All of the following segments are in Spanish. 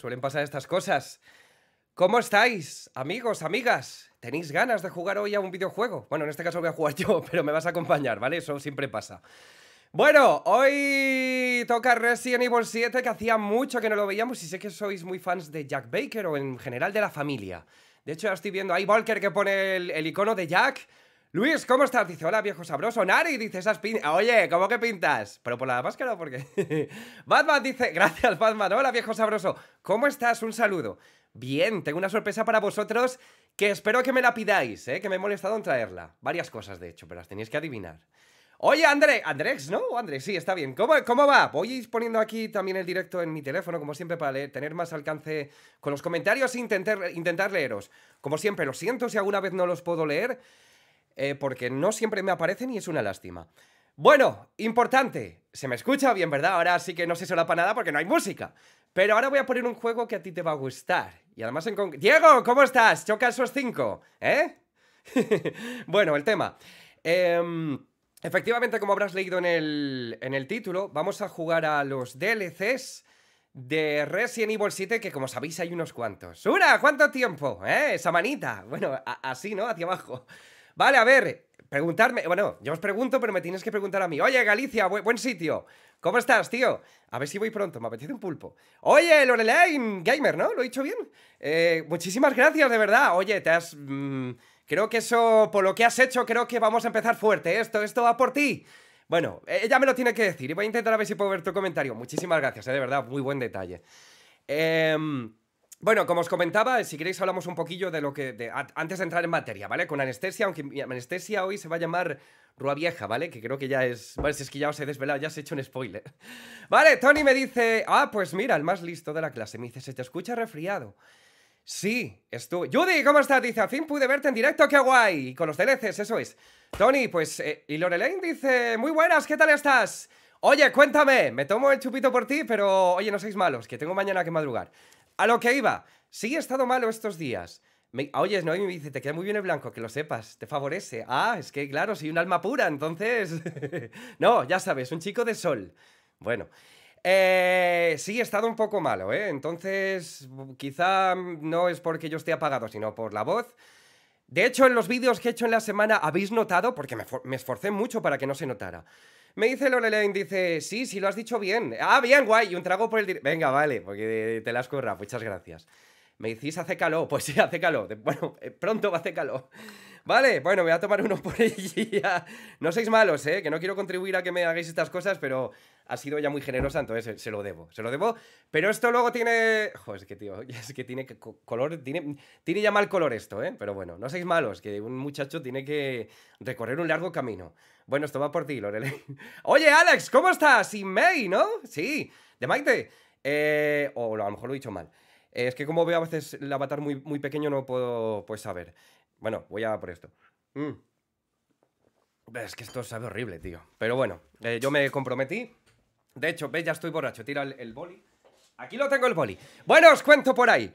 suelen pasar estas cosas. ¿Cómo estáis, amigos, amigas? ¿Tenéis ganas de jugar hoy a un videojuego? Bueno, en este caso voy a jugar yo, pero me vas a acompañar, ¿vale? Eso siempre pasa. Bueno, hoy toca Resident Evil 7, que hacía mucho que no lo veíamos y sé que sois muy fans de Jack Baker o en general de la familia. De hecho, ya estoy viendo ahí Volker que pone el, el icono de Jack. Luis, ¿cómo estás? Dice, hola viejo sabroso. Nari dice, esas pintas. Oye, ¿cómo que pintas? ¿Pero por la máscara o por qué? Batman dice, gracias Batman. Hola viejo sabroso. ¿Cómo estás? Un saludo. Bien, tengo una sorpresa para vosotros que espero que me la pidáis, ¿eh? Que me he molestado en traerla. Varias cosas, de hecho, pero las tenéis que adivinar. Oye, André, Andrés, ¿no? Andrés, sí, está bien. ¿Cómo, ¿Cómo va? Voy poniendo aquí también el directo en mi teléfono, como siempre, para tener más alcance con los comentarios e intentar, intentar leeros. Como siempre, lo siento si alguna vez no los puedo leer, eh, porque no siempre me aparecen y es una lástima. Bueno, importante, se me escucha bien, ¿verdad? Ahora sí que no se sola para nada porque no hay música. Pero ahora voy a poner un juego que a ti te va a gustar. Y además en. Diego, ¿cómo estás? Choca esos cinco, ¿eh? bueno, el tema. Em, efectivamente, como habrás leído en el, en el título, vamos a jugar a los DLCs de Resident Evil 7, que como sabéis hay unos cuantos. ¡Sura! ¿Cuánto tiempo? ¿Eh? Esa manita. Bueno, así, ¿no? Hacia abajo. Vale, a ver, preguntarme... Bueno, yo os pregunto, pero me tienes que preguntar a mí. Oye, Galicia, bu- buen sitio. ¿Cómo estás, tío? A ver si voy pronto, me apetece un pulpo. Oye, Lorelaine Gamer, ¿no? ¿Lo he dicho bien? Eh, muchísimas gracias, de verdad. Oye, te has... mm, creo que eso, por lo que has hecho, creo que vamos a empezar fuerte. Esto, esto va por ti. Bueno, ella me lo tiene que decir y voy a intentar a ver si puedo ver tu comentario. Muchísimas gracias, eh, de verdad, muy buen detalle. Em, bueno, como os comentaba, si queréis hablamos un poquillo de lo que... de- antes de entrar en materia, ¿vale? Con anestesia, aunque mi anestesia hoy se va a llamar Rua Vieja, ¿vale? Que creo que ya es... Vale, si es que ya os he desvelado, ya os he hecho un spoiler. Vale, Tony me dice... Ah, pues mira, el más listo de la clase. Me dice, se te escucha resfriado. Sí, estuve. Judy, ¿cómo estás? Dice, al fin pude verte en directo, qué guay. Y con los DLCs, eso es. Tony, pues. eh, y Lorelaine dice, muy buenas, ¿qué tal estás? Oye, cuéntame, me tomo el chupito por ti, pero oye, no seáis malos, que tengo mañana que madrugar. A lo que iba, sí he estado malo estos días. Oye, no, y me dice, te queda muy bien el blanco, que lo sepas, te favorece. Ah, es que claro, soy un alma pura, entonces... no, ya sabes, un chico de sol. Bueno, eh, sí, he estado un poco malo, ¿eh? Entonces, quizá no es porque yo esté apagado, sino por la voz. De hecho, en los vídeos que he hecho en la semana habéis notado, porque me esforcé mucho para que no se notara. Me dice Lorelaine, dice, sí, sí, lo has dicho bien. Ah, bien, guay, y un trago por el... dir- Venga, vale, porque te las curra, muchas gracias. Me decís, hace calor, pues sí, hace calor. Bueno, eh, pronto va a hacer calor. Vale, bueno, voy a tomar uno por ella. No seáis malos, ¿eh? Que no quiero contribuir a que me hagáis estas cosas, pero ha sido ya muy generosa, entonces se, lo debo. Se lo debo. Pero esto luego tiene... Joder, es que, tío, es que tiene color... Tiene, tiene ya mal color esto, ¿eh? Pero bueno, no seáis malos, que un muchacho tiene que recorrer un largo camino. Bueno, esto va por ti, Lorelei. Oye, Alex, ¿cómo estás? Y May, ¿no? Sí, de Maite. Eh, o a lo mejor lo he dicho mal. Eh, es que como veo a veces el avatar muy, muy pequeño no puedo pues saber. Bueno, voy a por esto. Mm. Es que esto sabe horrible, tío. Pero bueno, eh, yo me comprometí. De hecho, ves, ya estoy borracho. Tira el, el boli. Aquí lo tengo el boli. Bueno, os cuento por ahí.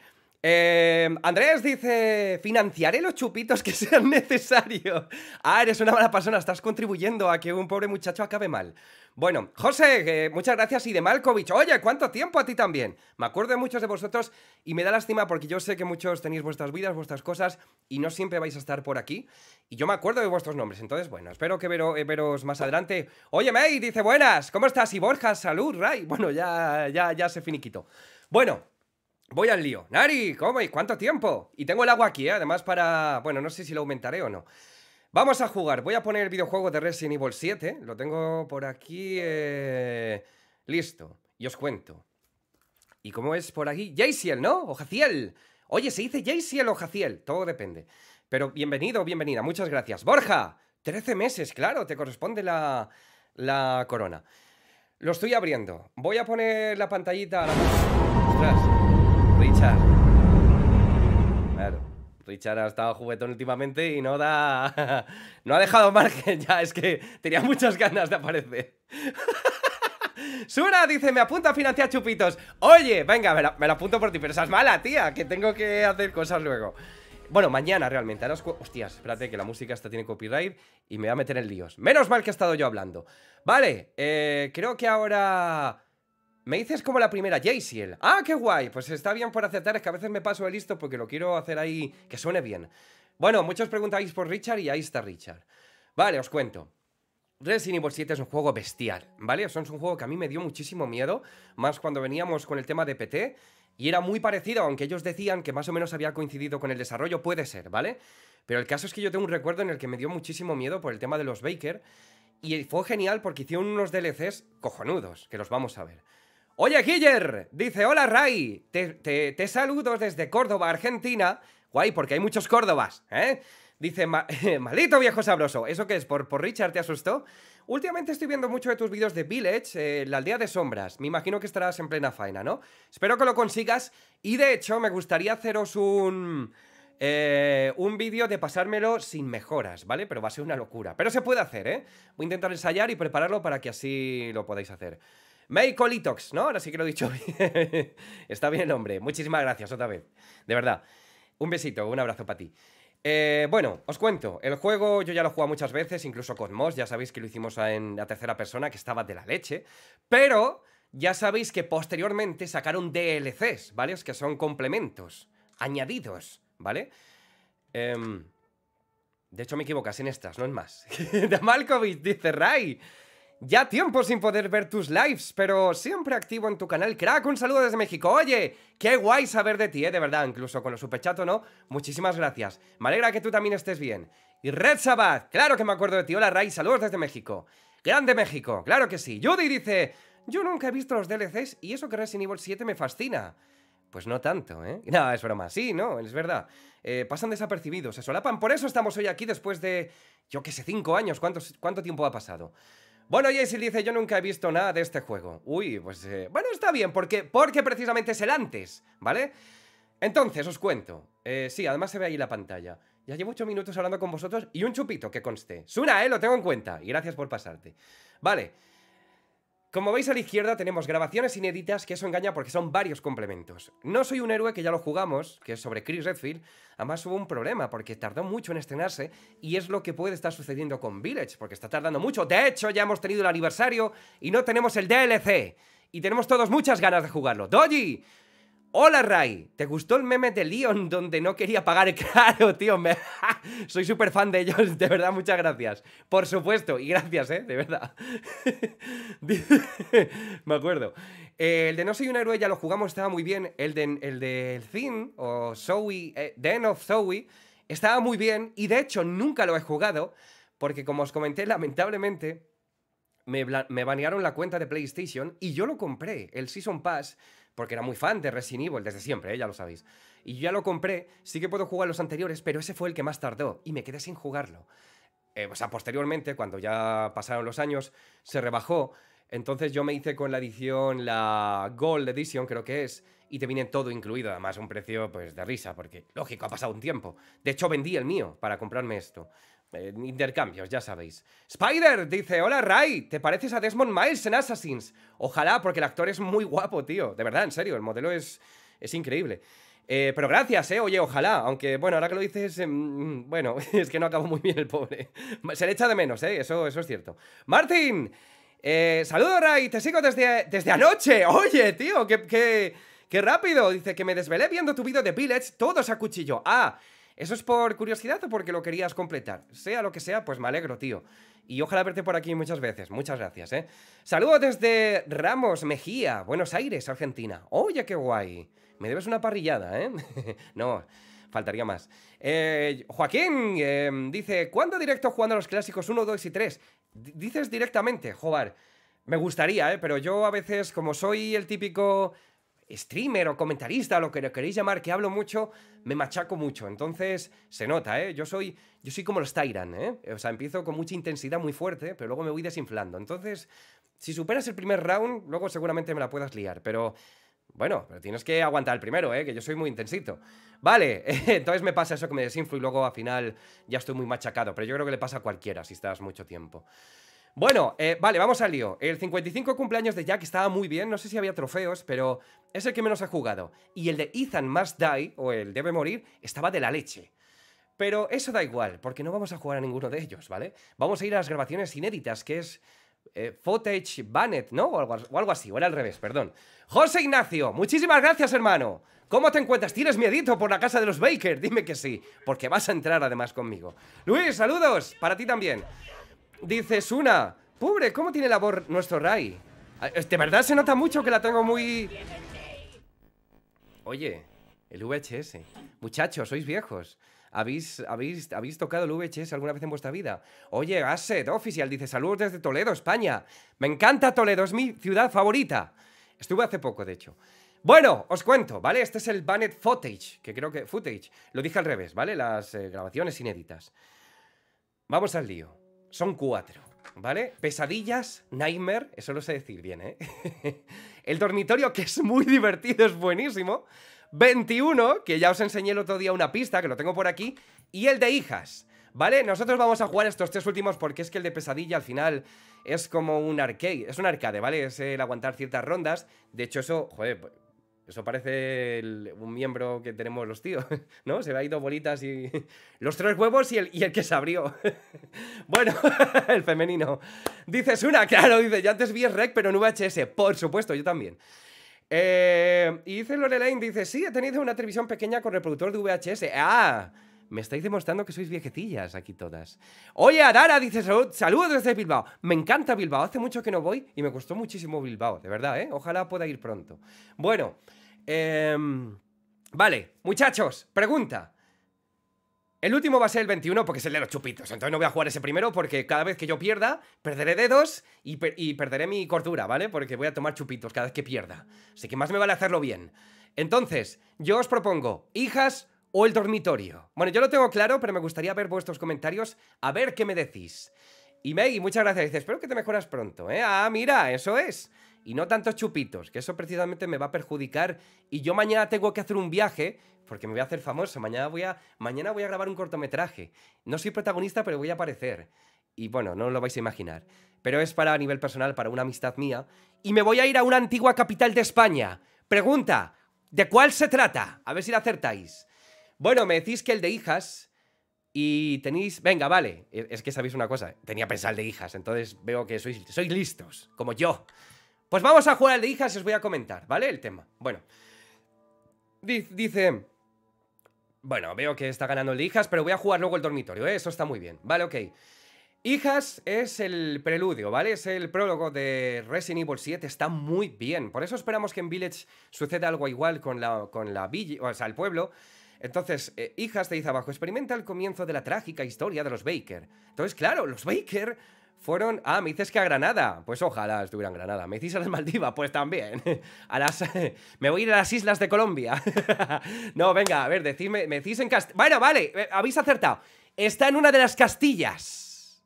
Eh, Andrés dice, financiaré los chupitos que sean necesarios. Ah, eres una mala persona, estás contribuyendo a que un pobre muchacho acabe mal. Bueno, José, muchas gracias y de Malkovich. Oye, ¿cuánto tiempo a ti también? Me acuerdo de muchos de vosotros y me da lástima porque yo sé que muchos tenéis vuestras vidas, vuestras cosas y no siempre vais a estar por aquí. Y yo me acuerdo de vuestros nombres, entonces bueno, espero que vero- eh, veros más adelante. Oye, May, dice buenas, ¿cómo estás? Y Borja, salud, Ray. Bueno, ya, ya, ya se finiquito. Bueno, Voy al lío. Nari, ¿cómo? ¿Y cuánto tiempo? Y tengo el agua aquí, ¿eh? además para... Bueno, no sé si lo aumentaré o no. Vamos a jugar. Voy a poner el videojuego de Resident Evil 7. Lo tengo por aquí... eh, Listo. Y os cuento. ¿Y cómo es por aquí? Jaciel, ¿no? O Jaciel. Oye, ¿se dice Jaciel o Jaciel? Todo depende. Pero bienvenido bienvenida. Muchas gracias. Borja, 13 meses, claro, te corresponde la, la corona. Lo estoy abriendo. Voy a poner la pantallita a la... Ostras. Richard. Ha estado juguetón últimamente y no da. No ha dejado margen ya, es que tenía muchas ganas de aparecer. Sura dice: Me apunta a financiar chupitos. Oye, venga, me la, apunto por ti, pero es mala, tía, que tengo que hacer cosas luego. Bueno, mañana realmente. Ahora os Hostias, espérate que la música esta tiene copyright y me va a meter en líos. Menos mal que he estado yo hablando. Vale, eh, creo que ahora. Me dices como la primera, Jaciel. Ah, qué guay. Pues está bien por aceptar, es que a veces me paso de listo porque lo quiero hacer ahí que suene bien. Bueno, muchos preguntáis por Richard y ahí está Richard. Vale, os cuento. Resident Evil 7 es un juego bestial, ¿vale? O sea, es un juego que a mí me dio muchísimo miedo, más cuando veníamos con el tema de PT, y era muy parecido, aunque ellos decían que más o menos había coincidido con el desarrollo, puede ser, ¿vale? Pero el caso es que yo tengo un recuerdo en el que me dio muchísimo miedo por el tema de los Baker, y fue genial porque hicieron unos DLCs cojonudos, que los vamos a ver. Oye, Guiller, dice, hola Ray, te, te, te saludo desde Córdoba, Argentina. Guay, porque hay muchos Córdobas, ¿eh? Dice, "Ma- maldito viejo sabroso, ¿eso qué es? ¿Por, ¿Por Richard te asustó? Últimamente estoy viendo mucho de tus vídeos de Village, eh, la aldea de sombras. Me imagino que estarás en plena faena, ¿no? Espero que lo consigas. Y de hecho, me gustaría haceros un... eh, un vídeo de pasármelo sin mejoras, ¿vale? Pero va a ser una locura. Pero se puede hacer, ¿eh? Voy a intentar ensayar y prepararlo para que así lo podáis hacer. May Colitox, ¿no? Ahora sí que lo he dicho bien. Está bien el nombre. Muchísimas gracias otra vez. De verdad. Un besito, un abrazo para ti. Eh, bueno, os cuento. El juego yo ya lo he jugado muchas veces, incluso con Moss. Ya sabéis que lo hicimos en la tercera persona, que estaba de la leche. Pero ya sabéis que posteriormente sacaron DLCs, ¿vale? Es que son complementos, añadidos, ¿vale? Em, de hecho, me equivocas en estas, no en más. de Malkovich, dice Ray. Ya tiempo sin poder ver tus lives, pero siempre activo en tu canal. Crack, un saludo desde México. Oye, qué guay saber de ti, ¿eh? De verdad, incluso con los superchato, ¿no? Muchísimas gracias. Me alegra que tú también estés bien. Y Red Sabbath, claro que me acuerdo de ti. Hola, Ray, saludos desde México. Grande México, claro que sí. Judy dice, yo nunca he visto los DLCs y eso que Resident Evil 7 me fascina. Pues no tanto, ¿eh? No, es broma. Sí, no, es verdad. Eh, pasan desapercibidos, se solapan. Por eso estamos hoy aquí después de, yo qué sé, cinco años. ¿Cuántos, ¿Cuánto tiempo ha pasado? Bueno, Jaycee dice, yo nunca he visto nada de este juego. Uy, pues... eh, bueno, está bien, porque, porque precisamente es el antes, ¿vale? Entonces, os cuento. Eh, sí, además se ve ahí la pantalla. Ya llevo ocho minutos hablando con vosotros y un chupito que conste. Suna, eh, lo tengo en cuenta. Y gracias por pasarte. Vale. Como veis a la izquierda tenemos grabaciones inéditas, que eso engaña porque son varios complementos. No soy un héroe que ya lo jugamos, que es sobre Chris Redfield. Además hubo un problema porque tardó mucho en estrenarse y es lo que puede estar sucediendo con Village, porque está tardando mucho. De hecho, ya hemos tenido el aniversario y no tenemos el DLC. Y tenemos todos muchas ganas de jugarlo. Doji, Hola Ray, ¿te gustó el meme de Leon donde no quería pagar caro, tío? Me... Soy súper fan de ellos, de verdad, muchas gracias. Por supuesto, y gracias, ¿eh? De verdad. Me acuerdo. Eh, el de No soy un héroe ya lo jugamos, estaba muy bien. El de el del Thin o Zoe, eh, The End of Zoe, estaba muy bien. Y de hecho nunca lo he jugado porque como os comenté, lamentablemente me, banearon la cuenta de PlayStation y yo lo compré, el Season Pass, porque era muy fan de Resident Evil desde siempre, ¿eh? ya lo sabéis. Y ya lo compré, sí que puedo jugar los anteriores, pero ese fue el que más tardó y me quedé sin jugarlo. Eh, o sea, posteriormente, cuando ya pasaron los años, se rebajó. Entonces yo me hice con la edición, la Gold Edition creo que es, y te viene todo incluido, además un precio pues de risa, porque lógico, ha pasado un tiempo. De hecho, vendí el mío para comprarme esto. Intercambios, ya sabéis. Spider dice, hola Ray, ¿te pareces a Desmond Miles en Assassins? Ojalá, porque el actor es muy guapo, tío. De verdad, en serio, el modelo es, es increíble. Eh, pero gracias, ¿eh? Oye, ojalá. Aunque, bueno, ahora que lo dices, em, bueno, es que no acabó muy bien el pobre. Se le echa de menos, ¿eh? Eso, eso es cierto. Martín, eh, saludo, Ray. Te sigo desde, desde anoche. Oye, tío, qué, qué, qué rápido. Dice que me desvelé viendo tu vídeo de Village, todos a cuchillo. Ah, ¿eso es por curiosidad o porque lo querías completar? Sea lo que sea, pues me alegro, tío. Y ojalá verte por aquí muchas veces. Muchas gracias, ¿eh? Saludos desde Ramos Mejía, Buenos Aires, Argentina. Oye, qué guay. Me debes una parrillada, ¿eh? no, faltaría más. Eh, Joaquín eh, dice, ¿cuándo directo jugando a los clásicos 1, 2 y 3? D- dices directamente, joder. Me gustaría, ¿eh? Pero yo a veces, como soy el típico streamer o comentarista, lo que le queréis llamar, que hablo mucho, me machaco mucho. Entonces, se nota, ¿eh? Yo soy, yo soy como los Tyrant, ¿eh? O sea, empiezo con mucha intensidad muy fuerte, pero luego me voy desinflando. Entonces, si superas el primer round, luego seguramente me la puedas liar. Pero, bueno, pero tienes que aguantar el primero, ¿eh? Que yo soy muy intensito. Vale, entonces me pasa eso que me desinflo y luego al final ya estoy muy machacado. Pero yo creo que le pasa a cualquiera si estás mucho tiempo. Bueno, eh, vale, vamos al lío. El 55 cumpleaños de Jack estaba muy bien, no sé si había trofeos, pero es el que menos he jugado. Y el de Ethan Must Die, o el Debe Morir, estaba de la leche. Pero eso da igual, porque no vamos a jugar a ninguno de ellos, ¿vale? Vamos a ir a las grabaciones inéditas, que es eh, Footage Banned, ¿no? O algo, o algo así, o era al revés, perdón. José Ignacio, muchísimas gracias, hermano. ¿Cómo te encuentras? ¿Tienes miedito por la casa de los Baker? Dime que sí, porque vas a entrar además conmigo. Luis, saludos, para ti también. Dices una. Pobre, ¿cómo tiene la voz nuestro Ray? Ah, De verdad se nota mucho que la tengo muy... Oye, el VHS. Muchachos, sois viejos. ¿Habéis, habéis, ¿Habéis tocado el VHS alguna vez en vuestra vida? Oye, Asset Official dice saludos desde Toledo, España. Me encanta Toledo, es mi ciudad favorita. Estuve hace poco, de hecho. Bueno, os cuento, ¿vale? Este es el Banned Footage, que creo que... Footage. Lo dije al revés, ¿vale? Las eh, grabaciones inéditas. Vamos al lío. Son cuatro, ¿vale? Pesadillas, Nightmare, eso lo sé decir bien, ¿eh? el dormitorio, que es muy divertido, es buenísimo. 21, que ya os enseñé el otro día una pista, que lo tengo por aquí. Y el de hijas, ¿vale? Nosotros vamos a jugar estos tres últimos porque es que el de pesadilla al final es como un arcade. Es un arcade, ¿vale? Es el aguantar ciertas rondas. De hecho, eso, joder, eso parece un miembro que tenemos los tíos, ¿no? Se ve ahí dos bolitas y... Los tres huevos y el, y el que se abrió. bueno, el femenino. Dices una, claro, dice, yo antes vi Rec, pero en VHS. Por supuesto, yo también. Eh, y dice Lorelaine, dice, sí, he tenido una televisión pequeña con reproductor de VHS. Ah, me estáis demostrando que sois viejecillas aquí todas. Oye, Adara, dice, "Salud- saludos desde Bilbao. Me encanta Bilbao, hace mucho que no voy y me costó muchísimo Bilbao, de verdad, ¿eh? Ojalá pueda ir pronto. Bueno, em, vale, muchachos, pregunta. El último va a ser el 21 porque es el de los chupitos. Entonces no voy a jugar ese primero porque cada vez que yo pierda, perderé dedos y, y perderé mi cordura, ¿vale? Porque voy a tomar chupitos cada vez que pierda. Así que más me vale hacerlo bien. Entonces, yo os propongo, hijas o el dormitorio. Bueno, yo lo tengo claro, pero me gustaría ver vuestros comentarios a ver qué me decís. Y Maggie, muchas gracias. Dice, espero que te mejoras pronto, ¿eh? Ah, mira, eso es. Y no tantos chupitos, que eso precisamente me va a perjudicar. Y yo mañana tengo que hacer un viaje, porque me voy a hacer famoso. Mañana voy a, mañana voy a grabar un cortometraje. No soy protagonista, pero voy a aparecer. Y bueno, no lo vais a imaginar. Pero es para a nivel personal, para una amistad mía. Y me voy a ir a una antigua capital de España. Pregunta, ¿de cuál se trata? A ver si la acertáis. Bueno, me decís que el de hijas. Y tenéis. Venga, vale. e- Es que sabéis una cosa. Tenía pensado el de hijas, entonces veo que sois, sois listos, como yo. Pues vamos a jugar al de hijas y os voy a comentar, ¿vale? El tema. Bueno. Di- Dice. Bueno, veo que está ganando el de hijas, pero voy a jugar luego el dormitorio, ¿eh? Eso está muy bien. Vale, ok. Hijas es el preludio, ¿vale? Es el prólogo de Resident Evil 7, está muy bien. Por eso esperamos que en Village suceda algo igual con la, con la villa, o sea, el pueblo. Entonces, eh, Hijas te dice abajo, experimenta el comienzo de la trágica historia de los Baker. Entonces, claro, los Baker fueron... Ah, me dices que a Granada. Pues ojalá estuviera en Granada. Me decís a las Maldivas, pues también. A las... me voy a ir a las islas de Colombia. no, venga, a ver, decidme, me decís en Cast... Bueno, vale, eh, habéis acertado. Está en una de las Castillas.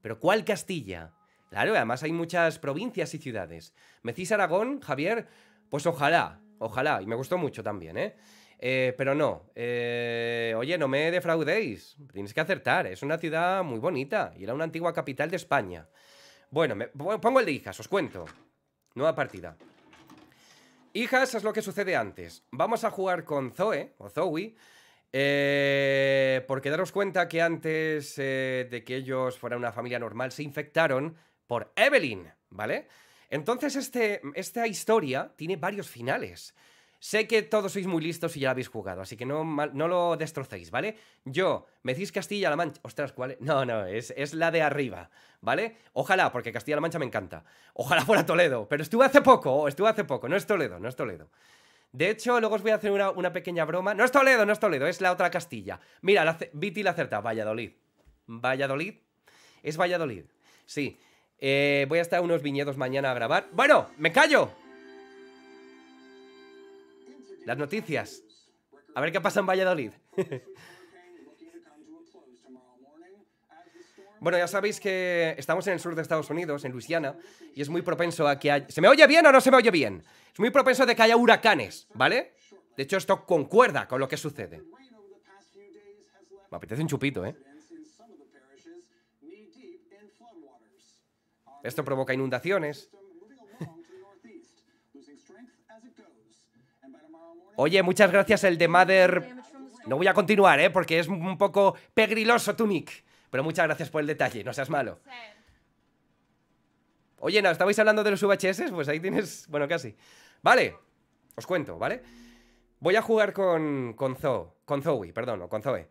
¿Pero cuál Castilla? Claro, además hay muchas provincias y ciudades. ¿Me decís Aragón, Javier? Pues ojalá, ojalá. Y me gustó mucho también, ¿eh? Eh, pero no. Eh, oye, no me defraudéis. Tienes que acertar. Es una ciudad muy bonita y era una antigua capital de España. Bueno, me- pongo el de hijas, os cuento. Nueva partida. Hijas, es lo que sucede antes. Vamos a jugar con Zoe, o Zoe, eh, porque daros cuenta que antes eh, de que ellos fueran una familia normal, se infectaron por Evelyn, ¿vale? Entonces este, esta historia tiene varios finales. Sé que todos sois muy listos y ya la habéis jugado, así que no, mal- no lo destrocéis, ¿vale? Yo, me decís Castilla-La Mancha. Ostras, ¿cuál? es? No, no, es, es la de arriba, ¿vale? Ojalá, porque Castilla-La Mancha me encanta. Ojalá fuera Toledo, pero estuve hace poco, estuve hace poco, no es Toledo, no es Toledo. De hecho, luego os voy a hacer una, una pequeña broma. No es Toledo, no es Toledo, es la otra Castilla. Mira, la, Viti la acerta, Valladolid. Valladolid. Es Valladolid. Sí. Eh, voy a estar unos viñedos mañana a grabar. Bueno, me callo. Las noticias. A ver qué pasa en Valladolid. Bueno, ya sabéis que estamos en el sur de Estados Unidos, en Luisiana, y es muy propenso a que haya... ¿Se me oye bien o no se me oye bien? Es muy propenso de que haya huracanes, ¿vale? De hecho, esto concuerda con lo que sucede. Me apetece un chupito, ¿eh? Esto provoca inundaciones. Oye, muchas gracias el de Mother... No voy a continuar, ¿eh? Porque es un poco pegriloso tu nick. Pero muchas gracias por el detalle, no seas malo. Oye, no, ¿estabais hablando de los VHS? Pues ahí tienes... Bueno, casi. Vale, os cuento, ¿vale? Voy a jugar con, con Zoe, con Zoe, perdón, con Zoe.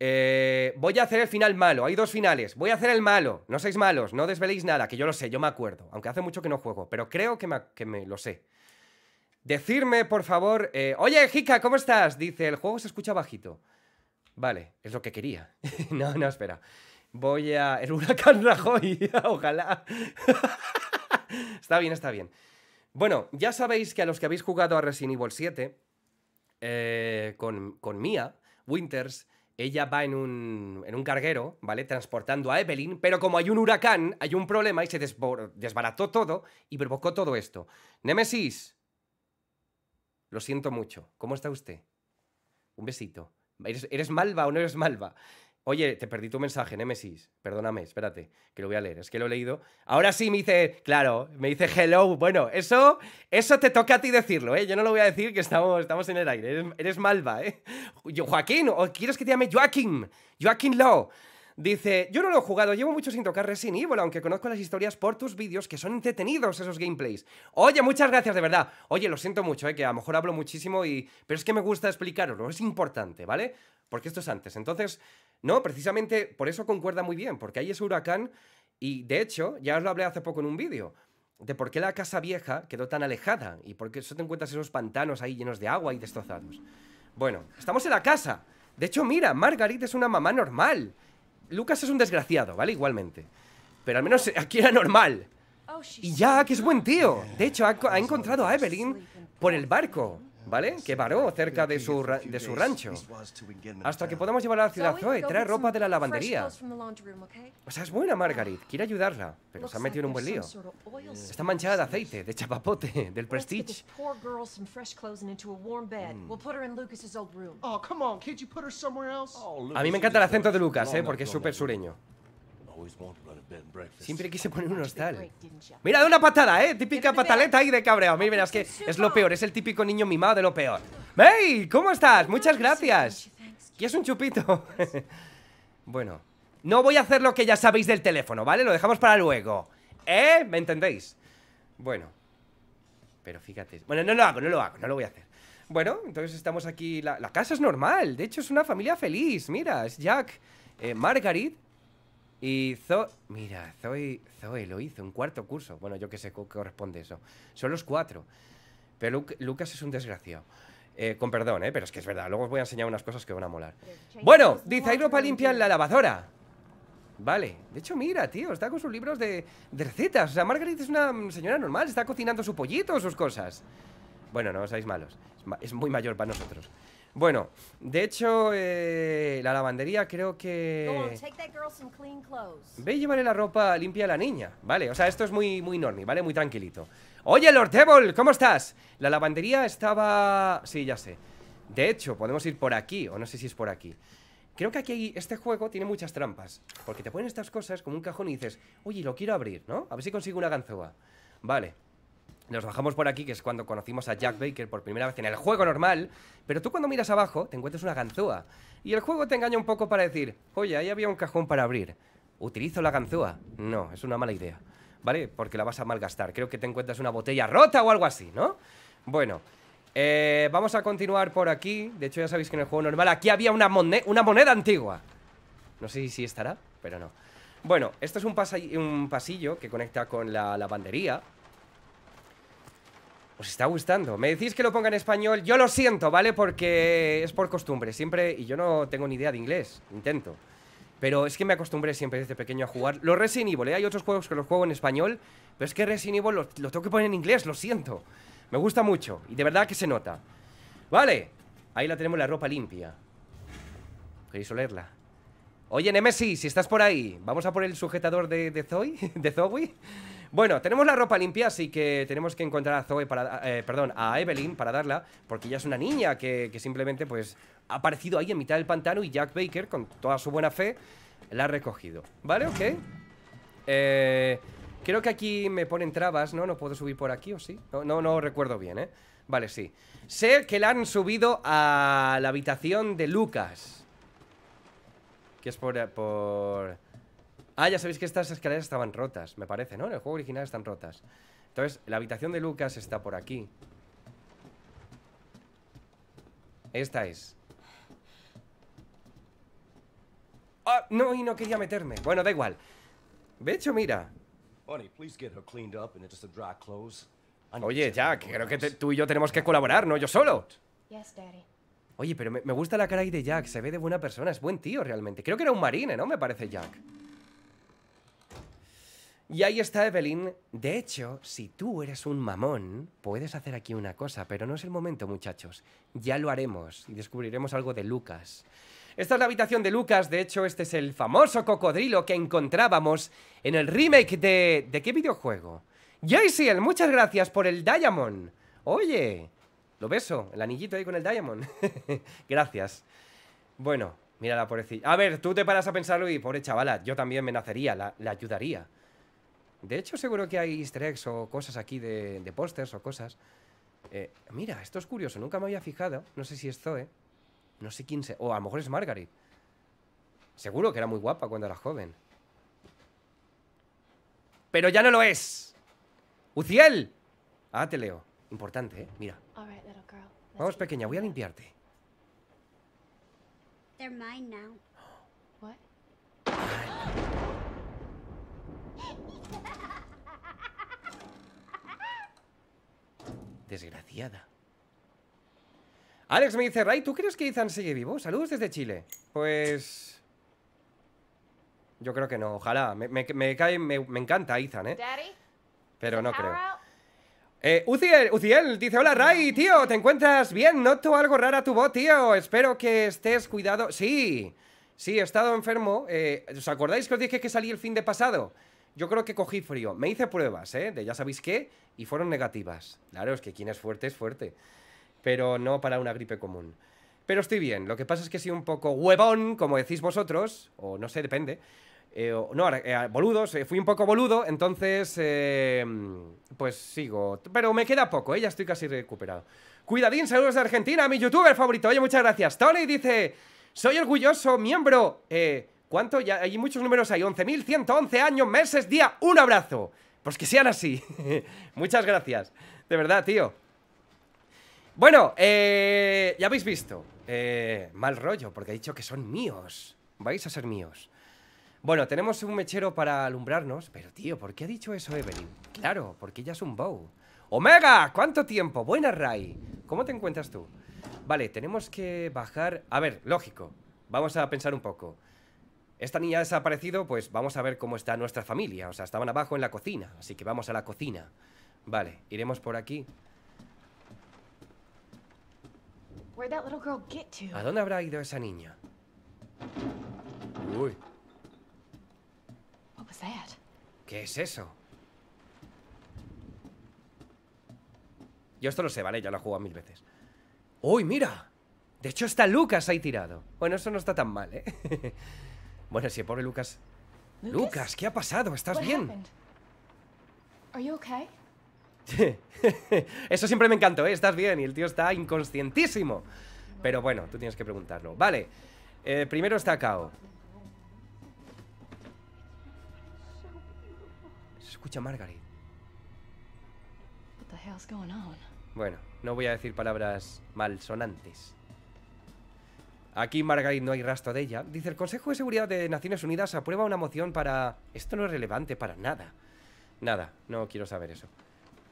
Eh, voy a hacer el final malo, hay dos finales. Voy a hacer el malo, no seáis malos, no desveléis nada, que yo lo sé, yo me acuerdo. Aunque hace mucho que no juego, pero creo que me, que me lo sé. Decirme, por favor... eh, Oye, Jika, ¿cómo estás? Dice, el juego se escucha bajito. Vale, es lo que quería. no, no, espera. Voy a... El huracán Rajoy, ojalá. está bien, está bien. Bueno, ya sabéis que a los que habéis jugado a Resident Evil 7, eh, con, con Mia, Winters, ella va en un, en un carguero, ¿vale? Transportando a Evelyn, pero como hay un huracán, hay un problema y se desbarató todo y provocó todo esto. Nemesis, lo siento mucho. ¿Cómo está usted? Un besito. ¿Eres, eres malva o no eres malva? Oye, te perdí tu mensaje, Nemesis. Perdóname, espérate, que lo voy a leer. Es que lo he leído. Ahora sí me dice, claro, me dice hello. Bueno, eso, eso te toca a ti decirlo, ¿eh? Yo no lo voy a decir que estamos, estamos en el aire. Eres, malva, ¿eh? Joaquín, ¿o quieres que te llame Joaquín? Joaquín Law. Dice, yo no lo he jugado, llevo mucho sin tocar Resident Evil, aunque conozco las historias por tus vídeos, que son entretenidos esos gameplays. Oye, muchas gracias, de verdad. Oye, lo siento mucho, eh, que a lo mejor hablo muchísimo y... Pero es que me gusta explicaroslo, es importante, ¿vale? Porque esto es antes. Entonces, no, precisamente por eso concuerda muy bien, porque hay ese huracán y, de hecho, ya os lo hablé hace poco en un vídeo, de por qué la casa vieja quedó tan alejada y por qué eso te encuentras esos pantanos ahí llenos de agua y destrozados. Bueno, estamos en la casa. De hecho, mira, Margaret es una mamá normal. Lucas es un desgraciado, ¿vale? Igualmente. Pero al menos aquí era normal. Y Jack es buen tío. De hecho, ha, ha encontrado a Evelyn por el barco, ¿vale? Que varó cerca de su, de su rancho. Hasta que podamos llevarla a la ciudad Zoe, trae ropa de la lavandería. O sea, es buena Margaret, quiere ayudarla, pero se ha metido en un buen lío. Está manchada de aceite, de chapapote, del Prestige. Oh, come on, can't you put her somewhere else? A mí me encanta el acento de Lucas, ¿eh? Porque es súper sureño. Siempre quise poner un hostal. Mira, de una patada, ¿eh? Típica pataleta ahí de cabreo. Mira, mira, es que es lo peor, es el típico niño mimado de lo peor. ¡Hey! ¿Cómo estás? Muchas gracias. ¿Quieres un chupito? bueno, no voy a hacer lo que ya sabéis del teléfono, ¿vale? Lo dejamos para luego. ¿Eh? ¿Me entendéis? Bueno. Pero fíjate. Bueno, no lo hago, no lo hago, no lo voy a hacer. Bueno, entonces estamos aquí. La, la casa es normal. De hecho, es una familia feliz. Mira, es Jack, eh, Margaret y Zoe. Mira, Zoe, Zoe lo hizo, un cuarto curso. Bueno, yo qué sé qué corresponde eso. Son los cuatro. Pero Luc- Lucas es un desgraciado. Eh, con perdón, ¿eh? Pero es que es verdad. Luego os voy a enseñar unas cosas que van a molar. Bueno, dice, hay ropa limpia en la lavadora. Vale. De hecho, mira, tío, está con sus libros de, de recetas. O sea, Margaret es una señora normal. Está cocinando su pollito o sus cosas. Bueno, no seáis malos. Es, ma- es muy mayor para nosotros. Bueno, de hecho, eh, la lavandería creo que... Ve y llevarle la ropa limpia a la niña, ¿vale? O sea, esto es muy, muy normi, ¿vale? Muy tranquilito. Oye, Lord Devil, ¿cómo estás? La lavandería estaba... Sí, ya sé. De hecho, podemos ir por aquí, o no sé si es por aquí. Creo que aquí este juego tiene muchas trampas. Porque te ponen estas cosas como un cajón y dices, oye, lo quiero abrir, ¿no? A ver si consigo una ganzúa. Vale. Nos bajamos por aquí, que es cuando conocimos a Jack Baker por primera vez en el juego normal. Pero tú cuando miras abajo te encuentras una ganzúa. Y el juego te engaña un poco para decir, oye, ahí había un cajón para abrir. ¿Utilizo la ganzúa? No, es una mala idea. ¿Vale? Porque la vas a malgastar. Creo que te encuentras una botella rota o algo así, ¿no? Bueno, eh, vamos a continuar por aquí. De hecho, ya sabéis que en el juego normal aquí había una, mone- una moneda antigua. No sé si estará, pero no. Bueno, esto es un pasillo que conecta con la lavandería. ¿Os está gustando? Me decís que lo ponga en español. Yo lo siento, ¿vale? Porque es por costumbre. Siempre. Y yo no tengo ni idea de inglés. Intento. Pero es que me acostumbré siempre desde pequeño a jugar. Los Resident Evil, ¿eh? Hay otros juegos que los juego en español. Pero es que Resident Evil lo, lo tengo que poner en inglés, lo siento. Me gusta mucho. Y de verdad que se nota. Vale. Ahí la tenemos la ropa limpia. ¿Queréis olerla? Oye, Nemesis, si estás por ahí, vamos a por el sujetador de, de Zoe, de Zoe. Bueno, tenemos la ropa limpia, así que tenemos que encontrar a Zoe para, eh, perdón, a Evelyn para darla, porque ella es una niña que, que simplemente, pues, ha aparecido ahí en mitad del pantano y Jack Baker, con toda su buena fe, la ha recogido. ¿Vale? Ok. Eh, creo que aquí me ponen trabas, ¿no? No puedo subir por aquí, ¿o sí? No, no, no recuerdo bien, ¿eh? Vale, sí. Sé que la han subido a la habitación de Lucas. Que es por, por... Ah, ya sabéis que estas escaleras estaban rotas, me parece, ¿no? En el juego original están rotas. Entonces, la habitación de Lucas está por aquí. Esta es. Ah, no, y no quería meterme. Bueno, da igual. De hecho, mira. Oye, Jack, creo que te- tú y yo tenemos que colaborar, no yo solo. Yes, Daddy. Oye, pero me, me gusta la cara ahí de Jack, se ve de buena persona, es buen tío realmente. Creo que era un marine, ¿no? Me parece Jack. Y ahí está Evelyn. De hecho, si tú eres un mamón, puedes hacer aquí una cosa, pero no es el momento, muchachos. Ya lo haremos y descubriremos algo de Lucas. Esta es la habitación de Lucas, de hecho, este es el famoso cocodrilo que encontrábamos en el remake de... ¿De qué videojuego? Jaisiel, muchas gracias por el Diamond. Oye, lo beso, el anillito ahí con el Diamond. gracias. Bueno, mira la pobrecilla. A ver, tú te paras a pensarlo y pobre chavala, yo también me nacería, la ayudaría. De hecho, seguro que hay easter eggs o cosas aquí de, de pósters o cosas. Eh, mira, esto es curioso, nunca me había fijado. No sé si es Zoe. No sé quién se... O a lo mejor es Margaret. Seguro que era muy guapa cuando era joven. Pero ya no lo es. ¡Uciel! Ah, te leo. Importante, ¿eh? Mira. Vamos, pequeña, voy a limpiarte. They're mine now. What? Desgraciada. Alex me dice, Ray, ¿tú crees que Ethan sigue vivo? Saludos desde Chile. Pues... Yo creo que no, ojalá. Me, me- me cae, me, me encanta Ethan, ¿eh? Pero no creo. Eh, Uciel, Uciel, dice, hola Ray, tío, ¿te encuentras bien? Noto algo rara tu voz, tío. Espero que estés cuidado. Sí, sí, he estado enfermo. Eh, ¿Os acordáis que os dije que salí el fin de pasado? Yo creo que cogí frío. Me hice pruebas, ¿eh? De ya sabéis qué, y fueron negativas. Claro, es que quien es fuerte es fuerte. Pero no para una gripe común. Pero estoy bien. Lo que pasa es que soy un poco huevón, como decís vosotros, o no sé, depende. Eh, no, eh, boludos, fui un poco boludo, entonces, eh, pues sigo. Pero me queda poco, eh, ya estoy casi recuperado. Cuidadín, saludos de Argentina, mi youtuber favorito. Oye, muchas gracias. Tony dice, soy orgulloso miembro. Eh, ¿Cuánto? Ya hay muchos números ahí. 11.111 años, meses, día. Un abrazo. Pues que sean así. muchas gracias. De verdad, tío. Bueno, eh, ya habéis visto. Eh, mal rollo, porque he dicho que son míos. Vais a ser míos. Bueno, tenemos un mechero para alumbrarnos. Pero, tío, ¿por qué ha dicho eso Evelyn? Claro, porque ella es un bow. ¡Omega! ¿Cuánto tiempo? Buena, Ray. ¿Cómo te encuentras tú? Vale, tenemos que bajar... A ver, lógico. Vamos a pensar un poco. Esta niña ha desaparecido, pues vamos a ver cómo está nuestra familia. O sea, estaban abajo en la cocina. Así que vamos a la cocina. Vale, iremos por aquí. ¿A dónde habrá ido esa niña? Uy? ¿qué es eso? Yo esto lo sé, ¿vale? Ya lo he jugado mil veces. ¡Uy, mira! De hecho está Lucas ahí tirado. Bueno, eso no está tan mal, ¿eh? bueno, si el pobre Lucas... Lucas, ¿qué ha pasado? ¿Estás What bien? Eso siempre me encantó, ¿eh? Estás bien y el tío está inconscientísimo. Pero bueno, tú tienes que preguntarlo. Vale, eh, primero está Kao. Se escucha Margaret. Bueno, no voy a decir palabras malsonantes. Aquí Margaret no hay rastro de ella. Dice, el Consejo de Seguridad de Naciones Unidas aprueba una moción para... Esto no es relevante para nada. Nada, no quiero saber eso.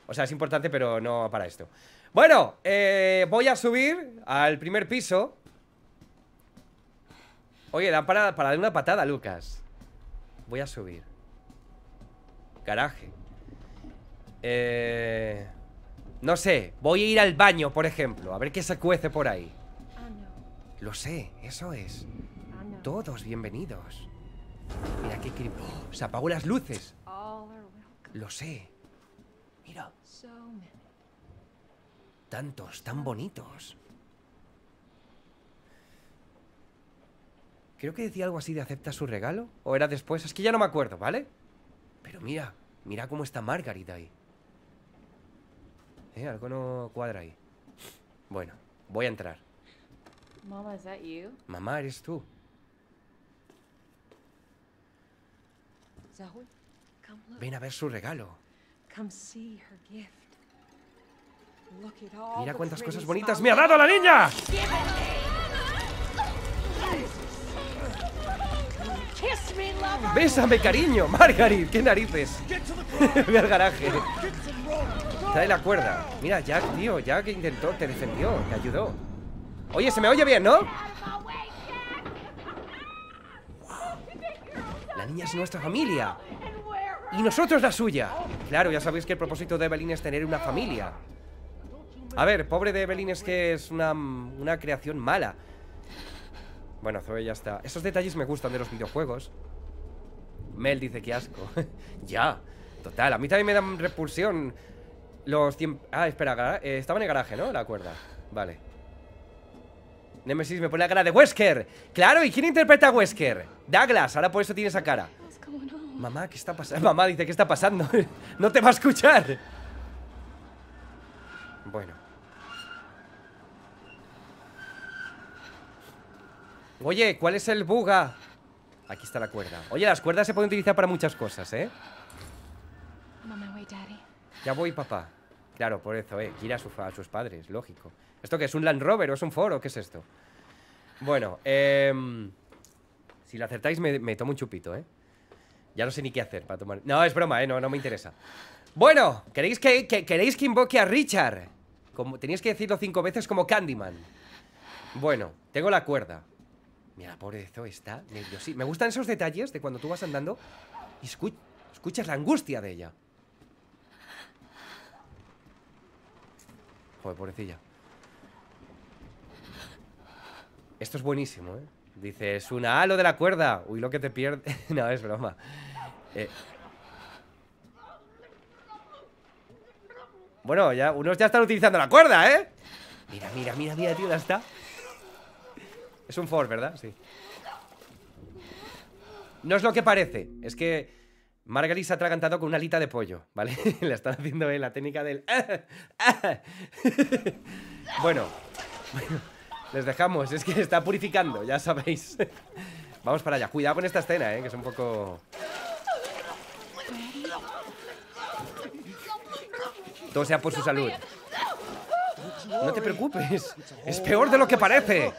O sea, es importante, pero no para esto. Bueno, eh, voy a subir al primer piso. Oye, dan para, para dar una patada, Lucas. Voy a subir. Garaje. Eh... No sé, voy a ir al baño, por ejemplo, a ver qué se cuece por ahí. Lo sé, eso es. Todos bienvenidos. Mira qué crimen. ¡Oh! Se apagó las luces. Welcome. Lo sé. Mira, tantos, tan bonitos. Creo que decía algo así de acepta su regalo. ¿O era después? Es que ya no me acuerdo, ¿vale? Pero mira, mira cómo está Margaret ahí. ¿Eh? Algo no cuadra ahí. Bueno, voy a entrar. Mama, is that you? Mamá, eres tú. Zoe? Come look. Ven a ver su regalo. Come see her gift. Look at all Mira cuántas cosas bonitas me ha dado la niña. Kiss me, lover. Bésame, cariño. Margaret, qué narices. Voy al garaje. Trae la cuerda. Mira, Jack, tío. Jack intentó, te defendió, te ayudó. Oye, se me oye bien, ¿no? La niña es nuestra familia. Y nosotros la suya. Claro, ya sabéis que el propósito de Evelyn es tener una familia. A ver, pobre de Evelyn es que es una, una creación mala. Bueno, Zoe ya está. Esos detalles me gustan de los videojuegos. Mel dice que asco. ya, total. A mí también me dan repulsión los tiempos... Ah, espera, eh, estaba en el garaje, ¿no? La cuerda. Vale. Nemesis me pone la cara de Wesker. Claro, ¿y quién interpreta a Wesker? Douglas, ahora por eso tiene esa cara. Mamá, ¿qué está pasando? Mamá dice, ¿qué está pasando? no te va a escuchar. Bueno. Oye, ¿cuál es el buga? Aquí está la cuerda. Oye, las cuerdas se pueden utilizar para muchas cosas, ¿eh? Ya voy, papá. Claro, por eso, ¿eh? Quiere a, su a sus padres, lógico. ¿Esto qué es? ¿Un Land Rover o es un foro? ¿Qué es esto? Bueno, eh... Si lo acertáis me, tomo un chupito, ¿eh? Ya no sé ni qué hacer para tomar... No, es broma, ¿eh? No, no me interesa. Bueno, ¿queréis que, que- queréis que invoque a Richard? Como, teníais que decirlo cinco veces como Candyman. Bueno, tengo la cuerda. Mira, pobre Zoe está nerviosí. Me gustan esos detalles de cuando tú vas andando y escu- escuchas la angustia de ella. Joder, pobrecilla. Esto es buenísimo, ¿eh? Dice, es una halo de la cuerda. Uy, lo que te pierde. no, es broma. Eh. Bueno, ya, unos ya están utilizando la cuerda, ¿eh? Mira, mira, mira, mira, tío, ya está. Es un Ford, ¿verdad? Sí. No es lo que parece. Es que Margaret se ha atragantado con una alita de pollo, ¿vale? Le están haciendo eh, la técnica del... bueno, bueno, les dejamos. Es que está purificando, ya sabéis. Vamos para allá. Cuidado con esta escena, ¿eh? Que es un poco... Todo sea por su salud. No te preocupes. Es peor de lo que parece.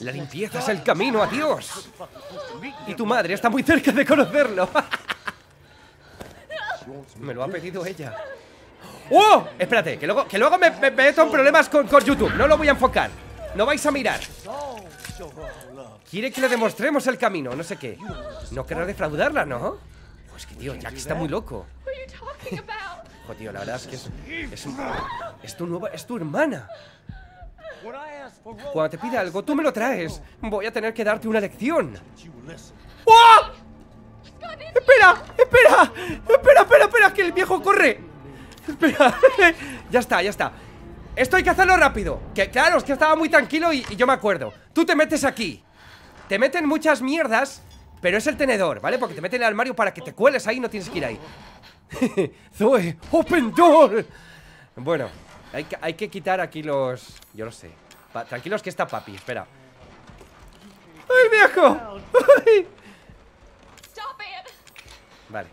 La limpieza es el camino a Dios. Y tu madre está muy cerca de conocerlo. Me lo ha pedido ella. ¡Oh! Espérate, que luego, que luego me, me meto en problemas con, con YouTube. No lo voy a enfocar. No vais a mirar. Quiere que le demostremos el camino, no sé qué. No querrá defraudarla, ¿no? Pues que tío, Jack está muy loco. Joder, tío, la verdad es que es, es, es tu nueva, es tu hermana. Cuando te pida algo, tú me lo traes. Voy a tener que darte una lección. ¡Oh! ¡Espera! ¡Espera! ¡Espera, espera, espera! ¡Que el viejo corre! Espera. ya está, ya está. Esto hay que hacerlo rápido. Que claro, es que estaba muy tranquilo y, y yo me acuerdo. Tú te metes aquí. Te meten muchas mierdas, pero es el tenedor, ¿vale? Porque te meten en el armario para que te cueles ahí y no tienes que ir ahí. Zoe, open door. Bueno, hay que, hay que quitar aquí los... Yo lo sé. Pa- tranquilos que está papi, espera. ¡Ay, viejo! Vale.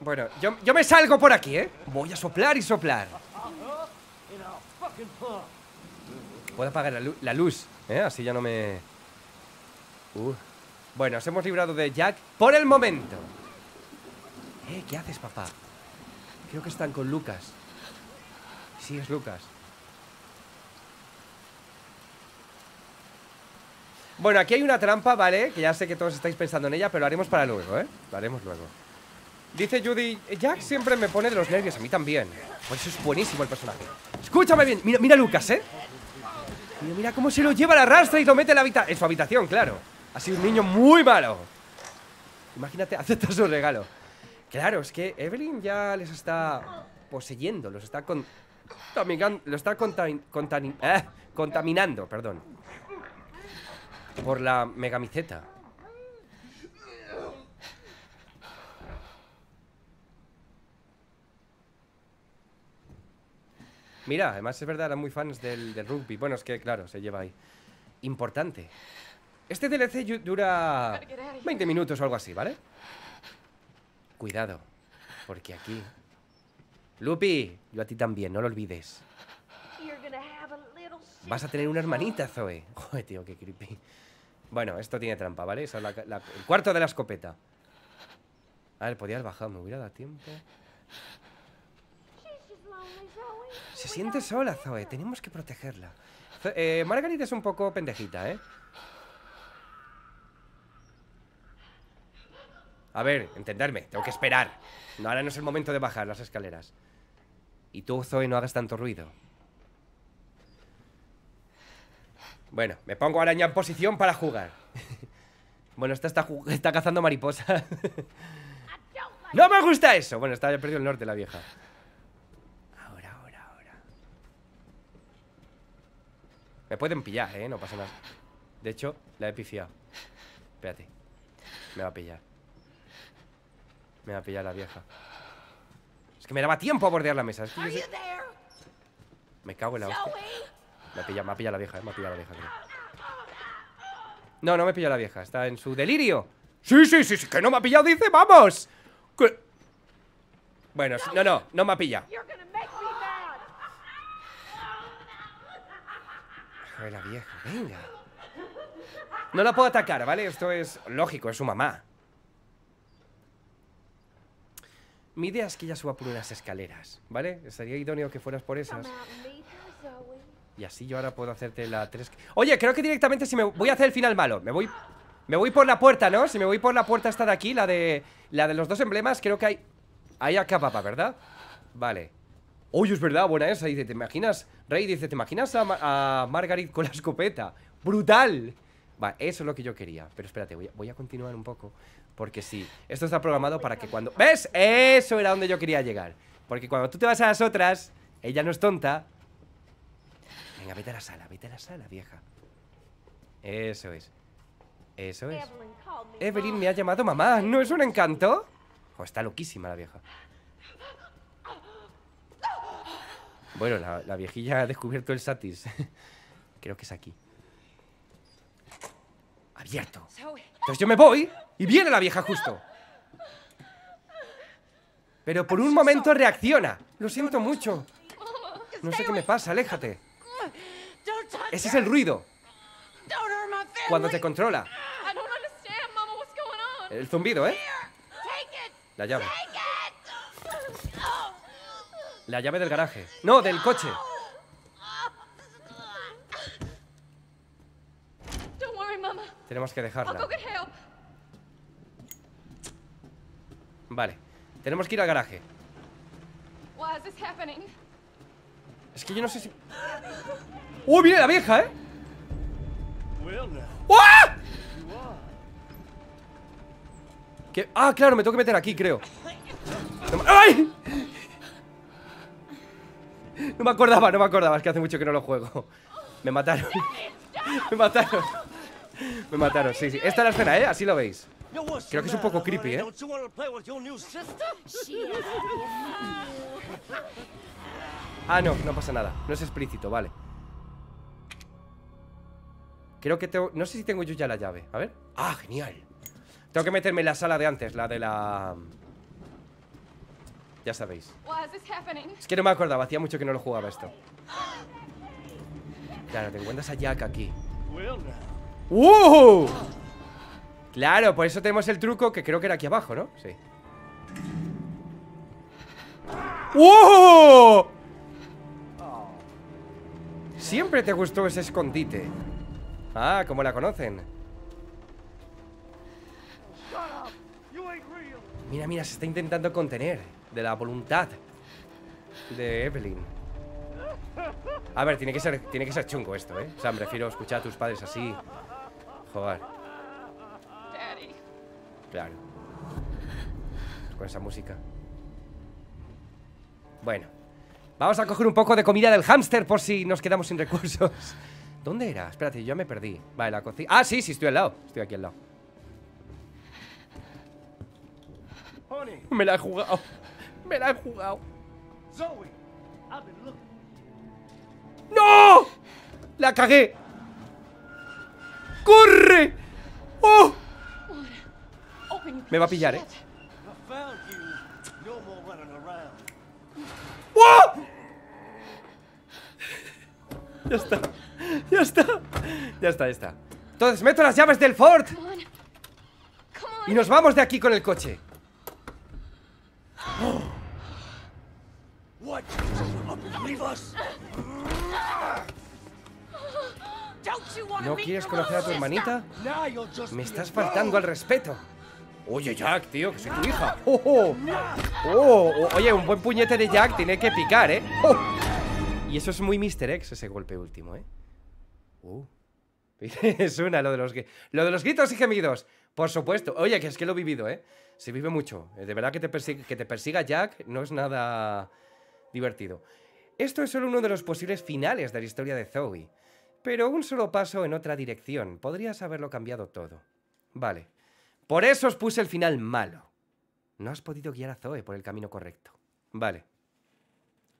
Bueno, yo, yo me salgo por aquí, ¿eh? Voy a soplar y soplar. Puedo apagar la, lu- la luz, ¿eh? Así ya no me... Uh. Bueno, nos hemos librado de Jack por el momento. Eh, ¿qué haces, papá? Creo que están con Lucas. Sí, es Lucas. Bueno, aquí hay una trampa, ¿vale? Que ya sé que todos estáis pensando en ella, pero lo haremos para luego, ¿eh? Lo haremos luego. Dice Judy, Jack siempre me pone de los nervios, a mí también. Por eso es buenísimo el personaje. Escúchame bien, mira, mira Lucas, ¿eh? Mira, mira cómo se lo lleva la rastra y lo mete en, la habita- en su habitación, claro. Ha sido un niño muy malo. Imagínate, acepta su regalo. Claro, es que Evelyn ya les está poseyendo, los está con... Lo está eh, contaminando, perdón. Por la megamiceta. Mira, además es verdad, eran muy fans del, del rugby. Bueno, es que claro, se lleva ahí. Importante. Este DLC dura 20 minutos o algo así, ¿vale? Cuidado, porque aquí... Lupi, yo a ti también, no lo olvides. Vas a tener una hermanita, Zoe. Joder, tío, qué creepy. Bueno, esto tiene trampa, ¿vale? Esa es el cuarto de la escopeta. A ver, podías bajar, me hubiera dado tiempo. Se siente sola, Zoe. Tenemos que protegerla. Eh, es un poco pendejita, ¿eh? A ver, entenderme. Tengo que esperar. No, ahora no es el momento de bajar las escaleras. Y tú, Zoe, no hagas tanto ruido. Bueno, me pongo ahora ya en posición para jugar. bueno, esta está, cazando mariposas. ¡No me gusta eso! Bueno, está ya perdido el norte la vieja. Ahora, ahora, ahora. Me pueden pillar, ¿eh? No pasa nada. De hecho, la he pifiado. Espérate. Me va a pillar. Me va a pillar la vieja. Es que me daba tiempo a bordear la mesa. Es que yo sé- Me cago en la hostia. Me ha pillado, me ha pillado la vieja, eh, me ha pillado la vieja, creo. No, no me pillado la vieja, está en su delirio. Sí, sí, sí, sí, que no me ha pillado, dice, vamos. Que- Bueno, no, no, no me ha pillado. Joder, la vieja, venga. No la puedo atacar, ¿vale? Esto es lógico, es su mamá. Mi idea es que ella suba por unas escaleras, ¿vale? Sería idóneo que fueras por esas. Y así yo ahora puedo hacerte la 3. Oye, creo que directamente si me voy a hacer el final malo. Me voy. Me voy por la puerta, ¿no? Si me voy por la puerta esta de aquí, la de. La de los dos emblemas, creo que hay. Hay acá, papá, ¿verdad? Vale. Oye, es verdad, buena esa. Dice, ¿te imaginas? Rey dice, ¿te imaginas a, a Margaret con la escopeta? ¡Brutal! Va, eso es lo que yo quería. Pero espérate, voy a, voy a continuar un poco. Porque sí, esto está programado para que cuando. ¿Ves? Eso era donde yo quería llegar. Porque cuando tú te vas a las otras, ella no es tonta. Venga, vete a la sala, vete a la sala, vieja. Eso es. Eso es. Evelyn me. Ha llamado mamá. ¿No es un encanto? Jo, está loquísima la vieja. Bueno, la, la viejilla ha descubierto el satis. Creo que es aquí. Abierto. Entonces yo me voy y viene la vieja justo. Pero por un momento reacciona. Lo siento mucho. No sé qué me pasa, aléjate. Ese es el ruido. Cuando te controla. El zumbido, ¿eh? La llave. Oh. La llave del garaje. No, del coche. Tenemos que dejarla. Vale. Tenemos que ir al garaje. Why is this happening? Es que yo no sé si... ¡Uy, viene la vieja, eh! ¡Ah! ¿Qué? Ah, claro, me tengo que meter aquí, creo. No me- ¡Ay! No me acordaba, no me acordaba. Es que hace mucho que no lo juego. Me mataron. Me mataron. Me mataron, sí, sí. Esta es la escena, ¿eh? Así lo veis. Creo que es un poco creepy? ¿eh? Ah, no, no pasa nada. No es explícito, vale. Creo que tengo... No sé si tengo yo ya la llave. A ver. Ah, genial. Tengo que meterme en la sala de antes, la de la... Ya sabéis. Es que no me acordaba, hacía mucho que no lo jugaba esto. Claro, te encuentras a Jack aquí. ¡Uh! Claro, por eso tenemos el truco que creo que era aquí abajo, ¿no? Sí. ¡Uh! Siempre te gustó ese escondite. Ah, ¿cómo la conocen? Mira, mira, se está intentando contener de la voluntad de Evelyn. A ver, tiene que ser, tiene que ser chungo esto, ¿eh? O sea, me refiero a escuchar a tus padres así. Joder, claro. Con esa música. Bueno. Vamos a coger un poco de comida del hámster por si nos quedamos sin recursos. ¿Dónde era? Espérate, yo me perdí. Vale, la cocina. Ah, sí, sí, estoy al lado. Estoy aquí al lado. Honey, Me la he jugado. Me la he jugado. ¡No! ¡La cagué! ¡Corre! ¡Oh! Me va a pillar, ¿eh? shit. I found you. No more running around. ¡Oh! Ya está. Ya está. Ya está, ya está. Entonces meto las llaves del Ford y nos vamos de aquí con el coche. ¿No quieres conocer a tu hermanita? Me estás faltando al respeto. Oye, Jack, tío, que soy tu hija. Oh, oh. Oh, oh, Oye, un buen puñete de Jack tiene que picar, ¿eh? Oh. Y eso es muy Mr. X, ese golpe último, ¿eh? Uh. Es una, lo de los Lo de los gritos y gemidos. Por supuesto. Oye, que es que lo he vivido, ¿eh? Se vive mucho. Eh, De verdad que te, que te persiga Jack no es nada divertido. Esto es solo uno de los posibles finales de la historia de Zoe. Pero un solo paso en otra dirección. Podrías haberlo cambiado todo. Vale. Por eso os puse el final malo. No has podido guiar a Zoe por el camino correcto. Vale.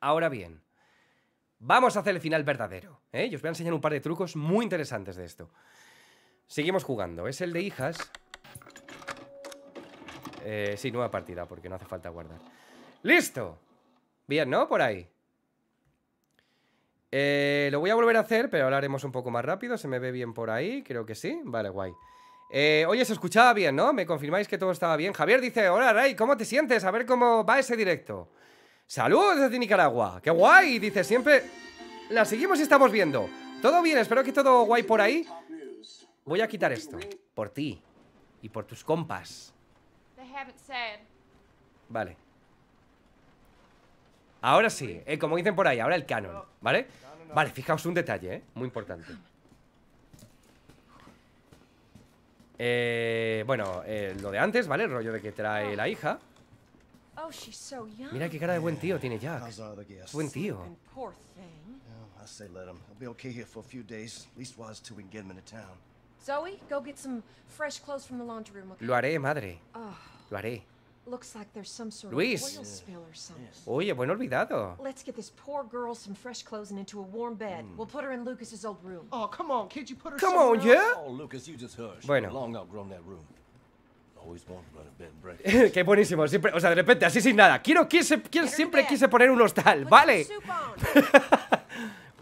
Ahora bien. Vamos a hacer el final verdadero. ¿eh? Y os voy a enseñar un par de trucos muy interesantes de esto. Seguimos jugando. Es el de hijas. Eh, sí, nueva partida, porque no hace falta guardar. ¡Listo! Bien, ¿no? Por ahí. Eh, lo voy a volver a hacer, pero ahora haremos un poco más rápido. ¿Se me ve bien por ahí? Creo que sí. Vale, guay. Eh, oye, se escuchaba bien, ¿no? ¿Me confirmáis que todo estaba bien? Javier dice, hola Ray, ¿cómo te sientes? A ver cómo va ese directo. Saludos desde Nicaragua. ¡Qué guay! Dice, siempre la seguimos y estamos viendo. Todo bien, espero que todo guay por ahí. Voy a quitar esto. Por ti. Y por tus compas. They haven't said. Vale. Ahora sí, eh, como dicen por ahí, ahora el canon, ¿vale? Vale, fijaos un detalle, ¿eh? Muy importante. Eh, bueno, eh, lo de antes, ¿vale? El rollo de que trae la hija. Oh, she's so young. Mira qué cara de buen tío tiene Jack. Buen tío. And poor thing. I say let him. He'll be okay here for a few days. At least while it's till we can get him into town. Zoe, go get some fresh clothes from the laundry room. Okay? Lo haré, madre. Oh, Lo haré. Looks like there's some sort Luis. of oil spill or something. Oye, bueno olvidado. Let's get this poor girl some fresh clothes and into a warm bed. We'll put her in Lucas's old room. Oh, come on, kid. You put her Come somewhere on, else? yeah? Oh, Lucas, you just hush. Bueno. Long outgrown that room. Always wanted a bed and breakfast. Qué buenísimo. Siempre, o sea, de repente, así sin nada. Quiero, quise, her siempre quise poner un hostal, ¿vale?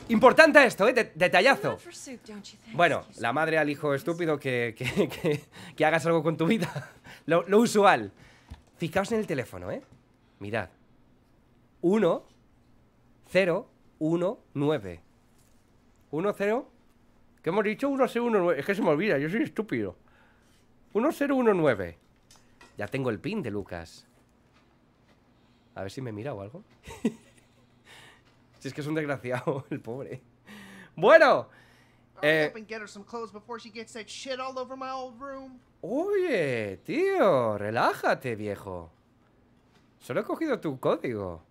Importante esto, ¿eh? De- detallazo. Bueno, la madre al hijo estúpido que, que, que- que hagas algo con tu vida. Lo, lo usual. Fijaos en el teléfono, ¿eh? Mirad. 1, 0, 1, 9. 1, 0. ¿Qué hemos dicho? 1, 0, 1, 9. Es que se me olvida, yo soy estúpido. 1, 0, 1, 9. Ya tengo el pin de Lucas. A ver si me mira o algo. si es que es un desgraciado, el pobre. Bueno. Eh, up and get her some clothes before she gets that shit all over my old room. Oye, tío, relájate, viejo. Solo he cogido tu código.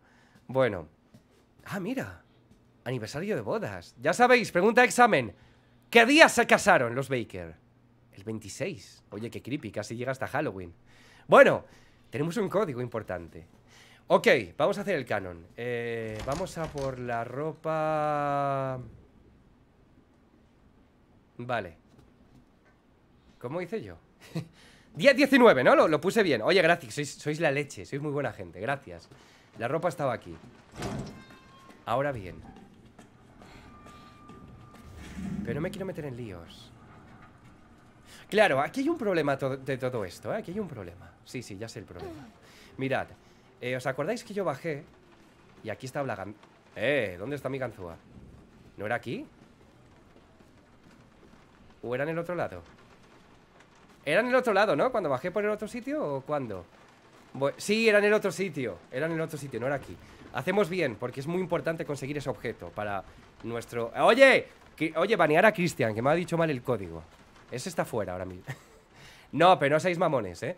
Bueno. Ah, mira. Aniversario de bodas. Ya sabéis, pregunta examen. ¿Qué día se casaron los Baker? El 26. Oye, qué creepy, casi llega hasta Halloween. Bueno, tenemos un código importante. Ok, vamos a hacer el canon. Eh, vamos a por la ropa... Vale. ¿Cómo hice yo? Día 19, ¿no? Lo, lo puse bien. Oye, gracias, sois, sois la leche, sois muy buena gente, gracias. La ropa estaba aquí. Ahora bien. Pero no me quiero meter en líos. Claro, aquí hay un problema de todo esto, ¿eh? Aquí hay un problema. Sí, sí, ya sé el problema. Mirad, eh, ¿os acordáis que yo bajé? Y aquí estaba la gan... Eh, ¿dónde está mi ganzúa? ¿No era aquí? ¿O era en el otro lado? Era en el otro lado, ¿no? Cuando bajé por el otro sitio o cuándo? Sí, era en el otro sitio. Era en el otro sitio, no era aquí. Hacemos bien, porque es muy importante conseguir ese objeto para nuestro... ¡Oye! Oye, banear a Cristian, que me ha dicho mal el código. Ese está fuera ahora mismo. no, pero no seáis mamones, ¿eh?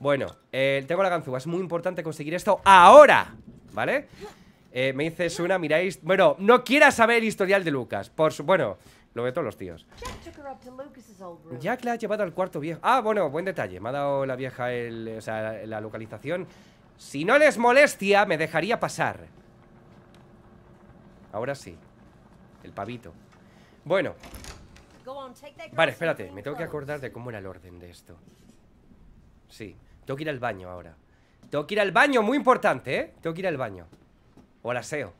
Bueno, eh, tengo la ganzúa. Es muy importante conseguir esto ahora, ¿vale? Eh, me dice Suna, miráis... Bueno, no quieras saber el historial de Lucas. Por su... Bueno, lo de todos los tíos. Jack la ha llevado al cuarto viejo. Ah, bueno, buen detalle. Me ha dado la vieja el, o sea, la localización. Si no les molestia, me dejaría pasar. Ahora sí. El pavito. Bueno, vale, espérate. Me tengo que acordar de cómo era el orden de esto. Sí. Tengo que ir al baño ahora. Tengo que ir al baño, muy importante, ¿eh? Tengo que ir al baño. O al aseo.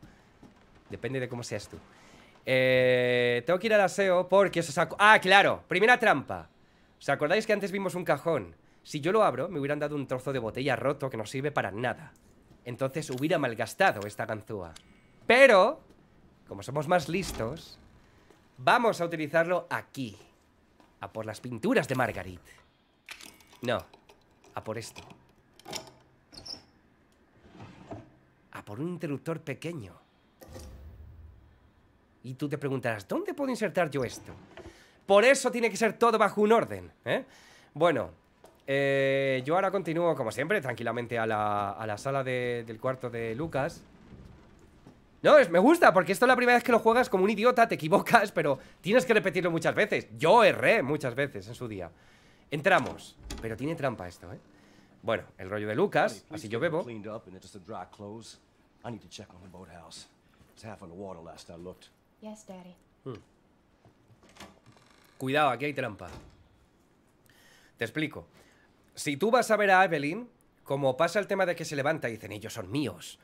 Depende de cómo seas tú. Eh, tengo que ir al aseo porque se sacó... Ah, claro. Primera trampa. ¿Os acordáis que antes vimos un cajón? Si yo lo abro, me hubieran dado un trozo de botella roto que no sirve para nada. Entonces hubiera malgastado esta ganzúa. Pero, como somos más listos, vamos a utilizarlo aquí. A por las pinturas de Margarit. No, a por esto. A por un interruptor pequeño. Y tú te preguntarás, ¿dónde puedo insertar yo esto? Por eso tiene que ser todo bajo un orden, ¿eh? Bueno, eh, yo ahora continúo, como siempre, tranquilamente a la, a la sala de- del cuarto de Lucas. No, es, me gusta, porque esto es la primera vez que lo juegas como un idiota, te equivocas, pero tienes que repetirlo muchas veces. Yo erré muchas veces en su día. Entramos, pero tiene trampa esto, ¿eh? Bueno, el rollo de Lucas, así yo bebo. I need to check on the boathouse. It's half underwater last I looked. Yes, Daddy. Cuidado, aquí hay trampa. Te explico. Si tú vas a ver a Evelyn, como pasa el tema de que se levanta y dicen, ellos son míos,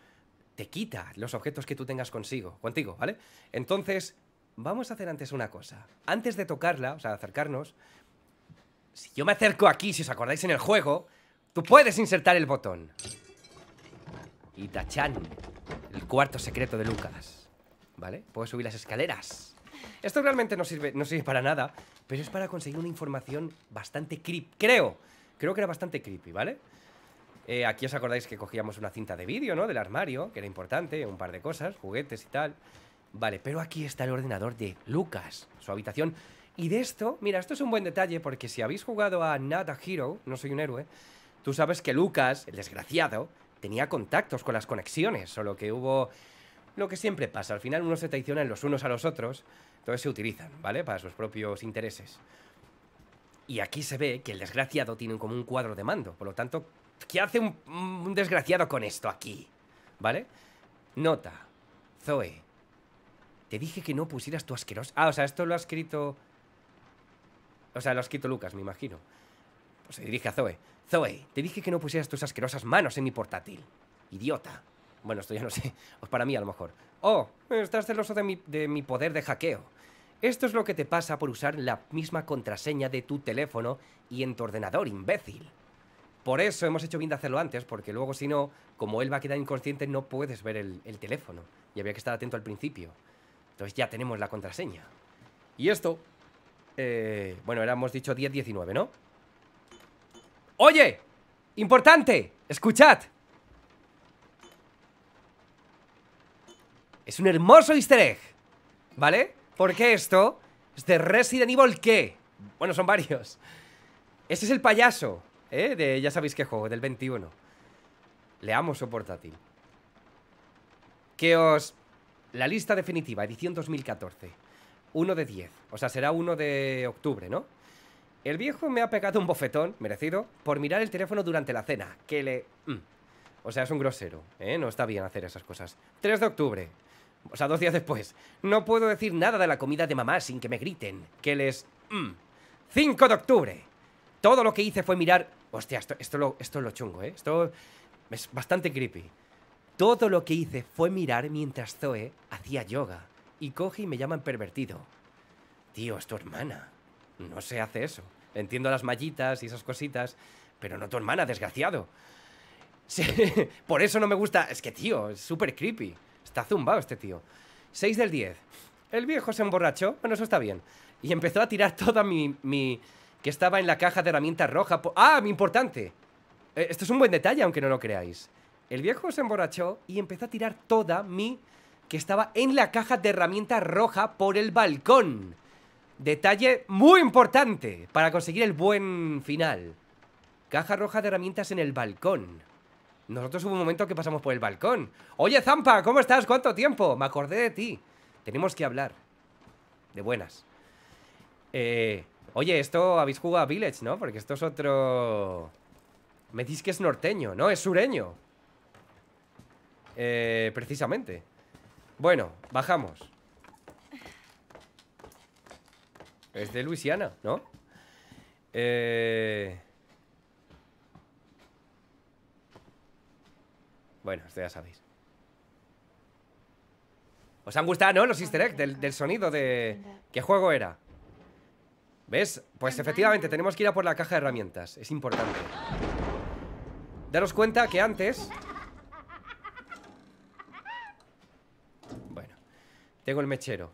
te quita los objetos que tú tengas consigo, contigo, ¿vale? Entonces, vamos a hacer antes una cosa. Antes de tocarla, o sea, acercarnos, si yo me acerco aquí, si os acordáis en el juego, tú puedes insertar el botón. Y tachan, el cuarto secreto de Lucas. ¿Vale? Puedes subir las escaleras. Esto realmente no sirve, no sirve para nada, pero es para conseguir una información bastante creepy. Creo, creo que era bastante creepy, ¿vale? Eh, aquí os acordáis que cogíamos una cinta de vídeo, ¿no? Del armario, que era importante, un par de cosas, juguetes y tal. Vale, pero aquí está el ordenador de Lucas, su habitación. Y de esto, mira, esto es un buen detalle porque si habéis jugado a Not a Hero, no soy un héroe, tú sabes que Lucas, el desgraciado, tenía contactos con las conexiones, solo que hubo lo que siempre pasa, al final unos se traicionan los unos a los otros, entonces se utilizan, ¿vale? Para sus propios intereses. Y aquí se ve que el desgraciado tiene como un cuadro de mando, por lo tanto, ¿qué hace un, desgraciado con esto aquí? ¿Vale? Nota, Zoe, te dije que no pusieras tu asqueroso... Ah, o sea, esto lo ha escrito... O sea, lo ha escrito Lucas, me imagino. Pues se dirige a Zoe. Zoe, te dije que no pusieras tus asquerosas manos en mi portátil. Idiota. Bueno, esto ya no sé. O para mí, a lo mejor. Oh, estás celoso de mi, de mi poder de hackeo. Esto es lo que te pasa por usar la misma contraseña de tu teléfono y en tu ordenador, imbécil. Por eso hemos hecho bien de hacerlo antes, porque luego si no, como él va a quedar inconsciente, no puedes ver el, el teléfono. Y había que estar atento al principio. Entonces ya tenemos la contraseña. Y esto... eh, bueno, ahora hemos dicho 10-19, ¿no? ¡Oye! ¡Importante! ¡Escuchad! Es un hermoso easter egg, ¿vale? Porque esto es de Resident Evil ¿qué? Bueno, son varios. Ese es el payaso, ¿eh? De ya sabéis qué juego, del 21. Leamos su portátil. Que os... La lista definitiva, edición 2014. 1 de 10. O sea, será 1 de octubre, ¿no? El viejo me ha pegado un bofetón, merecido, por mirar el teléfono durante la cena. Que le... mm. O sea, es un grosero, ¿eh? No está bien hacer esas cosas. 3 de octubre. O sea, dos días después. No puedo decir nada de la comida de mamá sin que me griten. Que les... mm. 5 de octubre. Todo lo que hice fue mirar... Hostia, esto, esto, lo, esto es lo chungo, ¿eh? Esto es bastante creepy. Todo lo que hice fue mirar mientras Zoe hacía yoga. Y coge y me llaman pervertido. Tío, es tu hermana. No se hace eso. Entiendo las mallitas y esas cositas, pero no tu hermana, desgraciado. Por eso no me gusta. Es que, tío, es súper creepy. Está zumbado este tío. 6 del 10. El viejo se emborrachó. Bueno, eso está bien. Y empezó a tirar toda mi. mi que estaba en la caja de herramientas roja. ¡Ah! Mi importante. Eh, Esto es un buen detalle, aunque no lo creáis. El viejo se emborrachó y empezó a tirar toda mi. que estaba en la caja de herramientas roja por el balcón. Detalle muy importante para conseguir el buen final. Caja roja de herramientas en el balcón. Nosotros hubo un momento que pasamos por el balcón. Oye, Zampa, ¿cómo estás? ¿Cuánto tiempo? Me acordé de ti. Tenemos que hablar. De buenas. Eh, oye, esto habéis jugado a Village, ¿no? Porque esto es otro... Me decís que es norteño, ¿no? Es sureño. Eh, precisamente. Bueno, bajamos. Es de Luisiana, ¿no? Eh... Bueno, esto ya sabéis. ¿Os han gustado, no? Los easter eggs del, del sonido de... ¿Qué juego era? ¿Ves? Pues efectivamente tenemos que ir a por la caja de herramientas. Es importante. Daros cuenta que antes... Bueno. Tengo el mechero.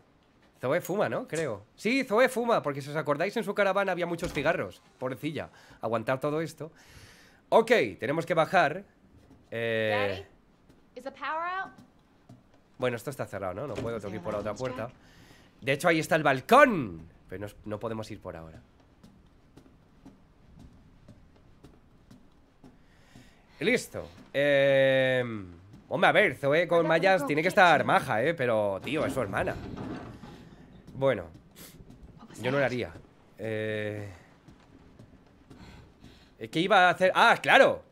Zoe fuma, ¿no? Creo. Sí, Zoe fuma, porque si os acordáis en su caravana había muchos cigarros. Pobrecilla. Aguantar todo esto. Ok, tenemos que bajar. Eh... Daddy? Is the power out? Bueno, esto está cerrado, ¿no? No puedo, tengo que ir por la otra puerta. De hecho, ahí está el balcón. Pero no, no podemos ir por ahora. Listo. Eh... Hombre, a ver, Zoe con Mayas tiene que estar maja, ¿eh? Pero, tío, es su hermana. Bueno, yo no lo haría. Eh... ¿Qué iba a hacer? ¡Ah, claro!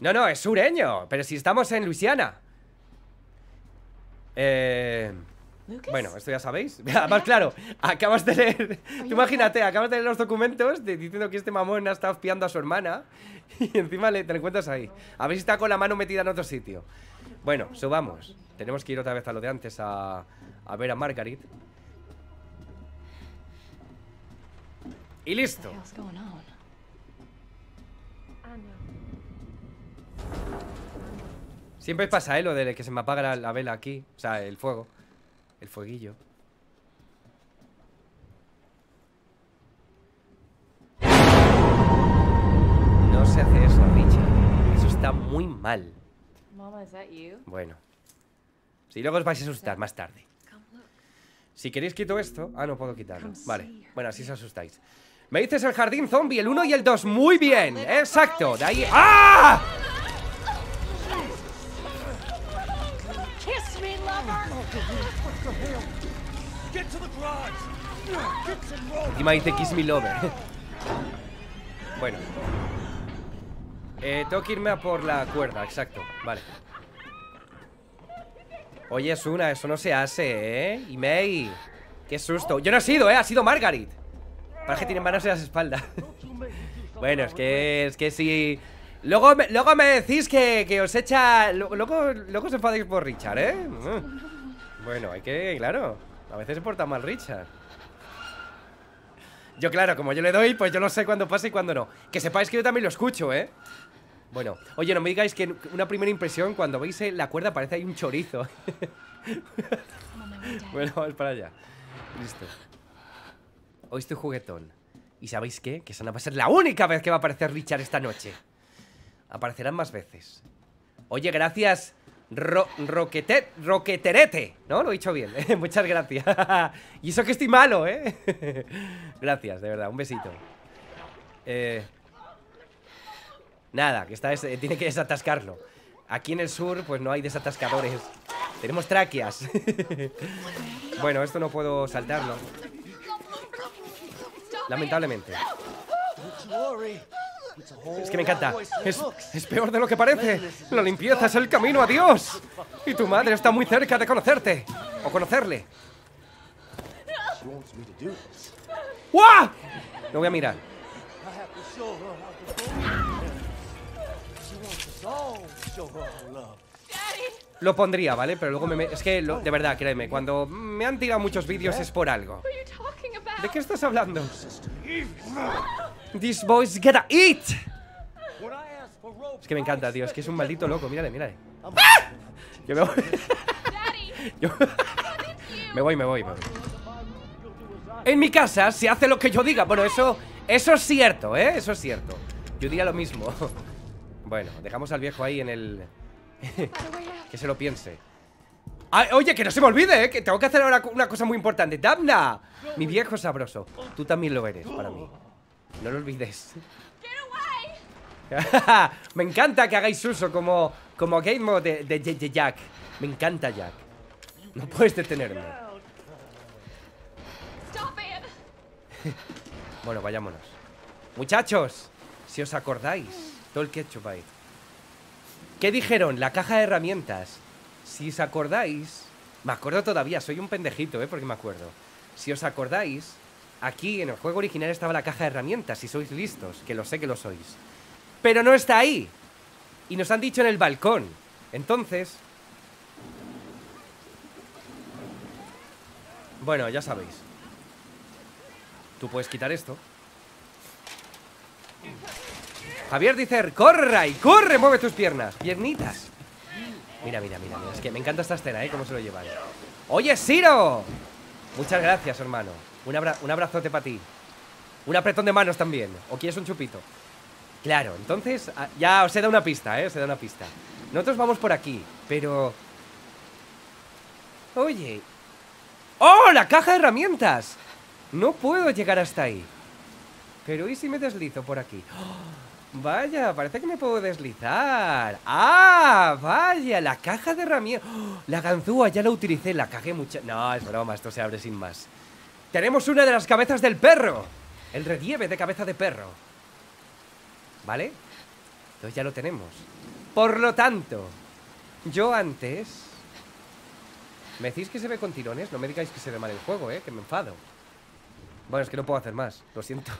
No, no, es sureño. Pero si estamos en Luisiana. Eh... Bueno, esto ya sabéis. Además, claro, acabas de leer. Tú imagínate, acabas de leer los documentos de- diciendo que este mamón ha estado espiando a su hermana. Y encima le, te lo encuentras ahí. A ver si está con la mano metida en otro sitio. Bueno, subamos. Tenemos que ir otra vez a lo de antes a, a ver a Margaret. Y listo. Siempre pasa, ¿eh? Lo de que se me apaga la, la vela aquí. O sea, el fuego. El fueguillo. No se hace eso, Richie. Eso está muy mal. Mama, you? Bueno. Si luego os vais a asustar más tarde. Si queréis quito esto. Ah, no puedo quitarlo. Vale. Bueno, así os asustáis. Me dices el jardín zombie, el 1 y el 2. Muy bien. Exacto. De ahí. ¡Ah! Encima dice Kiss Me Lover. bueno. Eh, tengo que irme a por la cuerda, exacto. Vale. Oye, es una, eso no se hace, ¿eh? Y May. Qué susto. Yo no he sido, ¿eh? Ha sido Margaret. Parece que tiene manos en las espaldas. bueno, es que, es que si... Luego me, luego me decís que, os echa... Luego, luego os enfadéis por Richard, ¿eh? Mm. Bueno, hay que... Claro. A veces se porta mal Richard. Yo, claro, como yo le doy, pues yo no sé cuándo pasa y cuándo no. Que sepáis que yo también lo escucho, ¿eh? Bueno, oye, no me digáis que una primera impresión, cuando veis eh, la cuerda, parece un chorizo. Bueno, vamos para allá. Listo. Hoy estoy juguetón. ¿Y sabéis qué? Que esa no va a ser la única vez que va a aparecer Richard esta noche. Aparecerán más veces. Oye, gracias. Ro roquete roqueterete. ¿No? Lo he dicho bien. Muchas gracias. y eso que estoy malo, ¿eh? gracias, de verdad. Un besito. Eh, nada, que está des- tiene que desatascarlo. Aquí en el sur, pues no hay desatascadores. Tenemos tráqueas. bueno, esto no puedo saltarlo. Lamentablemente. Es que me encanta. Es, es peor de lo que parece. La limpieza es el camino a Dios. Y tu madre está muy cerca de conocerte. O conocerle. ¡Guau! Lo voy a mirar. Lo pondría, ¿vale? Pero luego me... me- Es que, lo- de verdad, créeme, cuando me han tirado muchos vídeos es por algo. ¿De qué estás hablando? This boy's gonna eat. Es que me encanta, tío. Es que es un maldito loco. Mírale, mírale. I'm Yo me voy. Yo- me voy, me voy, me voy. En mi casa se hace lo que yo diga. Bueno, eso, eso es cierto, ¿eh? Eso es cierto. Yo diría lo mismo. Bueno, dejamos al viejo ahí en el... Que se lo piense. Ay, oye, que no se me olvide, ¿eh? Que tengo que hacer ahora una cosa muy importante. ¡Damna! Mi viejo sabroso. Tú también lo eres para mí. No lo olvides. Me encanta que hagáis uso como, como game mode de, de- de- de Jack. Me encanta Jack. No puedes detenerme. Stop it! Bueno, vayámonos. Muchachos, si os acordáis, todo el ketchup ahí. ¿Qué dijeron? La caja de herramientas. Si os acordáis, me acuerdo todavía, soy un pendejito, ¿eh? Porque me acuerdo. Si os acordáis, aquí en el juego original estaba la caja de herramientas, si sois listos, que lo sé que lo sois. Pero no está ahí. Y nos han dicho en el balcón. Entonces... Bueno, ya sabéis. Tú puedes quitar esto. Javier dice, corra y corre, mueve tus piernas. Piernitas. Mira, mira, mira, mira. Es que me encanta esta escena, ¿eh? Cómo se lo llevan. Oye, Siro. Muchas gracias, hermano. Un, abra- un abrazote para ti. Un apretón de manos también. ¿O quieres un chupito? Claro, entonces ah, ya os he dado una pista, ¿eh? He dado una pista. Nosotros vamos por aquí, pero... Oye. ¡Oh, la caja de herramientas! No puedo llegar hasta ahí. Pero ¿y si me deslizo por aquí? ¡Oh! Vaya, parece que me puedo deslizar. ¡Ah! Vaya, la caja de herramientas. ¡Oh! La ganzúa ya la utilicé, la cagué mucho. No, es broma, esto se abre sin más. Tenemos una de las cabezas del perro. El relieve de cabeza de perro. ¿Vale? Entonces ya lo tenemos. Por lo tanto, yo antes... ¿Me decís que se ve con tirones? No me digáis que se ve mal el juego, ¿eh? Que me enfado. Bueno, es que no puedo hacer más, lo siento.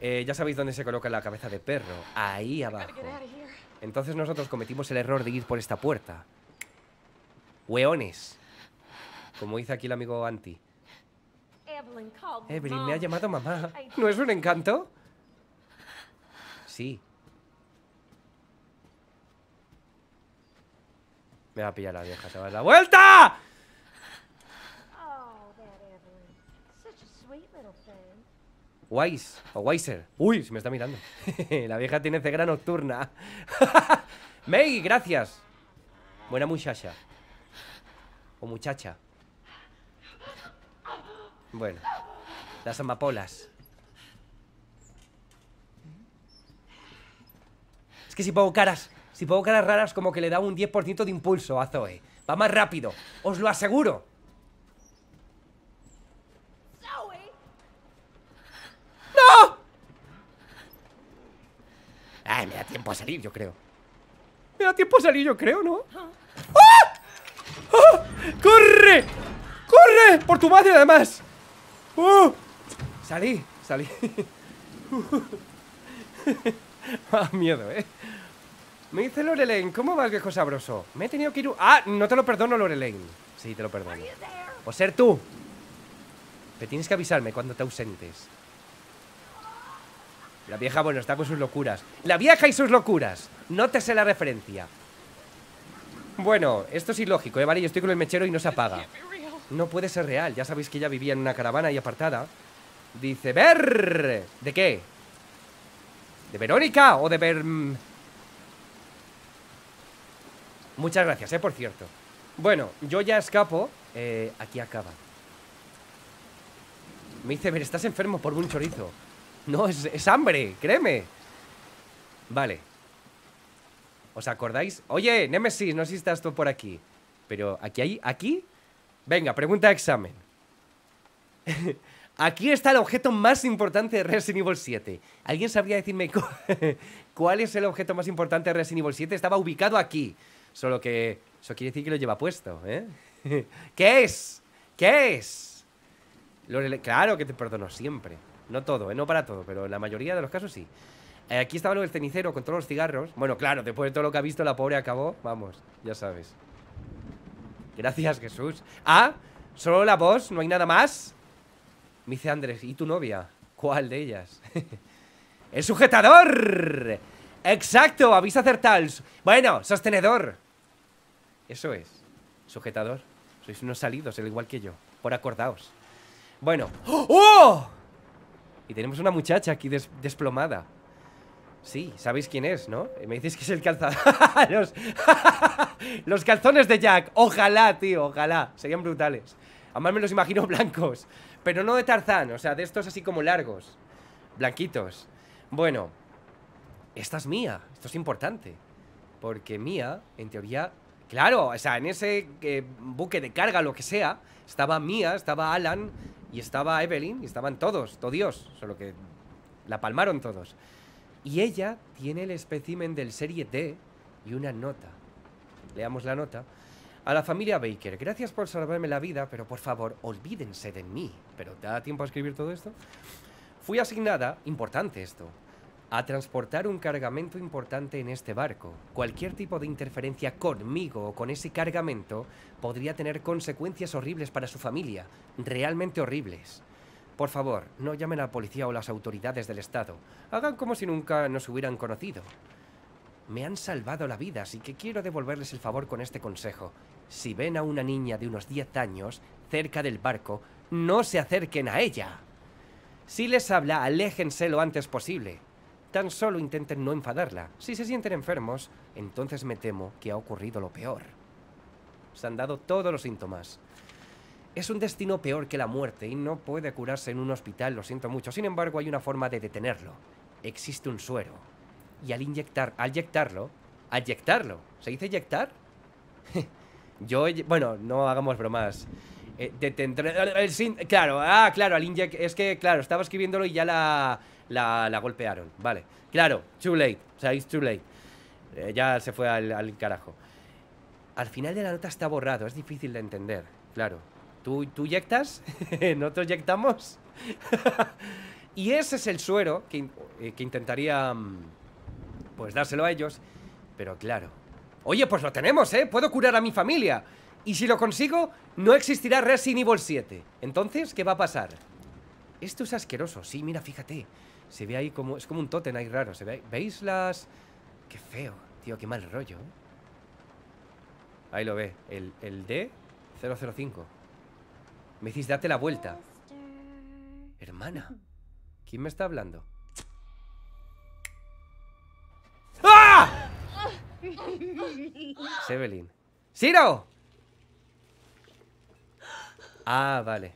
Eh, ya sabéis dónde se coloca la cabeza de perro. Ahí abajo. Entonces nosotros cometimos el error de ir por esta puerta. Hueones. Como dice aquí el amigo Anti. Evelyn Mom. me ha llamado mamá. ¿No es un encanto? Sí. Me va a pillar la vieja, te va a dar la vuelta. Oh, that Evelyn. Such a sweet little thing. Wise o Wiser. Uy, se me está mirando. la vieja tiene ceguera nocturna. May, gracias. Buena muchacha. O muchacha. Bueno. Las amapolas. Es que si pongo caras, si pongo caras raras como que le da un 10% de impulso a Zoe. Va más rápido, os lo aseguro. ¡No! Ay, me da tiempo a salir, yo creo. Me da tiempo a salir, yo creo, ¿no? ¡Ah! ¡Ah! ¡Corre! ¡Corre! Por tu madre, además. ¡Uh! Salí, salí. ah, miedo, ¿eh? Me dice Lorelaine, ¿cómo vas, viejo sabroso? Me he tenido que ir... Ah, no te lo perdono, Lorelaine. Sí, te lo perdono. O ser tú. Te tienes que avisarme cuando te ausentes. La vieja, bueno, está con sus locuras. La vieja y sus locuras. Nótese la referencia. Bueno, esto es ilógico, ¿eh? Vale, yo estoy con el mechero y no se apaga. No puede ser real. Ya sabéis que ella vivía en una caravana y apartada. Dice, ver. ¿De qué? ¿De Verónica o de Ver... Muchas gracias, eh, por cierto. Bueno, yo ya escapo. Eh, aquí acaba. Me dice, ver, estás enfermo por un chorizo. No, es, es hambre, créeme. Vale. ¿Os acordáis? Oye, Nemesis, no sé si estás tú por aquí. Pero aquí hay. ¿Aquí? Venga, pregunta de examen. Aquí está el objeto más importante de Resident Evil 7. ¿Alguien sabría decirme cu- cuál es el objeto más importante de Resident Evil 7? Estaba ubicado aquí. Solo que eso quiere decir que lo lleva puesto, ¿eh? ¿Qué es? ¿Qué es? Claro que te perdono siempre. No todo, ¿eh? No para todo, pero en la mayoría de los casos sí. Eh, aquí estaba lo del cenicero con todos los cigarros. Bueno, claro, después de todo lo que ha visto, la pobre acabó. Vamos, ya sabes. Gracias, Jesús. Ah, solo la voz, no hay nada más. Me dice Andrés, ¿y tu novia? ¿Cuál de ellas? ¡El sujetador! ¡Exacto! Habéis acertado. Bueno, sostenedor. Eso es. Sujetador. Sois unos salidos, al igual que yo. Por acordaos. Bueno. ¡Oh! Y tenemos una muchacha aquí des- desplomada. Sí, sabéis quién es, ¿no? Me dices que es el calzador. los, los calzones de Jack. Ojalá, tío, ojalá. Serían brutales. Además me los imagino blancos. Pero no de Tarzán, o sea, de estos así como largos. Blanquitos. Bueno, esta es mía. Esto es importante. Porque mía, en teoría. Claro, o sea, en ese eh, buque de carga, lo que sea, estaba Mía, estaba Alan y estaba Evelyn y estaban todos, todo Dios. Solo que la palmaron todos. Y ella tiene el espécimen del serie D y una nota. Leamos la nota. A la familia Baker, gracias por salvarme la vida, pero por favor, olvídense de mí. ¿Pero te da tiempo a escribir todo esto? Fui asignada, importante esto, a transportar un cargamento importante en este barco. Cualquier tipo de interferencia conmigo o con ese cargamento podría tener consecuencias horribles para su familia, realmente horribles. Por favor, no llamen a la policía o las autoridades del Estado. Hagan como si nunca nos hubieran conocido. Me han salvado la vida, así que quiero devolverles el favor con este consejo. Si ven a una niña de unos 10 años cerca del barco, no se acerquen a ella. Si les habla, aléjense lo antes posible. Tan solo intenten no enfadarla. Si se sienten enfermos, entonces me temo que ha ocurrido lo peor. Se han dado todos los síntomas. Es un destino peor que la muerte y no puede curarse en un hospital, lo siento mucho. Sin embargo, hay una forma de detenerlo. Existe un suero. Y al inyectar, al inyectarlo, al inyectarlo, ¿se dice inyectar? Yo, bueno, no hagamos bromas. Eh, detendré- el sin- claro, ah, claro, al inyect, es que, claro, estaba escribiéndolo y ya la, la, la golpearon. Vale, claro, too late, o sea, it's too late. Eh, ya se fue al carajo. Al final de la nota está borrado, es difícil de entender, claro. ¿Tú, tú inyectas? ¿Nosotros inyectamos? y ese es el suero que, eh, que intentaría, mm, pues, dárselo a ellos. Pero claro. Oye, pues lo tenemos, ¿eh? Puedo curar a mi familia. Y si lo consigo, no existirá Resident Evil 7. Entonces, ¿qué va a pasar? Esto es asqueroso. Sí, mira, fíjate. Se ve ahí como... Es como un tótem ahí raro. ¿Se ve? ¿Veis las...? Qué feo, tío, qué mal rollo. ¿eh? Ahí lo ve. El, el D005. Me decís, date la vuelta. Hermana. ¿Quién me está hablando? ¡Ah! Sevelin. ¡Siro! Ah, vale.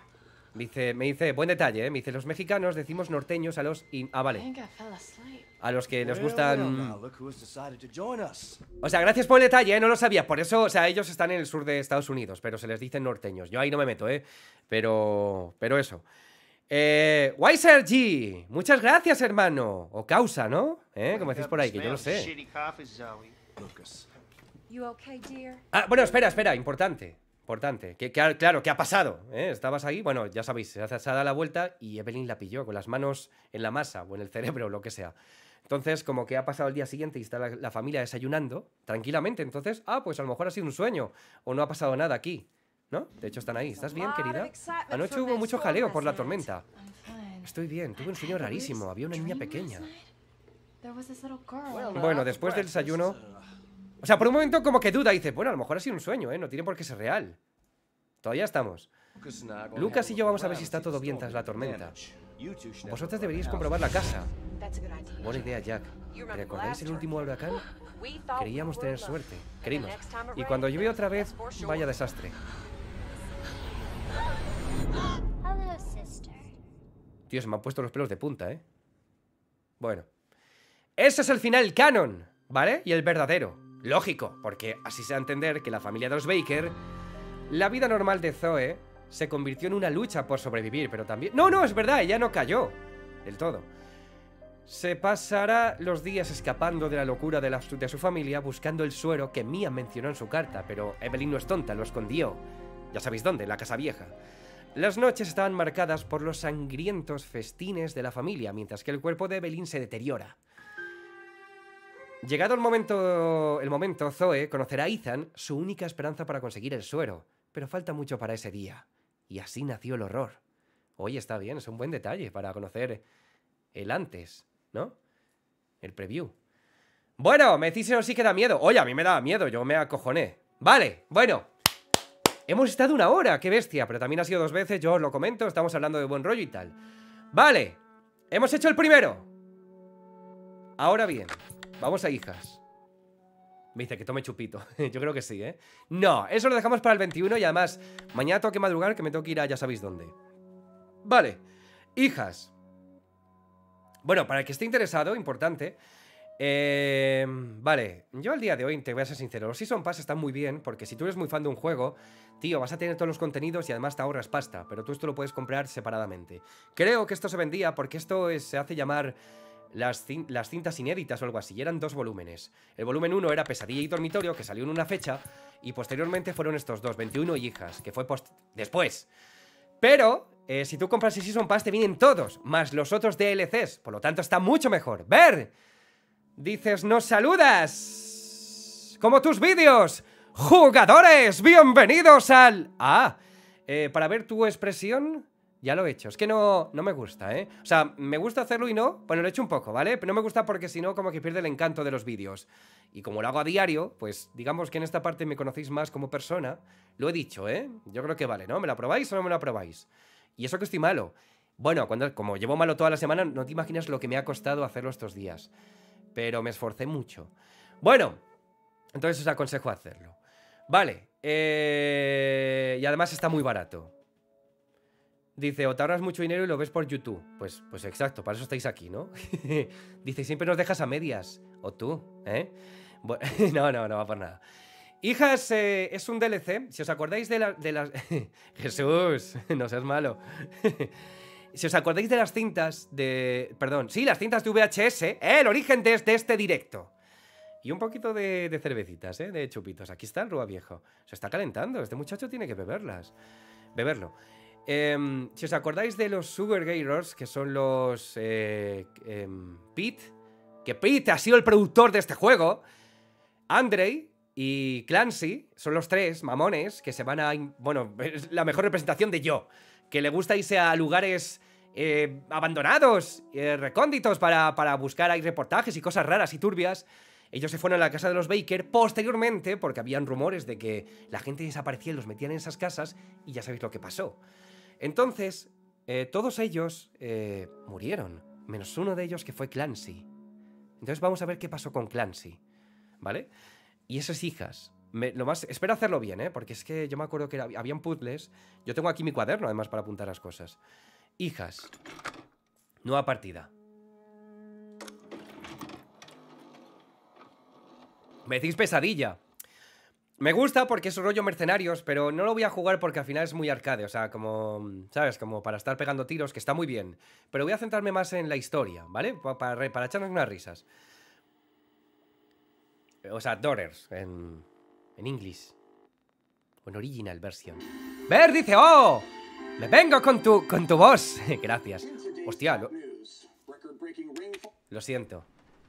Dice, me dice, buen detalle, ¿eh? Me dice, los mexicanos decimos norteños a los... in- Ah, vale. A los que les gustan... O sea, gracias por el detalle, ¿eh? No lo sabía. Por eso, o sea, ellos están en el sur de Estados Unidos, pero se les dicen norteños. Yo ahí no me meto, ¿eh? Pero... Pero eso. Eh... Weiser G. Muchas gracias, hermano. O causa, ¿no? ¿Eh? Como decís por ahí, que yo lo sé. Shitty coffee, Zoe. Lucas. You okay, dear? Ah, bueno, espera, espera, importante. Importante. Que, claro, ¿qué ha pasado? ¿Eh? Estabas ahí, bueno, ya sabéis, se ha se ha dado la vuelta y Evelyn la pilló con las manos en la masa o en el cerebro o lo que sea. Entonces, como que ha pasado el día siguiente y está la, la familia desayunando tranquilamente, entonces, ah, pues a lo mejor ha sido un sueño o no ha pasado nada aquí. ¿No? De hecho, están ahí. ¿Estás bien, querida? Anoche hubo mucho jaleo por la tormenta. I'm fine. Estoy bien, tuve un sueño rarísimo. Había una niña pequeña. Bueno, después del desayuno... O sea, por un momento como que duda, dice, bueno, a lo mejor ha sido un sueño, ¿eh? No tiene por qué ser real. Todavía estamos. Lucas y yo vamos a ver si está todo the bien tras la tormenta. Vosotros deberíais comprobar la casa. Buena idea, Jack. You remember ¿Recordáis last el último huracán? Creíamos tener suerte. Creímos. Y cuando llovió otra vez, vaya desastre. Tío, se me han puesto los pelos de punta, ¿eh? Bueno. Ese es el final canon, ¿vale? Y el verdadero. Lógico, porque así se da a entender que la familia de los Baker, la vida normal de Zoe, se convirtió en una lucha por sobrevivir, pero también... No, no, es verdad, ella no cayó del todo. Se pasará los días escapando de la locura de, la- su familia buscando el suero que Mia mencionó en su carta, pero Evelyn no es tonta, lo escondió. Ya sabéis dónde, en la casa vieja. Las noches estaban marcadas por los sangrientos festines de la familia, mientras que el cuerpo de Evelyn se deteriora. Llegado el momento, el momento, Zoe conocerá a Ethan, su única esperanza para conseguir el suero. Pero falta mucho para ese día. Y así nació el horror. Oye, está bien, es un buen detalle para conocer el antes, ¿no? El preview. Bueno, me decís no sí que da miedo. Oye, a mí me daba miedo, yo me acojoné. Vale, bueno. Hemos estado una hora, qué bestia, pero también ha sido dos veces, yo os lo comento, estamos hablando de buen rollo y tal. Vale, hemos hecho el primero. Ahora bien, vamos a hijas. Me dice que tome chupito. Yo creo que sí, ¿eh? No, eso lo dejamos para el 21 y además mañana tengo que madrugar que me tengo que ir a ya sabéis dónde. Vale, hijas. Bueno, para el que esté interesado, importante. eh, vale, yo al día de hoy, te voy a ser sincero, los Season Pass están muy bien porque si tú eres muy fan de un juego, tío, vas a tener todos los contenidos y además te ahorras pasta, pero tú esto lo puedes comprar separadamente. Creo que esto se vendía porque esto es- se hace llamar las, las cintas inéditas o algo así, y eran dos volúmenes. El volumen 1 era Pesadilla y Dormitorio, que salió en una fecha, y posteriormente fueron estos dos, 21 y Hijas, que fue post- después. Pero, eh, si tú compras el Season Pass, te vienen todos, más los otros DLCs, por lo tanto está mucho mejor. ¡Ver! Dices, nos saludas. Como tus vídeos. Jugadores, bienvenidos al... Ah, para ver tu expresión, ya lo he hecho. Es que no, no me gusta, ¿eh? O sea, me gusta hacerlo y no. Bueno, lo he hecho un poco, ¿vale? Pero no me gusta porque si no, como que pierde el encanto de los vídeos. Y como lo hago a diario, pues digamos que en esta parte me conocéis más como persona. Lo he dicho, ¿eh? Yo creo que vale, ¿no? ¿Me lo aprobáis o no me lo aprobáis? Y eso que estoy malo. Bueno, cuando, como llevo malo toda la semana, no te imaginas lo que me ha costado hacerlo estos días. Pero me esforcé mucho. Bueno, entonces os aconsejo hacerlo. Vale. eh, y además está muy barato. Dice, o te ahorras mucho dinero y lo ves por YouTube. Pues, pues exacto, para eso estáis aquí, ¿no? Dice, siempre nos dejas a medias. O tú, ¿eh? No, no, no va por nada. Hijas eh, es un DLC. Si os acordáis de, la- de las. Jesús, no seas malo. si os acordáis de las cintas de. Perdón, sí, las cintas de VHS, ¿eh? el origen de, este directo. Y un poquito de, de cervecitas, ¿eh? De chupitos. Aquí está el Rúa Viejo. Se está calentando. Este muchacho tiene que beberlas. Beberlo. Em, si os acordáis de los Sugar Gators, que son los. Eh, em, Pete. Que Pete ha sido el productor de este juego. Andrei y Clancy son los tres mamones que se van a. Bueno, es la mejor representación de yo. Que le gusta irse a lugares eh, abandonados, eh, recónditos, para, para buscar ahí reportajes y cosas raras y turbias. Ellos se fueron a la casa de los Baker posteriormente, porque habían rumores de que la gente desaparecía y los metían en esas casas, y ya sabéis lo que pasó. Entonces, eh, todos ellos murieron, menos uno de ellos que fue Clancy. Entonces vamos a ver qué pasó con Clancy, ¿vale? Y esas hijas. Me- lo más, espero hacerlo bien, ¿eh? Porque es que yo me acuerdo que era- habían puzzles. Yo tengo aquí mi cuaderno, además, para apuntar las cosas. Hijas. Nueva partida. Me decís pesadilla. Me gusta porque es un rollo mercenarios, pero no lo voy a jugar porque al final es muy arcade. O sea, como, ¿sabes? Como para estar pegando tiros, que está muy bien. Pero voy a centrarme más en la historia, ¿vale? Pa- Para, re- para echarnos unas risas. O sea, Daughters, en, en inglés. O en original version. Ver dice, ¡oh! Me vengo con tu, con tu voz. Gracias. Hostia, lo, lo siento.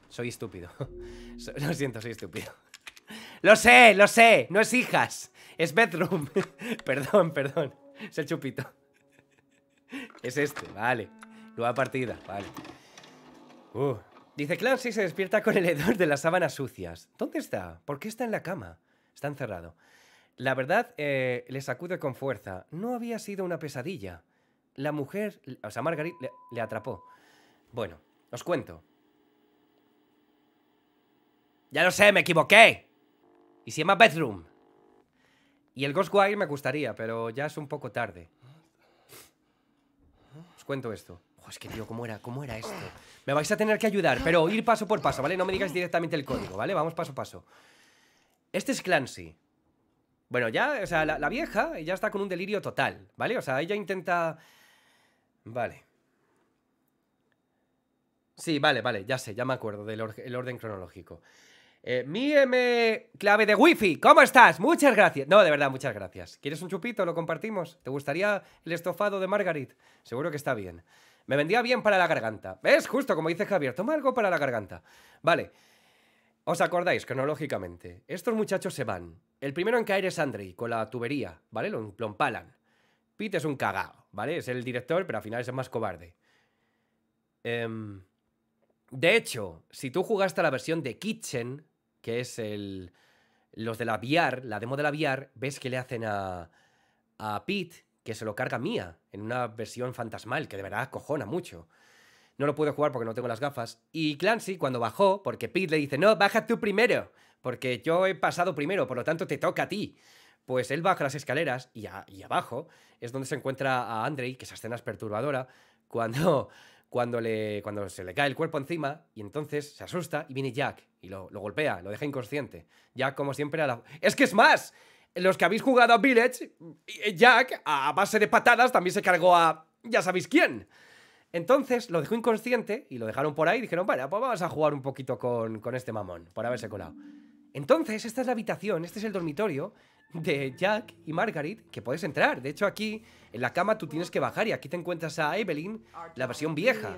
Soy estúpido. Lo siento, soy estúpido. Lo sé, lo sé. No es hijas. Es bedroom. perdón, perdón. Es el chupito. Es este, vale. Nueva partida, vale. Uh. Dice Clancy se despierta con el hedor de las sábanas sucias. ¿Dónde está? ¿Por qué está en la cama? Está encerrado. La verdad, eh, le sacude con fuerza. No había sido una pesadilla. La mujer, o sea, Margaret, le, le atrapó. Bueno, os cuento. Ya lo sé, me equivoqué. Y se llama Bedroom. Y el Ghostwire me gustaría, pero ya es un poco tarde. Os cuento esto. Es que, tío, ¿cómo era, ¿cómo era esto? Me vais a tener que ayudar, pero ir paso por paso, ¿vale? No me digáis directamente el código, ¿vale? Vamos paso a paso. Este es Clancy. Bueno, ya, o sea, la, vieja ya está con un delirio total, ¿vale? O sea, ella intenta... Vale. Sí, vale, vale, ya sé, ya me acuerdo del or- el orden cronológico. Eh, mi M clave de wifi, ¿cómo estás? Muchas gracias. No, de verdad, muchas gracias. ¿Quieres un chupito? ¿Lo compartimos? ¿Te gustaría el estofado de Margaret? Seguro que está bien. Me vendría bien para la garganta. ¿Ves? Justo como dice Javier, toma algo para la garganta. Vale. ¿Os acordáis cronológicamente? Estos muchachos se van. El primero en caer es Andrei, con la tubería, ¿vale? Lo, lo empalan. Pete es un cagao, ¿vale? Es el director, pero al final es el más cobarde. Em, de hecho, si tú jugaste a la versión de Kitchen, que es el, los de la VR, la demo de la VR, ves que le hacen a, a Pete que se lo carga Mía en una versión fantasmal, que de verdad cojona mucho. No lo puedo jugar porque no tengo las gafas. Y Clancy, cuando bajó, porque Pete le dice, no, baja tú primero, porque yo he pasado primero, por lo tanto te toca a ti. Pues él baja las escaleras y, y abajo es donde se encuentra a Andrei, que esa escena es perturbadora, cuando, cuando, le, cuando se le cae el cuerpo encima y entonces se asusta y viene Jack y lo, lo golpea, lo deja inconsciente. Jack, como siempre, a la... ¡Es que es más! Los que habéis jugado a Village, eh, Jack, a base de patadas, también se cargó a... ya sabéis quién. Entonces lo dejó inconsciente y lo dejaron por ahí y dijeron, vale, pues vamos a jugar un poquito con, con este mamón, por haberse colado. Entonces, esta es la habitación, este es el dormitorio de Jack y Margaret, que puedes entrar. De hecho, aquí, en la cama, tú tienes que bajar y aquí te encuentras a Evelyn, la versión vieja.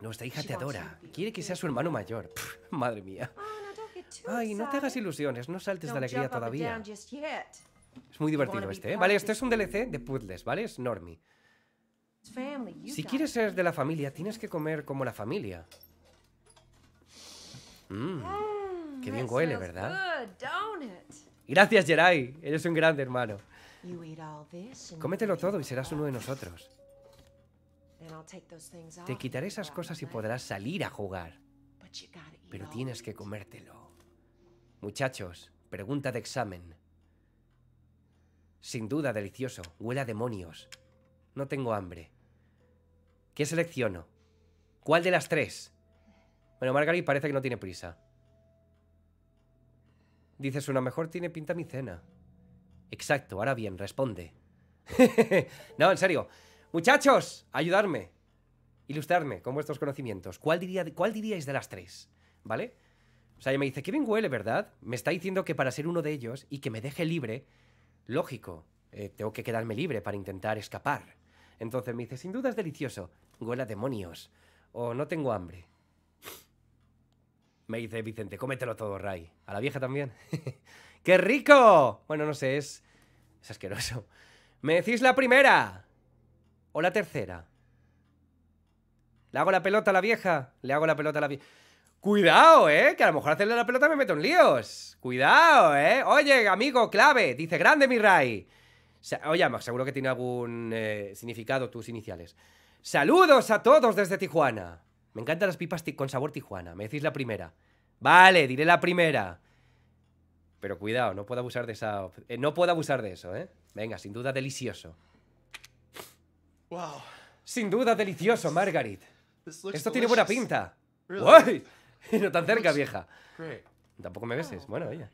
Nuestra hija te adora. Quiere que sea su hermano mayor. Madre mía. Ay, no te hagas ilusiones, no saltes de alegría todavía. Es muy divertido este, ¿eh? Vale, este es un DLC de puzzles, ¿vale? Es normie. Si quieres ser de la familia, tienes que comer como la familia. Mmm, qué bien huele, ¿verdad? Gracias, Jerai. Eres un grande hermano. Cómetelo todo y serás uno de nosotros. Te quitaré esas cosas y podrás salir a jugar. Pero tienes que comértelo. Muchachos, pregunta de examen. Sin duda delicioso. Huele a demonios. No tengo hambre. ¿Qué selecciono? ¿Cuál de las tres? Bueno, Margaret parece que no tiene prisa. Dices una mejor tiene pinta mi cena. Exacto, ahora bien, responde. no, en serio. Muchachos, ayudarme. Ilustrarme con vuestros conocimientos. ¿Cuál, diría, ¿Cuál diríais de las tres? ¿Vale? O sea, ella me dice, bien huele, ¿verdad? Me está diciendo que para ser uno de ellos y que me deje libre, lógico, eh, tengo que quedarme libre para intentar escapar. Entonces me dice, sin duda es delicioso. Huele a demonios. O no tengo hambre. Me dice Vicente, cómetelo todo, Ray. A la vieja también. ¡Qué rico! Bueno, no sé, es. Es asqueroso. ¿Me decís la primera? ¿O la tercera? ¿Le hago la pelota a la vieja? Le hago la pelota a la vieja. Cuidado, ¿eh? Que a lo mejor hacerle la pelota me meto en líos. Cuidado, ¿eh? Oye, amigo, clave. Dice grande mi Ray. Oye, Max, seguro que tiene algún eh, significado tus iniciales. Saludos a todos desde Tijuana. Me encantan las pipas con sabor Tijuana. Me decís la primera. Vale, diré la primera. Pero cuidado, no puedo abusar de esa. eh, no puedo abusar de eso, ¿eh? Venga, sin duda delicioso. Wow. Sin duda delicioso, Margaret. Esto tiene buena pinta. Really? No tan cerca, vieja. Tampoco me beses. Bueno, oye.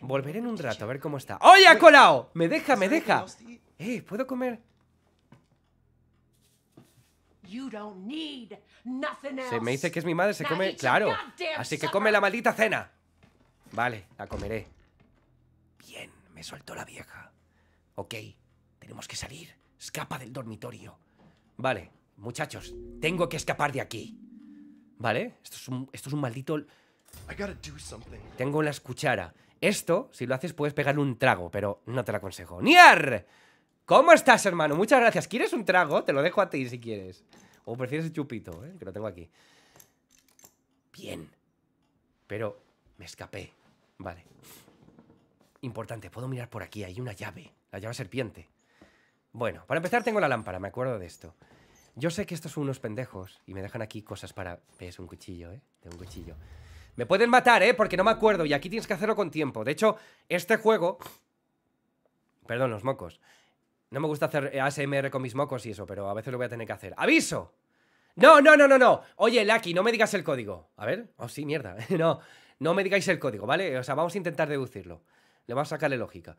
Volveré en un to rato a ver cómo está. ¡Oye, ha colado! ¡Me deja, me deja! Eh, ¿puedo comer? Se me dice que es mi madre, se come. Claro. Así que come la maldita cena. Vale, la comeré. Bien, me soltó la vieja. Ok, tenemos que salir. Escapa del dormitorio. Vale, muchachos, tengo que escapar de aquí. ¿Vale? Esto es un, esto es un maldito. Tengo la cuchara. Esto, si lo haces, puedes pegarle un trago, pero no te lo aconsejo. ¡Niar! ¿Cómo estás, hermano? Muchas gracias. ¿Quieres un trago? Te lo dejo a ti si quieres. O prefieres el chupito, ¿eh? que lo tengo aquí. Bien. Pero me escapé. Vale. Importante, puedo mirar por aquí. Hay una llave. La llave serpiente. Bueno, para empezar tengo la lámpara, me acuerdo de esto. Yo sé que estos son unos pendejos y me dejan aquí cosas para... ¿Ves? Un cuchillo, ¿eh? Tengo un cuchillo. Me pueden matar, ¿eh? Porque no me acuerdo y aquí tienes que hacerlo con tiempo. De hecho, este juego... Perdón, los mocos. No me gusta hacer ASMR con mis mocos y eso, pero a veces lo voy a tener que hacer. ¡Aviso! No, no, no, no, no. Oye, Lucky, no me digas el código. A ver. Oh, sí, mierda. No. No me digáis el código, ¿vale? O sea, vamos a intentar deducirlo. Le vamos a sacarle lógica.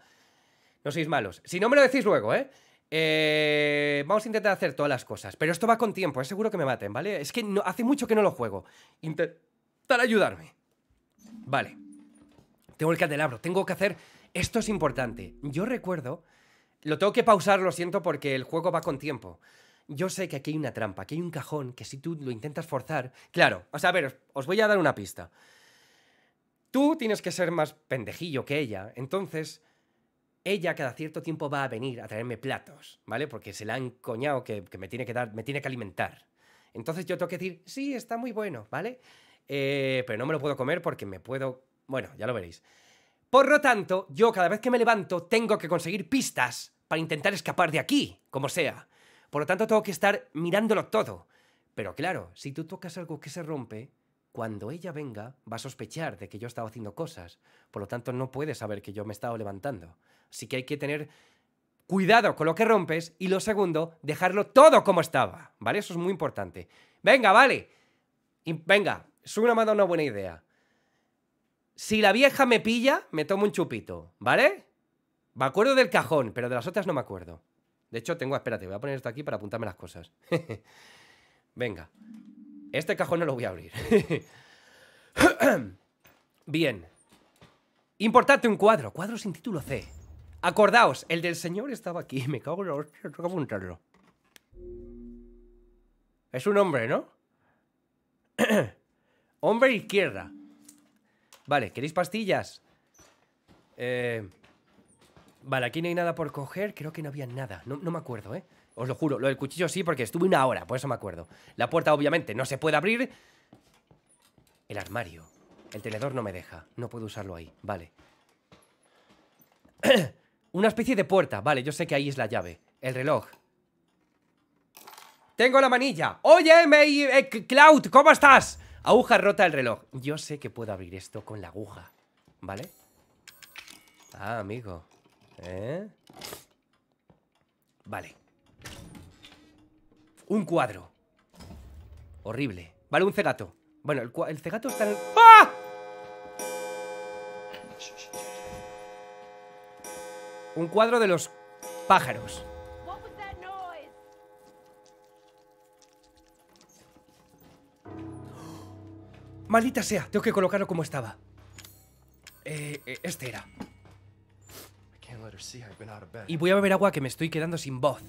No sois malos. Si no me lo decís luego, ¿eh? Eh, vamos a intentar hacer todas las cosas. Pero esto va con tiempo, es seguro que me maten, ¿vale? Es que no- hace mucho que no lo juego. Intentar ayudarme. Vale. Tengo el candelabro, tengo que hacer... Esto es importante. Yo recuerdo... Lo tengo que pausar, lo siento, porque el juego va con tiempo. Yo sé que aquí hay una trampa, aquí hay un cajón que si tú lo intentas forzar... Claro, o sea, a ver, os- os voy a dar una pista. Tú tienes que ser más pendejillo que ella, entonces ella cada cierto tiempo va a venir a traerme platos, ¿vale? Porque se la han coñado que, me tiene que dar, me tiene que alimentar. Entonces yo tengo que decir, sí, está muy bueno, ¿vale? Eh, pero no me lo puedo comer porque me puedo... Bueno, ya lo veréis. Por lo tanto, yo cada vez que me levanto tengo que conseguir pistas para intentar escapar de aquí, como sea. Por lo tanto, tengo que estar mirándolo todo. Pero claro, si tú tocas algo que se rompe, cuando ella venga va a sospechar de que yo estaba haciendo cosas. Por lo tanto, no puede saber que yo me he estado levantando. Así que hay que tener cuidado con lo que rompes y lo segundo, dejarlo todo como estaba. ¿Vale? Eso es muy importante. Venga, vale. Y venga, Suna me ha dado una buena idea. Si la vieja me pilla, me tomo un chupito, ¿vale? Me acuerdo del cajón, pero de las otras no me acuerdo. De hecho, tengo, espérate, voy a poner esto aquí para apuntarme las cosas. Venga. Este cajón no lo voy a abrir. Bien. Importante un cuadro. Cuadro sin título C. Acordaos, el del señor estaba aquí. Me cago en la hostia, tengo que apuntarlo. Es un hombre, ¿no? hombre izquierda. Vale, ¿queréis pastillas? Eh... Vale, aquí no hay nada por coger. Creo que no había nada. No, no me acuerdo, ¿eh? Os lo juro. Lo del cuchillo sí, porque estuve una hora. Por eso me acuerdo. La puerta, obviamente, no se puede abrir. El armario. El tenedor no me deja. No puedo usarlo ahí. Vale. Una especie de puerta. Vale, yo sé que ahí es la llave. El reloj. Tengo la manilla. Oye, May, eh, Cloud, ¿cómo estás? Aguja rota el reloj. Yo sé que puedo abrir esto con la aguja. ¿Vale? Ah, amigo. ¿Eh? Vale. Un cuadro. Horrible. Vale, un cegato. Bueno, el, cegato está en el... ¡Ah! Un cuadro de los pájaros. Maldita sea, tengo que colocarlo como estaba. Eh, eh, este era. Y voy a beber agua que me estoy quedando sin voz.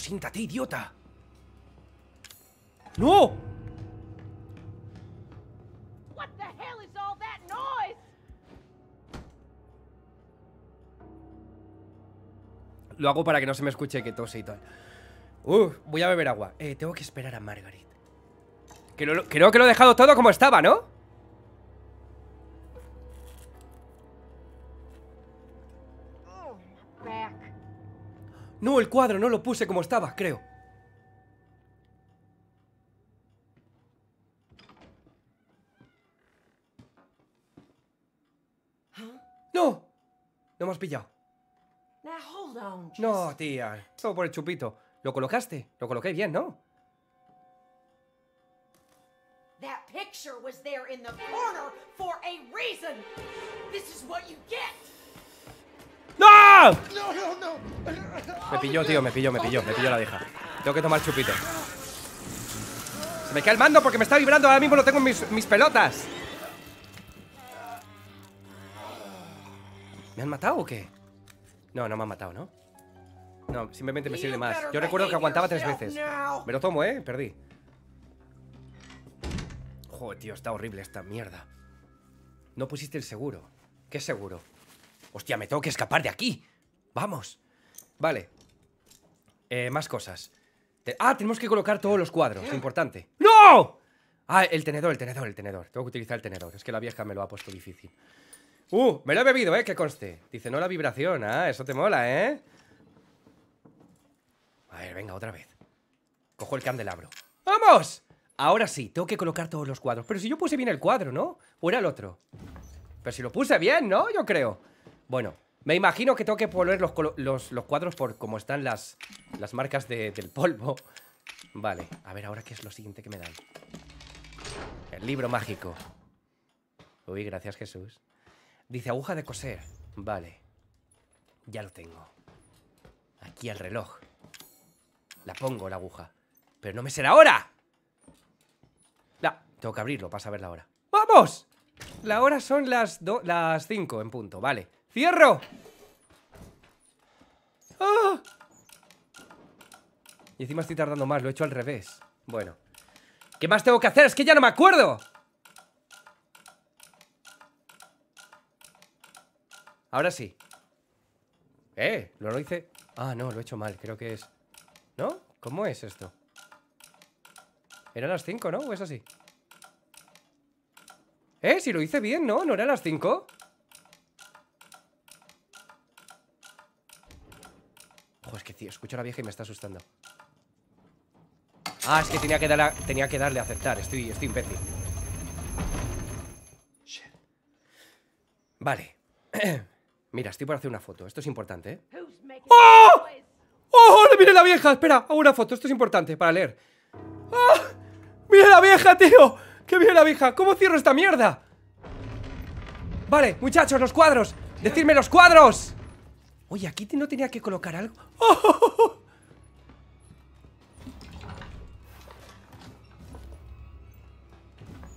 Siéntate, idiota. ¡No! Lo hago para que no se me escuche que tose y tal. Uh, voy a beber agua. Eh, tengo que esperar a Margaret. Creo, creo que lo he dejado todo como estaba, ¿no? Oh, back. No, el cuadro no lo puse como estaba, creo. ¡No! No pillado. Hold on. Jess. No, tía. Todo por el chupito. ¿Lo colocaste? Lo coloqué bien, ¿no? That picture was there in the corner for a reason. This is what you get. ¡No! No, no, no. Me pilló, tío, me pilló, me pilló, me pilló la vieja. Tengo que tomar chupito. Se me cae el mando porque me está vibrando. Ahora mismo lo tengo en mis, mis pelotas. ¿Me han matado o qué? No, no me han matado, ¿no? No, simplemente me sirve más. Yo recuerdo que aguantaba tres veces. Me lo tomo, ¿eh? Perdí. Joder, tío, está horrible esta mierda. No pusiste el seguro. ¿Qué seguro? Hostia, me tengo que escapar de aquí. Vamos. Vale. Eh, más cosas. Te- ah, tenemos que colocar todos los cuadros. Importante. ¡No! Ah, el tenedor, el tenedor, el tenedor. Tengo que utilizar el tenedor. Es que la vieja me lo ha puesto difícil. Uh, me lo he bebido, ¿eh? Que conste. Dice, no la vibración. Ah, eso te mola, ¿eh? A ver, venga, otra vez. Cojo el candelabro. ¡Vamos! Ahora sí, tengo que colocar todos los cuadros. Pero si yo puse bien el cuadro, ¿no? ¿O era el otro? Pero si lo puse bien, ¿no? Yo creo. Bueno, me imagino que tengo que poner los, los, los cuadros por como están las, las marcas de- del polvo. Vale, a ver ahora qué es lo siguiente que me dan. El libro mágico. Uy, gracias Jesús. Dice aguja de coser. Vale. Ya lo tengo. Aquí el reloj. La pongo la aguja. Pero no me será ahora. La, tengo que abrirlo para saber la hora. ¡Vamos! La hora son las, do- las 5 en punto. Vale. ¡Cierro! ¡Ah! Y encima estoy tardando más, lo he hecho al revés. Bueno. ¿Qué más tengo que hacer? Es que ya no me acuerdo. Ahora sí. Eh, lo hice. Ah, no, lo he hecho mal, creo que es. ¿No? ¿Cómo es esto? Eran las 5, ¿no? ¿O es así? Eh, si lo hice bien, ¿no? ¿No eran las 5? Es que tío, escucho a la vieja y me está asustando. Ah, es que tenía que, darle a- tenía que darle a aceptar. Estoy, estoy imbécil. Vale. Mira, estoy por hacer una foto. Esto es importante, ¿eh? ¡Oh! ¡Oh! ¡Le viene la vieja! Espera, hago una foto. Esto es importante para leer. ¡Ah! ¡Mira la vieja, tío! ¡Qué viene la vieja! ¿Cómo cierro esta mierda? Vale, muchachos, los cuadros. ¡Decidme los cuadros! Oye, aquí no tenía que colocar algo.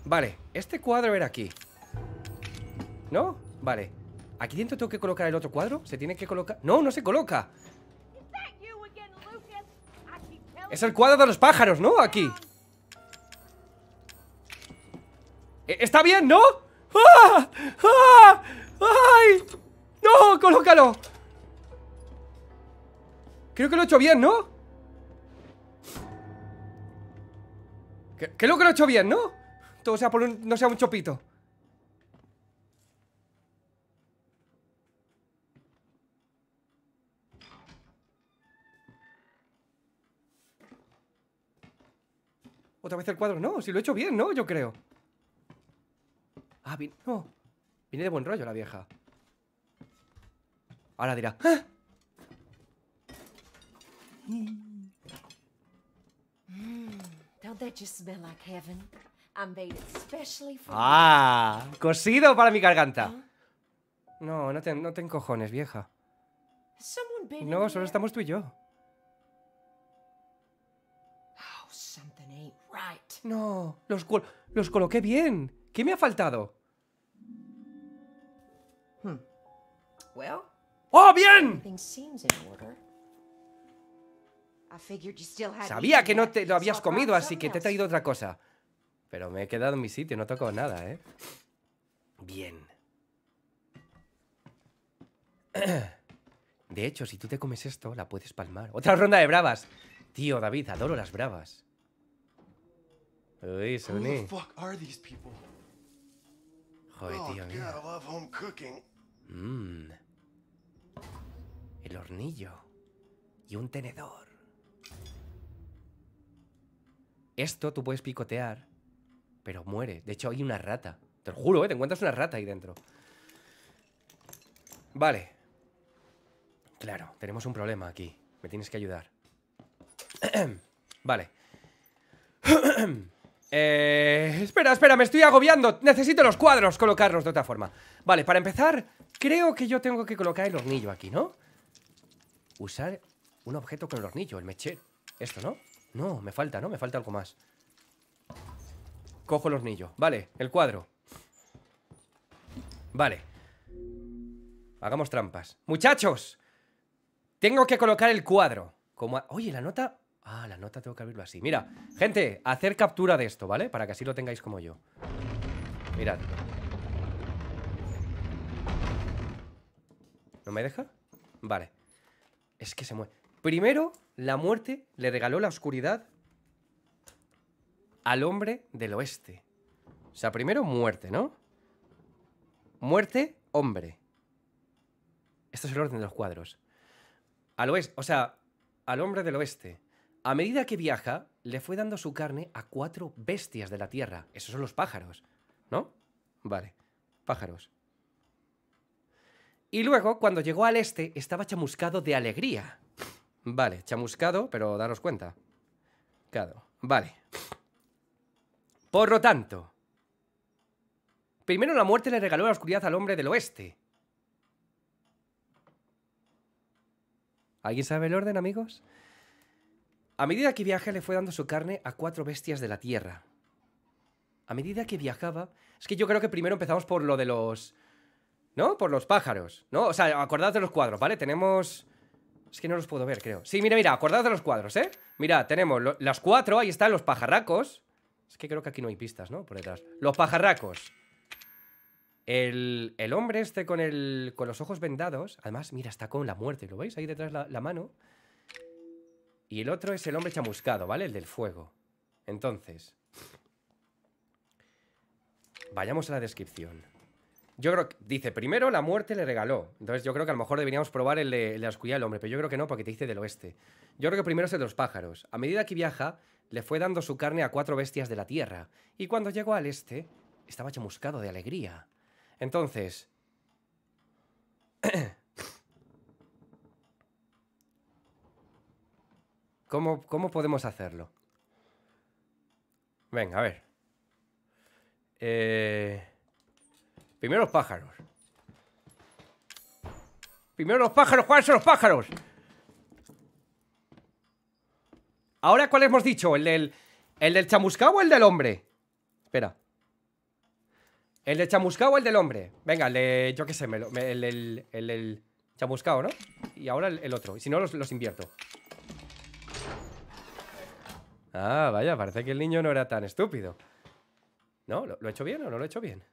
Vale, este cuadro era aquí. ¿No? Vale. ¿Aquí dentro tengo que colocar el otro cuadro? ¿Se tiene que colocar? No, no se coloca. Es el cuadro de los pájaros, ¿no? Aquí. Eh, ¿Está bien, no? ¡Ah! ¡Ah! ¡Ay! ¡No! ¡Colócalo! Creo que lo he hecho bien, ¿no? Creo que lo he hecho bien, ¿no? Todo sea por un... no sea un chopito. Otra vez el cuadro. No, si lo he hecho bien, ¿no? Yo creo. Ah, bien. No. Viene de buen rollo la vieja. Ahora dirá. "Ah". Don't that just smell like heaven? I made it specially for ¡Ah! Cosido para mi garganta. No, no te, no te encojones, vieja. No, solo estamos tú y yo. Oh, something ain't right. No, los, col- los coloqué bien. ¿Qué me ha faltado? Well, ¡Oh, bien! Sabía que no te lo habías comido, así que te he else. traído otra cosa. Pero me he quedado en mi sitio, no toco nada, ¿eh? Bien. De hecho, si tú te comes esto, la puedes palmar. Otra ronda de bravas. Tío, David, adoro las bravas. Uy, Who the Suni. fuck are these people? Joder, oh, tío, mira. I love home cooking. Mmm. El hornillo. Y un tenedor. Esto tú puedes picotear, pero muere. De hecho, hay una rata. Te lo juro, ¿eh? Te encuentras una rata ahí dentro. Vale. Claro, tenemos un problema aquí. Me tienes que ayudar. vale. Eh, espera, espera, me estoy agobiando. Necesito los cuadros, colocarlos de otra forma. Vale, para empezar, creo que yo tengo que colocar el hornillo aquí, ¿no? Usar un objeto con el hornillo, el mechero. Esto, ¿no? No, me falta, ¿no? Me falta algo más. Cojo el hornillo. Vale, el cuadro. Vale. Hagamos trampas. Muchachos, tengo que colocar el cuadro. Como Oye, la nota... Ah, la nota tengo que abrirlo así. Mira, gente, hacer captura de esto, ¿vale? Para que así lo tengáis como yo. Mirad. ¿No me deja? Vale. Es que se mueve. Primero, la muerte le regaló la oscuridad al hombre del oeste. O sea, primero muerte, ¿no? Muerte, hombre. Esto es el orden de los cuadros. Al oeste, o sea, al hombre del oeste. A medida que viaja, le fue dando su carne a cuatro bestias de la tierra. Esos son los pájaros, ¿no? Vale, pájaros. Y luego, cuando llegó al este, estaba chamuscado de alegría. Vale, chamuscado, pero daros cuenta. Claro, vale. Por lo tanto, primero la muerte le regaló la oscuridad al hombre del oeste. ¿Alguien sabe el orden, amigos? A medida que viaja le fue dando su carne a cuatro bestias de la tierra. A medida que viajaba... Es que yo creo que primero empezamos por lo de los... ¿No? Por los pájaros, ¿no? O sea, acordad de los cuadros, ¿vale? Tenemos... Es que no los puedo ver, creo. Sí, mira, mira, acordad de los cuadros, ¿eh? Mira, tenemos las cuatro, ahí están los pajarracos. Es que creo que aquí no hay pistas, ¿no? Por detrás. Los pajarracos. El, el hombre este con, el, con los ojos vendados. Además, mira, está con la muerte. ¿Lo veis? Ahí detrás la mano. Y el otro es el hombre chamuscado, ¿vale? El del fuego. Entonces. Vayamos a la descripción. Yo creo que dice, primero la muerte le regaló. Entonces yo creo que a lo mejor deberíamos probar el de, el de la hombre, pero yo creo que no, porque te dice del oeste. Yo creo que primero es el de los pájaros. A medida que viaja, le fue dando su carne a cuatro bestias de la tierra. Y cuando llegó al este, estaba chamuscado de alegría. Entonces... ¿Cómo, ¿Cómo podemos hacerlo? Venga, a ver. Eh... Primero los pájaros. Primero los pájaros, ¿cuáles son los pájaros? Ahora, ¿cuál hemos dicho? ¿El del, el del chamuscao o el del hombre? Espera. ¿El del chamuscao o el del hombre? Venga, el de, yo qué sé, el, del- el del chamuscao, ¿no? Y ahora el, el otro. Si no, los, los invierto. Ah, vaya, parece que el niño no era tan estúpido. ¿No? ¿Lo, lo he hecho bien o no lo he hecho bien?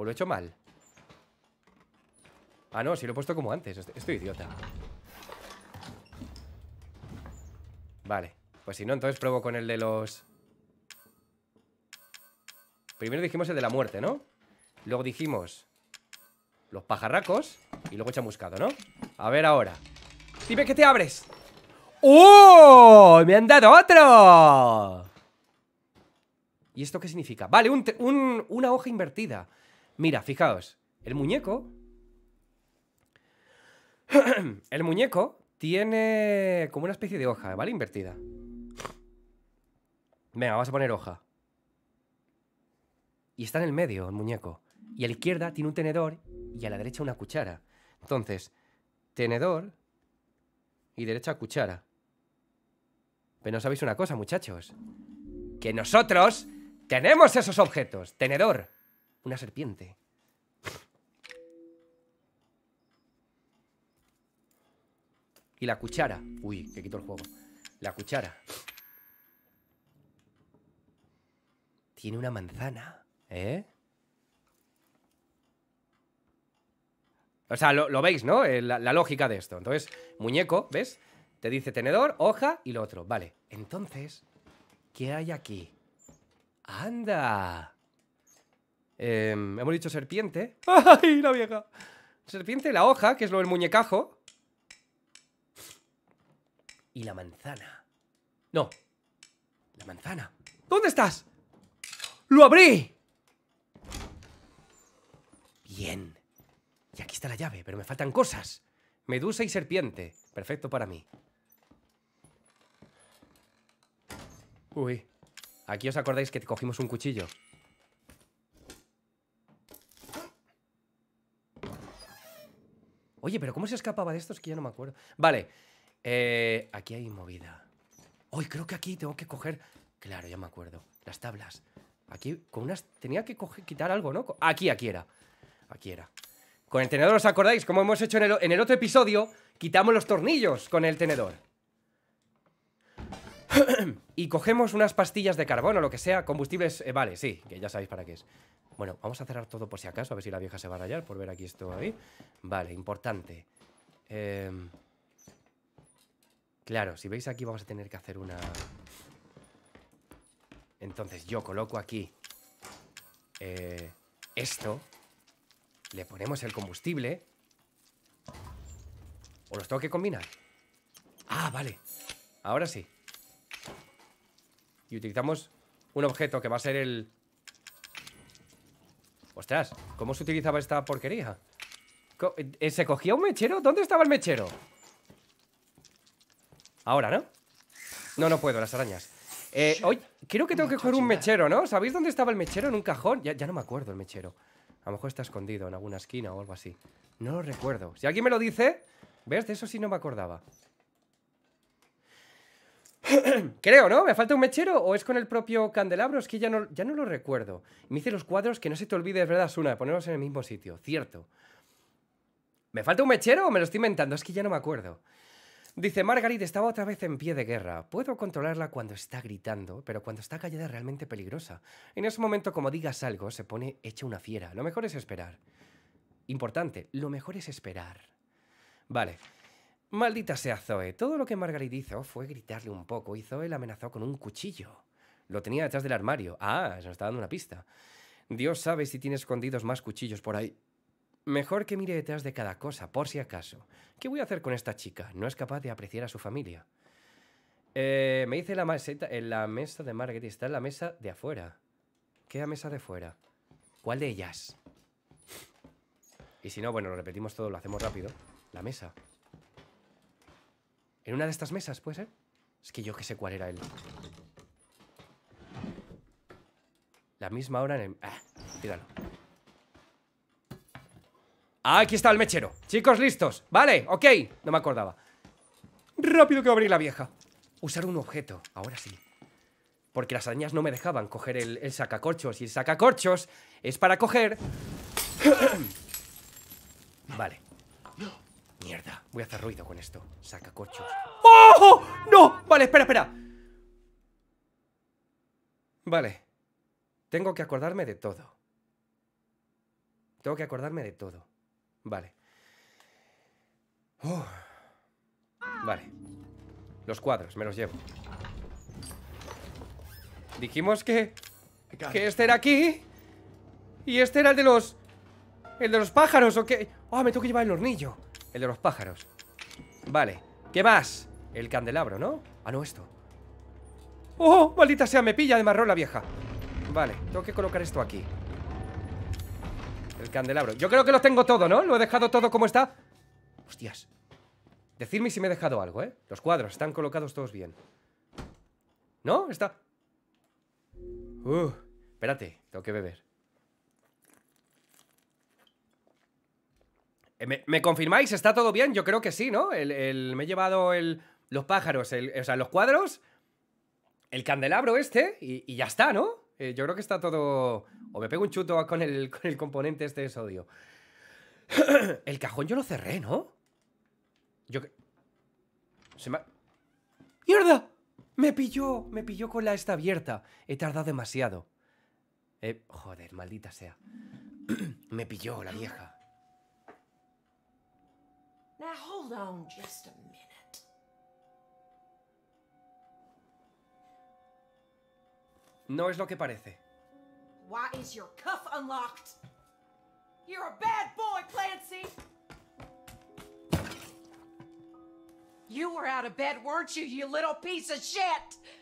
¿O lo he hecho mal? Ah, no, si lo he puesto como antes. Estoy, idiota. Vale. Pues si no, entonces pruebo con el de los... Primero dijimos el de la muerte, ¿no? Luego dijimos los pajarracos y luego chamuscado, ¿no? A ver ahora. Dime que te abres. ¡Oh! ¡Me han dado otro! ¿Y esto qué significa? Vale, un- una hoja invertida. Mira, fijaos. El muñeco. el muñeco tiene como una especie de hoja, ¿vale? Invertida. Venga, vamos a poner hoja. Y está en el medio el muñeco. Y a la izquierda tiene un tenedor y a la derecha una cuchara. Entonces, tenedor y derecha cuchara. Pero no sabéis una cosa, muchachos. Que nosotros tenemos esos objetos. Tenedor. Una serpiente. Y la cuchara. Uy, que quito el juego. La cuchara. Tiene una manzana. ¿Eh? O sea, lo, lo veis, ¿no? Eh, La, la lógica de esto. Entonces, muñeco, ¿ves? Te dice tenedor, hoja y lo otro. Vale. Entonces, ¿qué hay aquí? ¡Anda! Em, hemos dicho serpiente. ¡Ay, la vieja! Serpiente, la hoja, que es lo del muñecajo. Y la manzana. No. La manzana. ¿Dónde estás? ¡Lo abrí! Bien. Y aquí está la llave, pero me faltan cosas. Medusa y serpiente. Perfecto para mí. Uy. Aquí os acordáis que cogimos un cuchillo. Oye, pero ¿cómo se escapaba de esto? Es que ya no me acuerdo. Vale. eh, aquí hay movida. Hoy creo que aquí tengo que coger. Claro, ya me acuerdo. Las tablas. Aquí con unas. Tenía que quitar algo, ¿no? Aquí, aquí era. Aquí era. Con el tenedor, ¿os acordáis? Como hemos hecho en el otro episodio, quitamos los tornillos con el tenedor. y cogemos unas pastillas de carbón o lo que sea, combustibles. eh, vale, sí, que ya sabéis para qué es. Bueno, vamos a cerrar todo por si acaso, a ver si la vieja se va a rayar por ver aquí esto ahí. Vale, importante. Em, claro, si veis aquí vamos a tener que hacer una... Entonces yo coloco aquí eh, esto, le ponemos el combustible, o los tengo que combinar. Ah, vale. Ahora sí. Y utilizamos un objeto que va a ser el... Ostras, ¿cómo se utilizaba esta porquería? Eh, ¿Se cogía un mechero? ¿Dónde estaba el mechero? Ahora, ¿no? No, no puedo, las arañas. Eh, hoy, creo que tengo que coger un mechero, ¿no? ¿Sabéis dónde estaba el mechero? En un cajón. Ya, ya no me acuerdo el mechero. A lo mejor está escondido en alguna esquina o algo así. No lo recuerdo. Si alguien me lo dice, ¿ves? De eso sí no me acordaba. Creo, ¿no? ¿Me falta un mechero o es con el propio candelabro? Es que ya no, ya no lo recuerdo. Me hice los cuadros que no se te olvide, es verdad, Suna, de ponerlos en el mismo sitio. Cierto. ¿Me falta un mechero o me lo estoy inventando? Es que ya no me acuerdo. Dice, Margaret estaba otra vez en pie de guerra. Puedo controlarla cuando está gritando, pero cuando está callada es realmente peligrosa. En ese momento, como digas algo, se pone hecha una fiera. Lo mejor es esperar. Importante, lo mejor es esperar. Vale. Maldita sea Zoe. Todo lo que Margaret hizo fue gritarle un poco y Zoe la amenazó con un cuchillo. Lo tenía detrás del armario. Ah, se nos está dando una pista. Dios sabe si tiene escondidos más cuchillos por ahí. Mejor que mire detrás de cada cosa, por si acaso. ¿Qué voy a hacer con esta chica? No es capaz de apreciar a su familia. Eh, me dice la meseta, en la mesa de Margaret. Está en la mesa de afuera. ¿Qué mesa de fuera? ¿Cuál de ellas? Y si no, bueno, lo repetimos todo, lo hacemos rápido. La mesa. ¿En una de estas mesas, puede ser? Es que yo que sé cuál era él. La misma hora en el... Ah, tíralo. Ah, aquí está el mechero. Chicos, listos. Vale, ok. No me acordaba. Rápido que va a abrir la vieja. Usar un objeto. Ahora sí. Porque las arañas no me dejaban coger el, el sacacorchos. Y el sacacorchos es para coger... vale. Voy a hacer ruido con esto. Sacacorchos. ¡Oh! ¡No! Vale, espera, espera. Vale. Tengo que acordarme de todo. Tengo que acordarme de todo. Vale. Uf. Vale. Los cuadros, me los llevo. Dijimos que... Que este era aquí. Y este era el de los... El de los pájaros, ¿o qué? Ah, me tengo que llevar el hornillo. El de los pájaros. Vale. ¿Qué más? El candelabro, ¿no? Ah, no, esto. ¡Oh! Maldita sea, me pilla de marrón la vieja. Vale, tengo que colocar esto aquí. El candelabro. Yo creo que lo tengo todo, ¿no? Lo he dejado todo como está. Hostias. Decidme si me he dejado algo, ¿eh? Los cuadros están colocados todos bien. ¿No? Está... Uh, espérate, tengo que beber. ¿Me, me confirmáis? ¿Está todo bien? Yo creo que sí, ¿no? El, el- me he llevado el, los pájaros, o sea, los cuadros, el candelabro este y, ya está, ¿no? Eh, yo creo que está todo... O me pego un chuto con el, con el componente este de sodio. el cajón yo lo cerré, ¿no? Yo... Se me... ¡Mierda! Me pilló, me pilló con la esta abierta. He tardado demasiado. Eh, joder, maldita sea. me pilló la vieja. Now hold on just a minute. No es lo que parece. Why is your cuff unlocked? You're a bad boy, Clancy! You were out of bed, weren't you, you little piece of shit?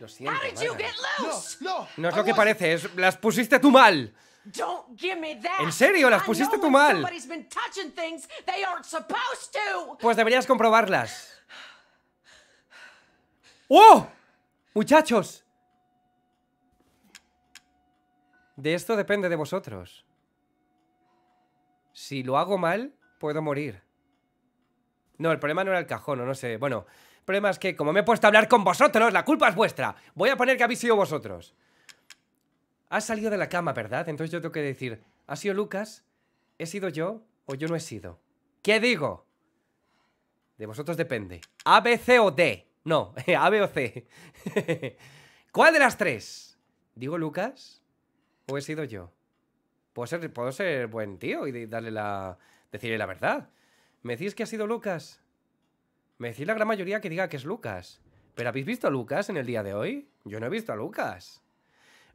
Lo siento, How did you get loose? No, No No es I lo que wasn't- parece, es, las pusiste tú mal. Don't give me that. ¿En serio? ¿Las pusiste tú mal? Pues deberías comprobarlas. ¡Oh! Muchachos. De esto depende de vosotros. Si lo hago mal, puedo morir. No, el problema no era el cajón, o no sé. Bueno, el problema es que como me he puesto a hablar con vosotros, la culpa es vuestra. Voy a poner que habéis sido vosotros. Has salido de la cama, ¿verdad? Entonces yo tengo que decir, ¿ha sido Lucas? ¿He sido yo o yo no he sido? ¿Qué digo? De vosotros depende. A, B, C o D. No, A, B o C. ¿Cuál de las tres? ¿Digo Lucas? ¿O he sido yo? Puedo ser, puedo ser buen tío y darle la. decirle la verdad. ¿Me decís que ha sido Lucas? Me decís la gran mayoría que diga que es Lucas. ¿Pero habéis visto a Lucas en el día de hoy? Yo no he visto a Lucas.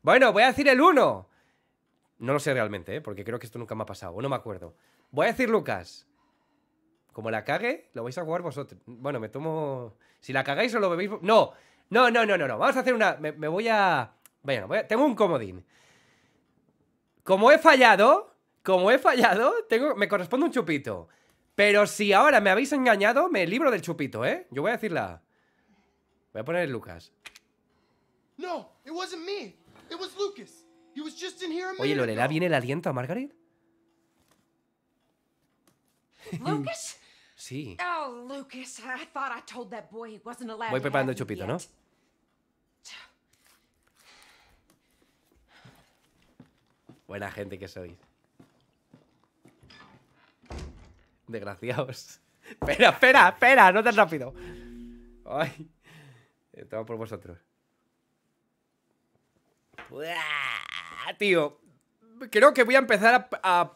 Bueno, voy a decir el 1. No lo sé realmente, ¿eh? porque creo que esto nunca me ha pasado, no me acuerdo. Voy a decir Lucas. Como la cague, lo vais a jugar vosotros. Bueno, me tomo. Si la cagáis o lo bebéis. No, no, no, no, no, no. Vamos a hacer una. Me, me voy a. Bueno, voy a- tengo un comodín. Como he fallado, como he fallado, tengo, me corresponde un chupito. Pero si ahora me habéis engañado, me libro del chupito, ¿eh? Yo voy a decirla. Voy a poner Lucas. No, it wasn't me. It was Lucas. He was just in here a Oye, ¿lo le da bien el aliento a Margaret? Lucas? Sí. Oh, Lucas, I thought I told that boy he wasn't allowed Voy preparando el you chupito, ¿no? Buena gente que sois. Desgraciados. Espera, espera, espera, no tan rápido. Ay. Toma por vosotros. Tío, creo que voy a empezar a, a-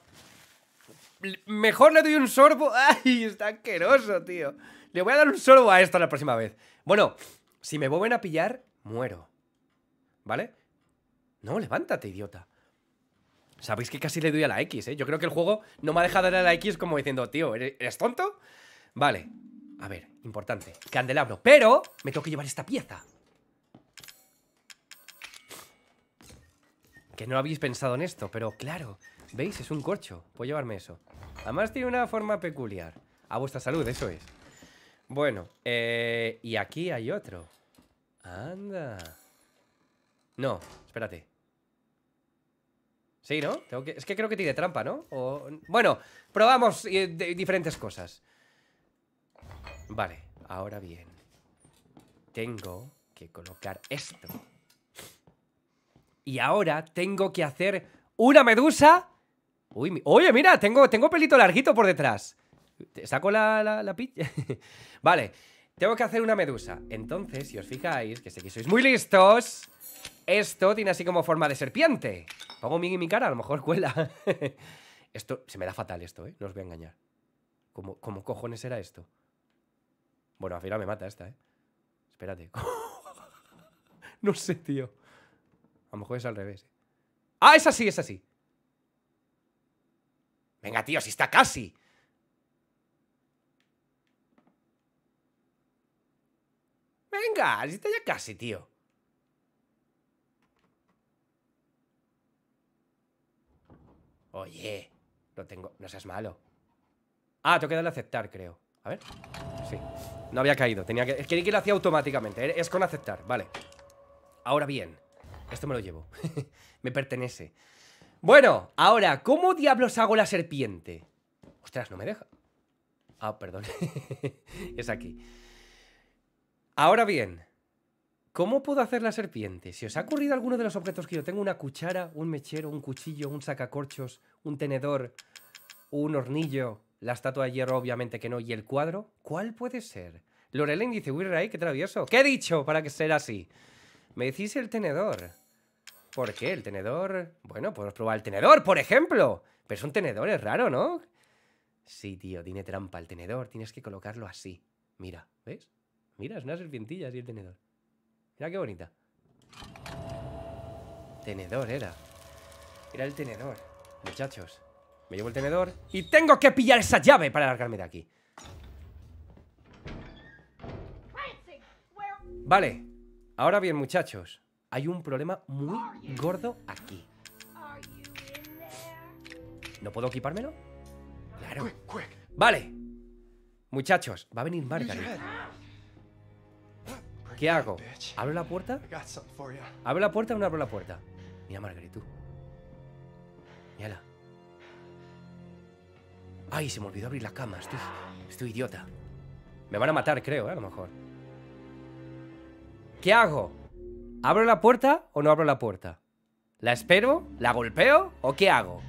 Mejor le doy un sorbo. Ay, está asqueroso, tío. Le voy a dar un sorbo a esto la próxima vez. Bueno, si me vuelven a pillar, muero. ¿Vale? No, levántate, idiota. Sabéis que casi le doy a la X, ¿eh? Yo creo que el juego no me ha dejado darle a la X como diciendo, tío, ¿eres, eres tonto? Vale. A ver, importante. Candelabro. Pero me tengo que llevar esta pieza. Que no habéis pensado en esto, pero claro. ¿Veis? Es un corcho. Puedo llevarme eso. Además tiene una forma peculiar. A vuestra salud, eso es. Bueno, eh, y aquí hay otro. Anda. No, espérate. Sí, ¿no? Es que creo que tiene trampa, ¿no? Bueno, probamos eh, diferentes cosas. Vale, ahora bien. Tengo que colocar esto. Y ahora tengo que hacer una medusa. Uy, oye, mira, tengo, tengo pelito larguito por detrás. ¿Te ¿Saco la, la, vale, tengo que hacer una medusa. Entonces, si os fijáis, que sé que sois muy listos, esto tiene así como forma de serpiente. Pongo mi, mi cara, a lo mejor cuela. esto, se me da fatal esto, ¿eh? No os voy a engañar. ¿Cómo, cómo cojones era esto? Bueno, al final me mata esta, ¿eh? Espérate. no sé, tío. A lo mejor es al revés. ¿eh? ¡Ah, es así, es así! Venga, tío, si está casi. Venga, si está ya casi, tío. Oye, no tengo. No seas malo. Ah, tengo que darle a aceptar, creo. A ver. Sí. No había caído. Tenía que. Quería que lo hacía automáticamente. Es con aceptar. Vale. Ahora bien. Esto me lo llevo. me pertenece. Bueno, ahora, ¿cómo diablos hago la serpiente? Ostras, no me deja. Ah, perdón. es aquí. Ahora bien, ¿cómo puedo hacer la serpiente? Si os ha ocurrido alguno de los objetos que yo tengo, una cuchara, un mechero, un cuchillo, un sacacorchos, un tenedor, un hornillo, la estatua de hierro, obviamente que no, y el cuadro, ¿cuál puede ser? Lorelen dice, uy, Ray, qué travieso. ¿Qué he dicho para que sea así? Me decís el tenedor. ¿Por qué? El tenedor. Bueno, podemos probar el tenedor, por ejemplo. Pero es un tenedor, es raro, ¿no? Sí, tío, tiene trampa el tenedor. Tienes que colocarlo así. Mira, ¿ves? Mira, es una serpientilla así el tenedor. Mira qué bonita. Tenedor era. Era el tenedor. Muchachos, me llevo el tenedor y tengo que pillar esa llave para largarme de aquí. Vale, ahora bien, muchachos. Hay un problema muy gordo aquí. ¿No puedo equipármelo? Claro. Vale. Muchachos, va a venir Margaret. ¿Qué hago? ¿Abro la puerta? ¿Abro la puerta o no abro la puerta? Mira, Margaret, tú. Mírala. Ay, se me olvidó abrir la cama. Estoy, estoy idiota. Me van a matar, creo, ¿eh? a lo mejor. ¿Qué hago? ¿Abro la puerta o no abro la puerta? ¿La espero? ¿La golpeo? ¿O qué hago?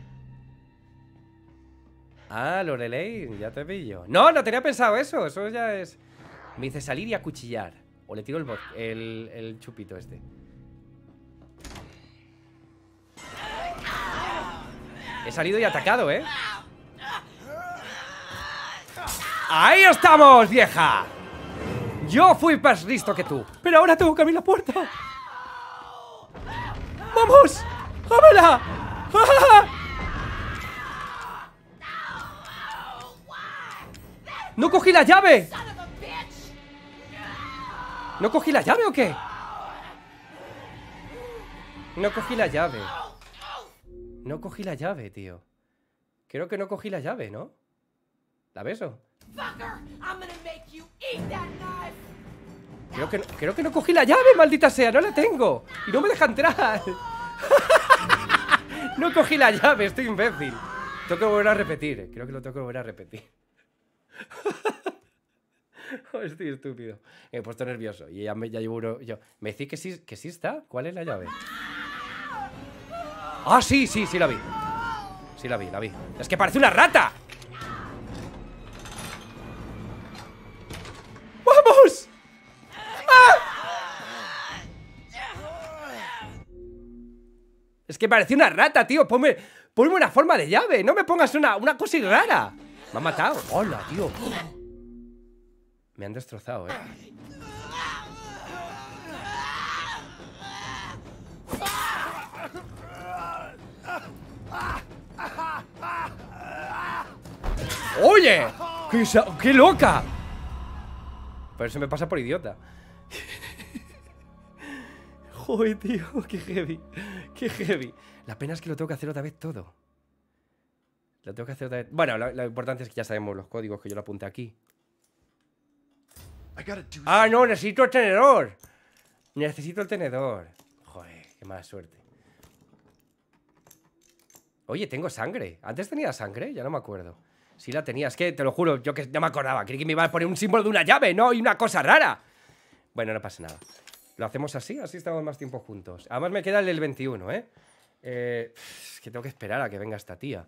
Ah, Lorelei, ya te pillo. No, no tenía pensado eso. Eso ya es. Me dice salir y acuchillar. O le tiro el, el, el chupito este. He salido y atacado, ¿eh? ¡Ahí estamos, vieja! Yo fui más listo que tú, pero ahora tengo que abrir la puerta. ¡Vamos! ¡Ábrela! ¡Ah! ¡No cogí la llave! ¿No cogí la llave o qué? No cogí la llave. No cogí la llave, tío. Creo que no cogí la llave, ¿no? ¿La beso? Creo que, creo que no cogí la llave, maldita sea, no la tengo. Y no me deja entrar. no cogí la llave, estoy imbécil. Tengo que volver a repetir, creo que lo tengo que volver a repetir. Oh, estoy estúpido. Me he puesto nervioso y ya, me, ya llevo uno. Yo, ¿Me decís que sí, que sí está? ¿Cuál es la llave? Ah, sí, sí, sí la vi. Sí la vi, la vi. Es que parece una rata. ¡Ah! Es que parece una rata, tío. Ponme, una forma de llave. No me pongas una, una cosa rara. Me ha matado. Hola, tío. Me han destrozado, eh. ¡Oye! ¡Qué, qué loca! Pero eso me pasa por idiota. Joder, tío, qué heavy. Qué heavy. La pena es que lo tengo que hacer otra vez todo. Lo tengo que hacer otra vez. Bueno, lo, lo importante es que ya sabemos los códigos que yo lo apunté aquí. Ah, no, necesito el tenedor. Necesito el tenedor. Joder, qué mala suerte. Oye, tengo sangre. Antes tenía sangre, ya no me acuerdo. Sí la tenía, es que te lo juro, yo que no me acordaba. Creí que me iba a poner un símbolo de una llave, ¿no? Y una cosa rara. Bueno, no pasa nada. Lo hacemos así, así estamos más tiempo juntos. Además me queda el del 21, ¿eh? Eh, es que tengo que esperar a que venga esta tía.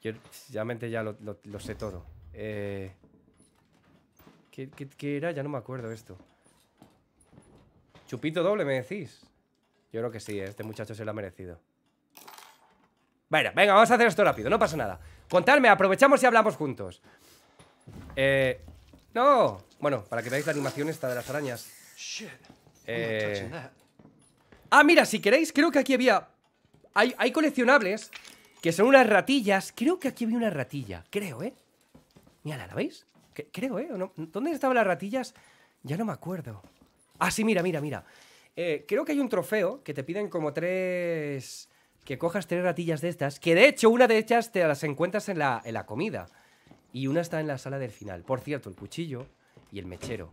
Yo ya lo, sé todo. Eh, ¿qué, qué, qué era? Ya no me acuerdo esto. ¿Chupito doble, me decís? Yo creo que sí, ¿eh? este muchacho se lo ha merecido. Bueno, venga, vamos a hacer esto rápido, no pasa nada. Contadme, aprovechamos y hablamos juntos. Eh. No. Bueno, para que veáis la animación esta de las arañas. Eh. Ah, mira, si queréis, creo que aquí había. Hay, hay coleccionables que son unas ratillas. Creo que aquí había una ratilla. Creo, ¿eh? Mírala, ¿la veis? Que- creo, ¿eh? ¿O no? ¿Dónde estaban las ratillas? Ya no me acuerdo. Ah, sí, mira, mira, mira. Eh, creo que hay un trofeo que te piden como tres. Que cojas tres ratillas de estas. Que de hecho, una de ellas te las encuentras en la, en la comida. Y una está en la sala del final. Por cierto, el cuchillo y el mechero.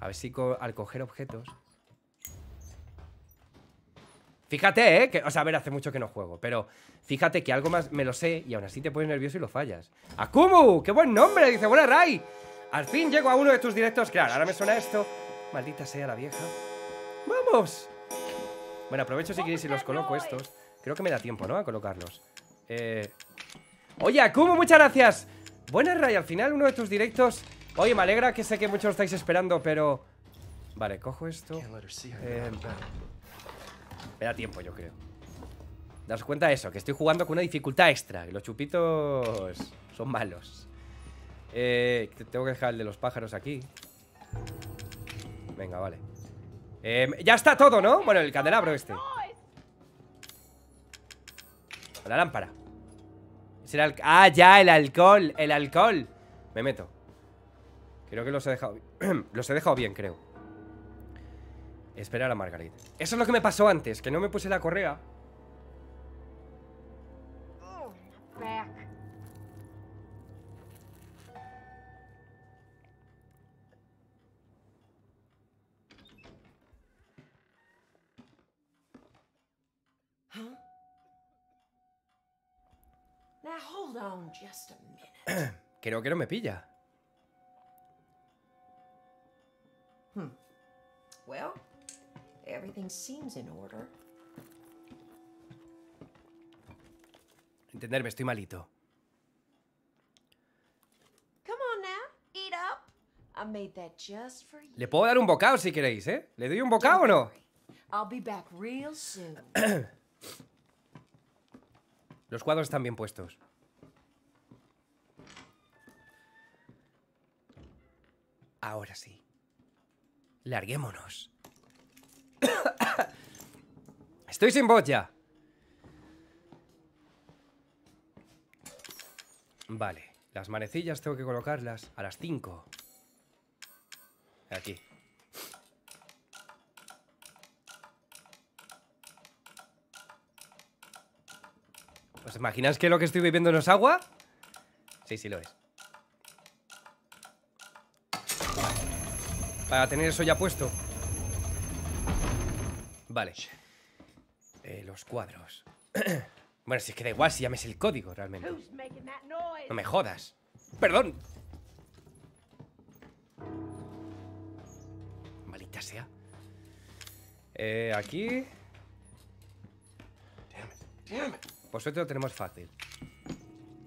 A ver si co- al coger objetos. Fíjate, ¿eh? Que, o sea, a ver, hace mucho que no juego, pero fíjate que algo más me lo sé y aún así te pones nervioso y lo fallas. ¡Akumu! ¡Qué buen nombre! Dice, buena Ray. Al fin llego a uno de tus directos. Claro, ahora me suena esto. Maldita sea la vieja. ¡Vamos! Bueno, aprovecho si queréis y los coloco estos. Creo que me da tiempo, ¿no? A colocarlos. Eh... Oye, Akumu, muchas gracias. Buena Ray, al final uno de tus directos. Oye, me alegra que sé que muchos lo estáis esperando, pero... Vale, cojo esto. Eh, me da tiempo, yo creo. Daos cuenta de eso, que estoy jugando con una dificultad extra. Y los chupitos son malos. Eh, te- tengo que dejar el de los pájaros aquí. Venga, vale. Eh, ya está todo, ¿no? Bueno, el candelabro este. La lámpara. Alc- ah, ya, el alcohol. El alcohol. Me meto. Creo que los he dejado. los he dejado bien, creo. Esperar a Margaret. Eso es lo que me pasó antes, que no me puse la correa. Creo que no me pilla. well, everything seems in order. Entenderme, estoy malito. Come on now, eat up. I made that just for you. Le puedo dar un bocado si queréis, ¿eh? ¿Le doy un bocado o no? I'll be back real soon. Los cuadros están bien puestos. Ahora sí. Larguémonos. Estoy sin voz ya. Vale, las manecillas tengo que colocarlas a las 5. Aquí. ¿Os imagináis que lo que estoy bebiendo no es agua? Sí, sí lo es. Para tener eso ya puesto. Vale. Eh, los cuadros. bueno, si es que da igual si llames el código realmente. No me jodas. Perdón. Malita sea. Eh, aquí. Por suerte lo tenemos fácil.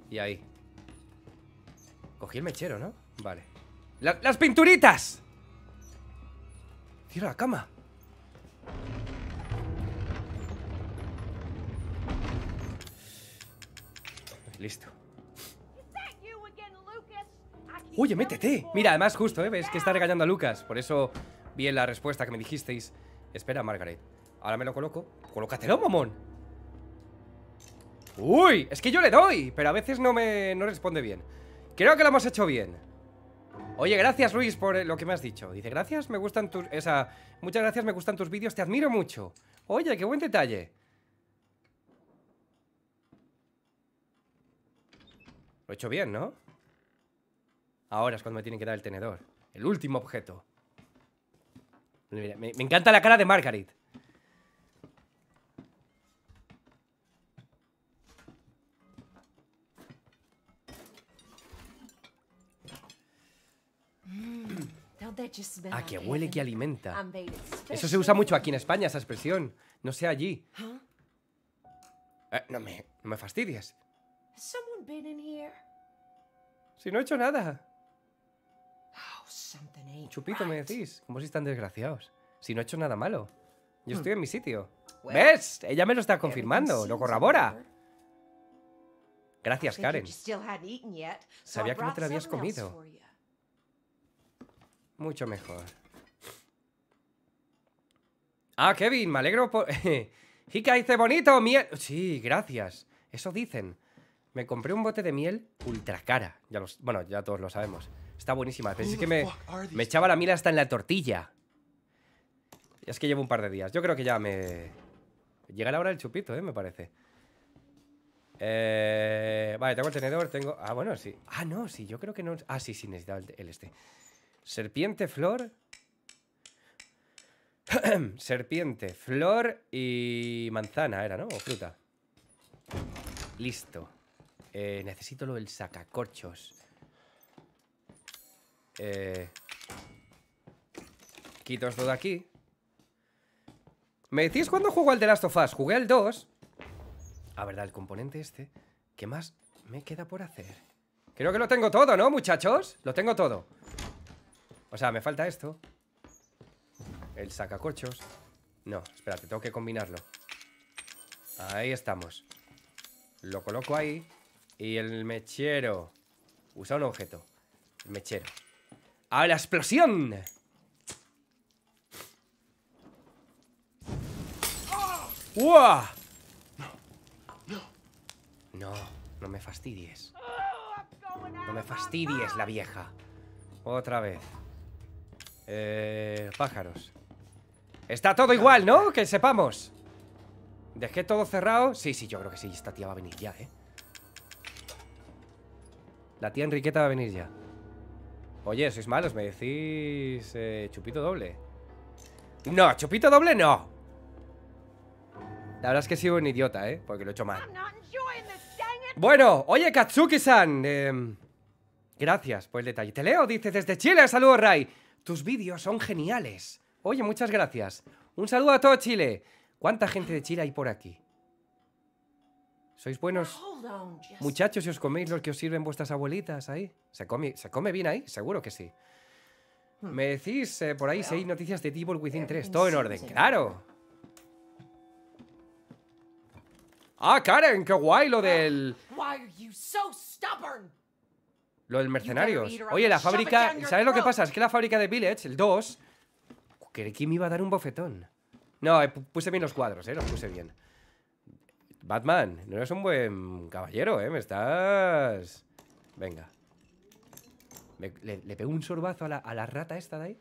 Y ahí. Cogí el mechero, ¿no? Vale. ¡La- ¡Las pinturitas! Cierra la cama. Listo. Oye, métete. Mira, además justo, ¿eh? Ves que está regañando a Lucas. Por eso vi la respuesta que me dijisteis. Espera, Margaret. Ahora me lo coloco. Colócatelo, mamón. Uy, es que yo le doy, pero a veces no me no responde bien. Creo que lo hemos hecho bien. Oye, gracias Luis por eh, lo que me has dicho. Dice, gracias, me gustan tus... Esa... Muchas gracias, me gustan tus vídeos, te admiro mucho. Oye, qué buen detalle. Lo he hecho bien, ¿no? Ahora es cuando me tienen que dar el tenedor. El último objeto. Me, me encanta la cara de Margaret. Like que huele, que alimenta. Eso se usa mucho aquí en España, esa expresión. No sé allí. Eh, no, me, no me fastidies. Si no he hecho nada. Oh, Chupito, me decís. ¿Cómo si tan desgraciados? Si no he hecho nada malo. Yo estoy en mi sitio. ¿Ves? Ella me lo está confirmando, lo corrobora. Gracias, Karen. Sabía que no te lo habías comido. Mucho mejor. Ah, Kevin, me alegro por... Hika dice bonito, miel... Sí, gracias. Eso dicen. Me compré un bote de miel ultra cara. Ya los... Bueno, ya todos lo sabemos. Está buenísima. Pero es que me, me echaba la miel hasta en la tortilla. Y es que llevo un par de días. Yo creo que ya me... Llega la hora del chupito, ¿eh? Me parece. Eh... Vale, tengo el tenedor, tengo... Ah, bueno, sí. Ah, no, sí, yo creo que no... Ah, sí, sí, necesitaba el este. Serpiente, flor. Serpiente, flor y manzana era, ¿no? O fruta. Listo. Eh, necesito lo del sacacorchos. Eh, quito esto de aquí. ¿Me decís cuándo juego al The Last of Us? Jugué al 2. Ah, verdad, el componente este. ¿Qué más me queda por hacer? Creo que lo tengo todo, ¿no, muchachos? Lo tengo todo. O sea, me falta esto. El sacacorchos. No, espérate, tengo que combinarlo. Ahí estamos. Lo coloco ahí. Y el mechero. Usa un objeto. El mechero. ¡A la explosión! ¡Uah! No, no me fastidies. No me fastidies, la vieja. Otra vez. Eh, pájaros. Está todo igual, ¿no? Que sepamos. ¿Dejé todo cerrado? Sí, sí, yo creo que sí. Esta tía va a venir ya, ¿eh? La tía Enriqueta va a venir ya. Oye, sois malos, me decís eh, chupito doble. No, chupito doble no. La verdad es que he sido un idiota, ¿eh? Porque lo he hecho mal. Bueno, oye, Katsuki-san. em, gracias por el detalle. Te leo, dice desde Chile. Saludos, Ray. Tus vídeos son geniales. Oye, muchas gracias. Un saludo a todo Chile. ¿Cuánta gente de Chile hay por aquí? ¿Sois buenos muchachos y os coméis los que os sirven vuestras abuelitas ahí? ¿Se come, ¿se come bien ahí? Seguro que sí. Me decís eh, por ahí si hay noticias de Devil Within 3. Todo en orden. ¡Claro! ¡Ah, Karen! ¡Qué guay lo del... Why are you so stubborn? Lo del mercenarios. Oye, la fábrica... ¿Sabes lo que pasa? Es que la fábrica de Village, el 2... Creí que me iba a dar un bofetón. No, eh, pu- puse bien los cuadros, ¿eh? Los puse bien. Batman, no eres un buen caballero, ¿eh? Me estás... Venga. Me- le, le pego un sorbazo a la, a la rata esta de ahí.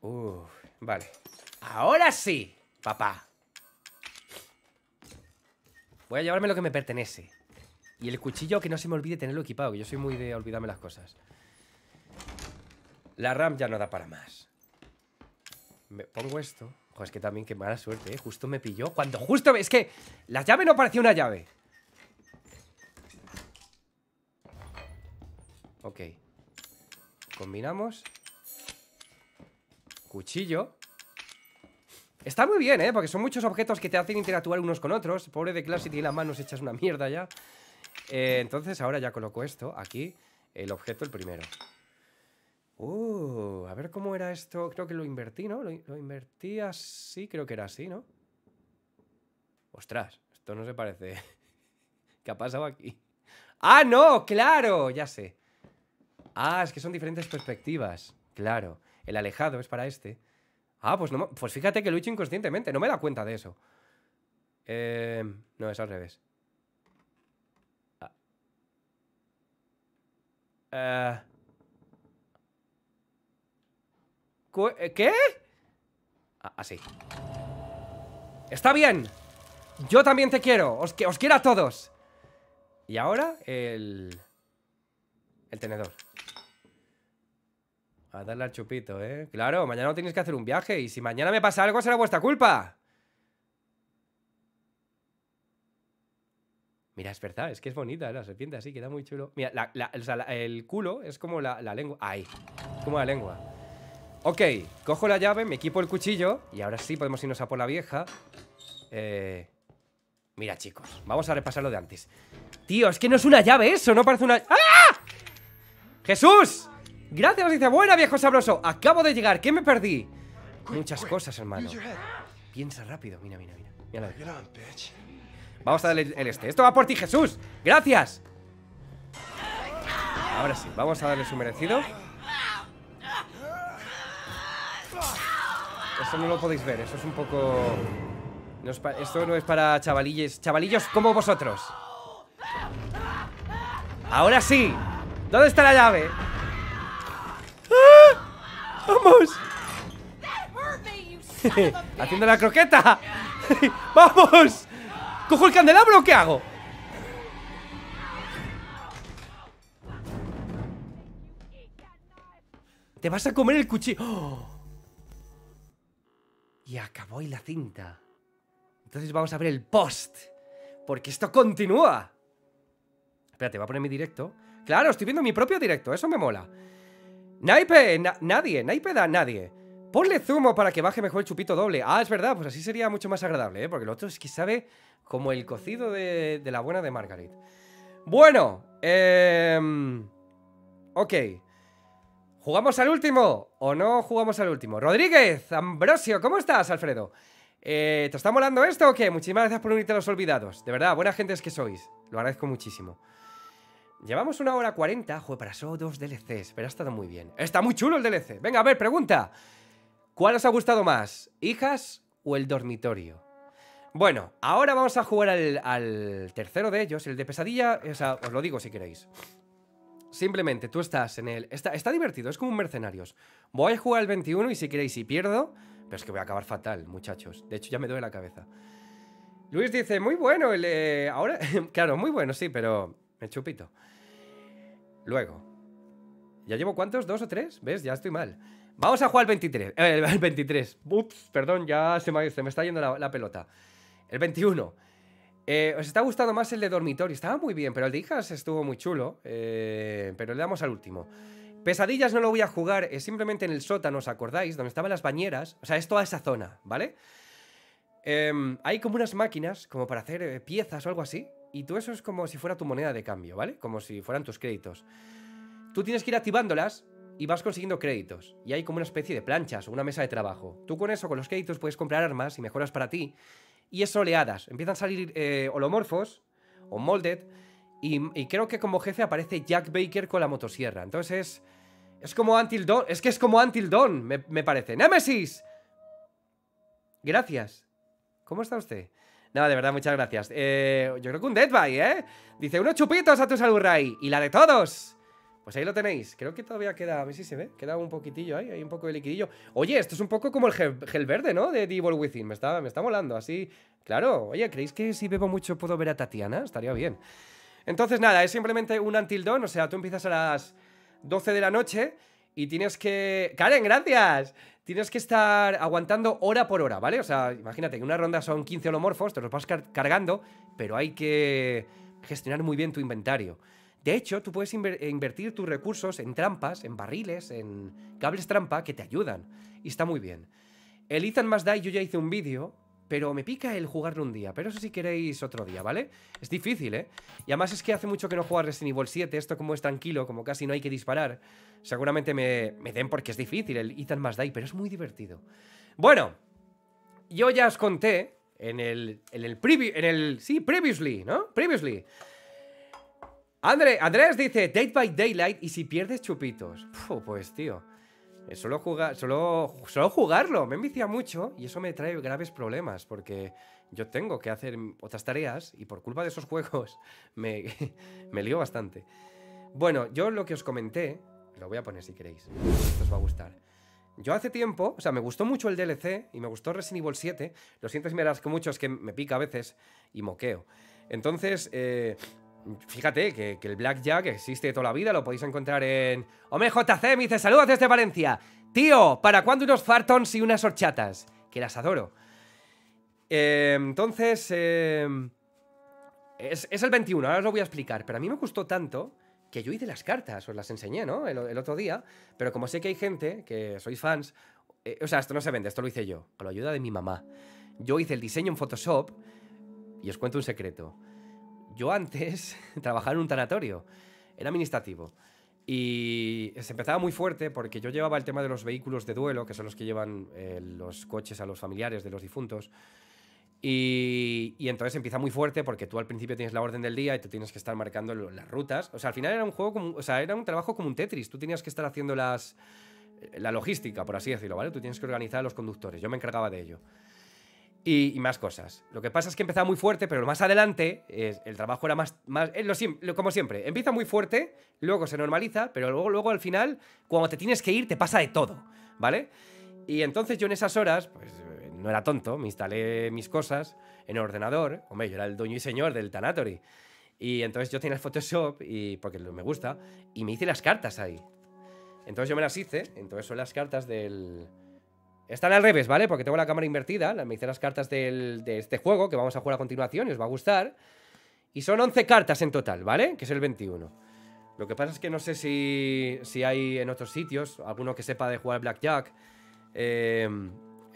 Uf, vale. Ahora sí, papá. Voy a llevarme lo que me pertenece. Y el cuchillo que no se me olvide tenerlo equipado, que yo soy muy de olvidarme las cosas. La RAM ya no da para más. Me pongo esto. Joder, es que también qué mala suerte, ¿eh? Justo me pilló. Cuando justo... Es que la llave no parecía una llave. Ok. Combinamos. Cuchillo. Está muy bien, ¿eh? Porque son muchos objetos que te hacen interactuar unos con otros. Pobre de clase tiene las manos hechas una mierda ya. Eh, entonces ahora ya coloco esto aquí. El objeto, el primero. Uh, a ver cómo era esto. Creo que lo invertí, ¿no? Lo, in- lo invertí así, creo que era así, ¿no? Ostras, esto no se parece. ¿Qué ha pasado aquí? ¡Ah, no! ¡Claro! Ya sé. Ah, es que son diferentes perspectivas. Claro. El alejado es para este. Ah, pues, no, pues fíjate que lo he hecho inconscientemente. No me da cuenta de eso. Eh, no, es al revés. Eh, eh, ¿Qué? Ah, así. Está bien. Yo también te quiero. Os quiero a todos. Y ahora el... El tenedor. A darle al chupito, ¿eh? Claro, mañana no tenéis que hacer un viaje. Y si mañana me pasa algo, será vuestra culpa. Mira, es verdad, es que es bonita ¿eh? la serpiente así, queda muy chulo. Mira, la- la- o sea, la- el culo es como la, lengua. Ahí, como la lengua. Ok, cojo la llave, me equipo el cuchillo y ahora sí podemos irnos a por la vieja. Eh, mira, chicos, vamos a repasar lo de antes. Tío, es que no es una llave eso, no parece una... ¡Ah! ¡Jesús! Gracias, dice, buena, viejo sabroso. Acabo de llegar, ¿qué me perdí? Muchas cosas, hermano. Piensa rápido, mira, mira, mira. Míralo. Vamos a darle el- este. Esto va por ti, Jesús. Gracias. Ahora sí, vamos a darle su merecido. Eso no lo podéis ver, eso es un poco... no es pa- esto no es para chavalillos, chavalillos como vosotros. Ahora sí. ¿Dónde está la llave? ¡Ah! ¡Vamos! ¡Haciendo la croqueta! ¡Vamos! ¿Cojo el candelabro o qué hago? Te vas a comer el cuchillo. ¡Oh! Y acabó ahí la cinta. Entonces vamos a ver el post. Porque esto continúa. Espérate, voy a poner mi directo. Claro, estoy viendo mi propio directo, eso me mola. Naipe, na- nadie, Naipe da nadie. Ponle zumo para que baje mejor el chupito doble. Ah, es verdad, pues así sería mucho más agradable, ¿eh? Porque lo otro es que sabe como el cocido de, la buena de Margaret. Bueno, eh... Ok. ¿Jugamos al último o no jugamos al último? Rodríguez, Ambrosio, ¿cómo estás, Alfredo? Eh, ¿Te está molando esto o qué? Muchísimas gracias por unirte a los olvidados. De verdad, buena gente es que sois. Lo agradezco muchísimo. Llevamos una hora cuarenta. Joder, para solo dos DLCs. Pero ha estado muy bien. Está muy chulo el DLC. Venga, a ver, pregunta. ¿Cuál os ha gustado más? ¿Hijas o el dormitorio? Bueno, ahora vamos a jugar al, al tercero de ellos, el de pesadilla. O sea, os lo digo si queréis. Simplemente tú estás en el. Está, divertido, es como un mercenarios. Voy a jugar el 21 y si queréis, si pierdo. Pero es que voy a acabar fatal, muchachos. De hecho, ya me duele la cabeza. Luis dice, muy bueno el. eh, ahora. claro, muy bueno, sí, pero. Me chupito. Luego. ¿Ya llevo cuántos? ¿Dos o tres? ¿Ves? Ya estoy mal. Vamos a jugar el 23. eh, el 23. Ups, perdón, ya se me, me está yendo la, pelota. El 21. Eh, ¿Os está gustando más el de dormitorio? Estaba muy bien, pero el de hijas estuvo muy chulo. eh, pero le damos al último. Pesadillas no lo voy a jugar, es simplemente en el sótano, ¿os acordáis? Donde estaban las bañeras. O sea, es toda esa zona, ¿vale? Em, hay como unas máquinas, como para hacer eh, piezas o algo así. Y tú eso es como si fuera tu moneda de cambio, ¿vale? Como si fueran tus créditos. Tú tienes que ir activándolas y vas consiguiendo créditos. Y hay como una especie de planchas o una mesa de trabajo. Tú con eso, con los créditos, puedes comprar armas y mejoras para ti. Y es oleadas. Empiezan a salir eh, holomorfos o molded. Y, creo que como jefe aparece Jack Baker con la motosierra. Entonces es, es como Until Dawn. Es que es como Until Dawn, me, me parece. ¡Nemesis! Gracias. ¿Cómo está usted? No, de verdad, muchas gracias. Eh, yo creo que un Dead by, ¿eh? Dice, unos chupitos a tu salud, Ray. Y la de todos. Pues ahí lo tenéis. Creo que todavía queda, a ver si se ve. Queda un poquitillo ahí, hay un poco de liquidillo. Oye, esto es un poco como el gel, verde, ¿no? De The Evil Within. Me está, me está molando, así. Claro, oye, ¿creéis que si bebo mucho puedo ver a Tatiana? Estaría bien. Entonces, nada, es simplemente un Until Dawn. O sea, tú empiezas a las 12 de la noche Y tienes que... Karen, gracias. Tienes que estar aguantando hora por hora, ¿vale? O sea, imagínate que una ronda son 15 holomorfos, te los vas car- cargando, pero hay que gestionar muy bien tu inventario. De hecho, tú puedes inver- invertir tus recursos en trampas, en barriles, en cables trampa que te ayudan. Y está muy bien. El Ethan Must Die yo ya hice un vídeo, pero me pica el jugarlo un día. Pero eso si queréis otro día, ¿vale? Es difícil, ¿eh? Y además es que hace mucho que no juego Resident Evil 7. Esto como es tranquilo, como casi no hay que disparar. Seguramente me, me den porque es difícil el Ethan Must Die, pero es muy divertido. Bueno, yo ya os conté en el, en el preview, en el, sí, previously, ¿no? Previously. André, Andrés dice, Date by Daylight y si pierdes chupitos. Puh, pues tío, eh, solo, jugar, solo, solo jugarlo me envicia mucho y eso me trae graves problemas porque yo tengo que hacer otras tareas y por culpa de esos juegos me, me lío bastante. Bueno, yo lo que os comenté, lo voy a poner si queréis, esto os va a gustar. Yo hace tiempo, o sea, me gustó mucho el DLC y me gustó Resident Evil 7. Lo siento si me rasco mucho, es que me pica a veces y moqueo. Entonces, eh, fíjate que, que el Blackjack existe toda la vida, lo podéis encontrar en... Hombre, JC me dice, saludos desde Valencia. Tío, ¿para cuándo unos fartons y unas horchatas? Que las adoro. Eh, entonces, eh, es, el 21, ahora os lo voy a explicar. Pero a mí me gustó tanto que yo hice las cartas, os las enseñé, ¿no? El, el otro día. Pero como sé que hay gente que sois fans, eh, o sea, esto no se vende, esto lo hice yo, con la ayuda de mi mamá. Yo hice el diseño en Photoshop y os cuento un secreto. Yo antes trabajaba en un tanatorio, era administrativo. Y se empezaba muy fuerte porque yo llevaba el tema de los vehículos de duelo, que son los que llevan eh, los coches a los familiares de los difuntos. Y, entonces empieza muy fuerte porque tú al principio tienes la orden del día y tú tienes que estar marcando las rutas. O sea, al final era un juego como, o sea, era un trabajo como un Tetris. Tú tenías que estar haciendo las la logística, por así decirlo, ¿vale? Tú tienes que organizar a los conductores. Yo me encargaba de ello. Y, y más cosas. Lo que pasa es que empezaba muy fuerte, pero más adelante eh, el trabajo era más... más es lo lo- como siempre, empieza muy fuerte, luego se normaliza, pero luego, luego al final, cuando te tienes que ir, te pasa de todo, ¿vale? Y entonces yo en esas horas, pues eh, no era tonto, me instalé mis cosas en el ordenador. Hombre, yo era el dueño y señor del Tanatory. Y entonces yo tenía el Photoshop, y, porque me gusta, y me hice las cartas ahí. Entonces yo me las hice, entonces son las cartas del... Están al revés, ¿vale? Porque tengo la cámara invertida, me hice las cartas del- de este juego que vamos a jugar a continuación y os va a gustar. Y son 11 cartas en total, ¿vale? Que es el 21. Lo que pasa es que no sé si, si hay en otros sitios alguno que sepa de jugar Blackjack. eh,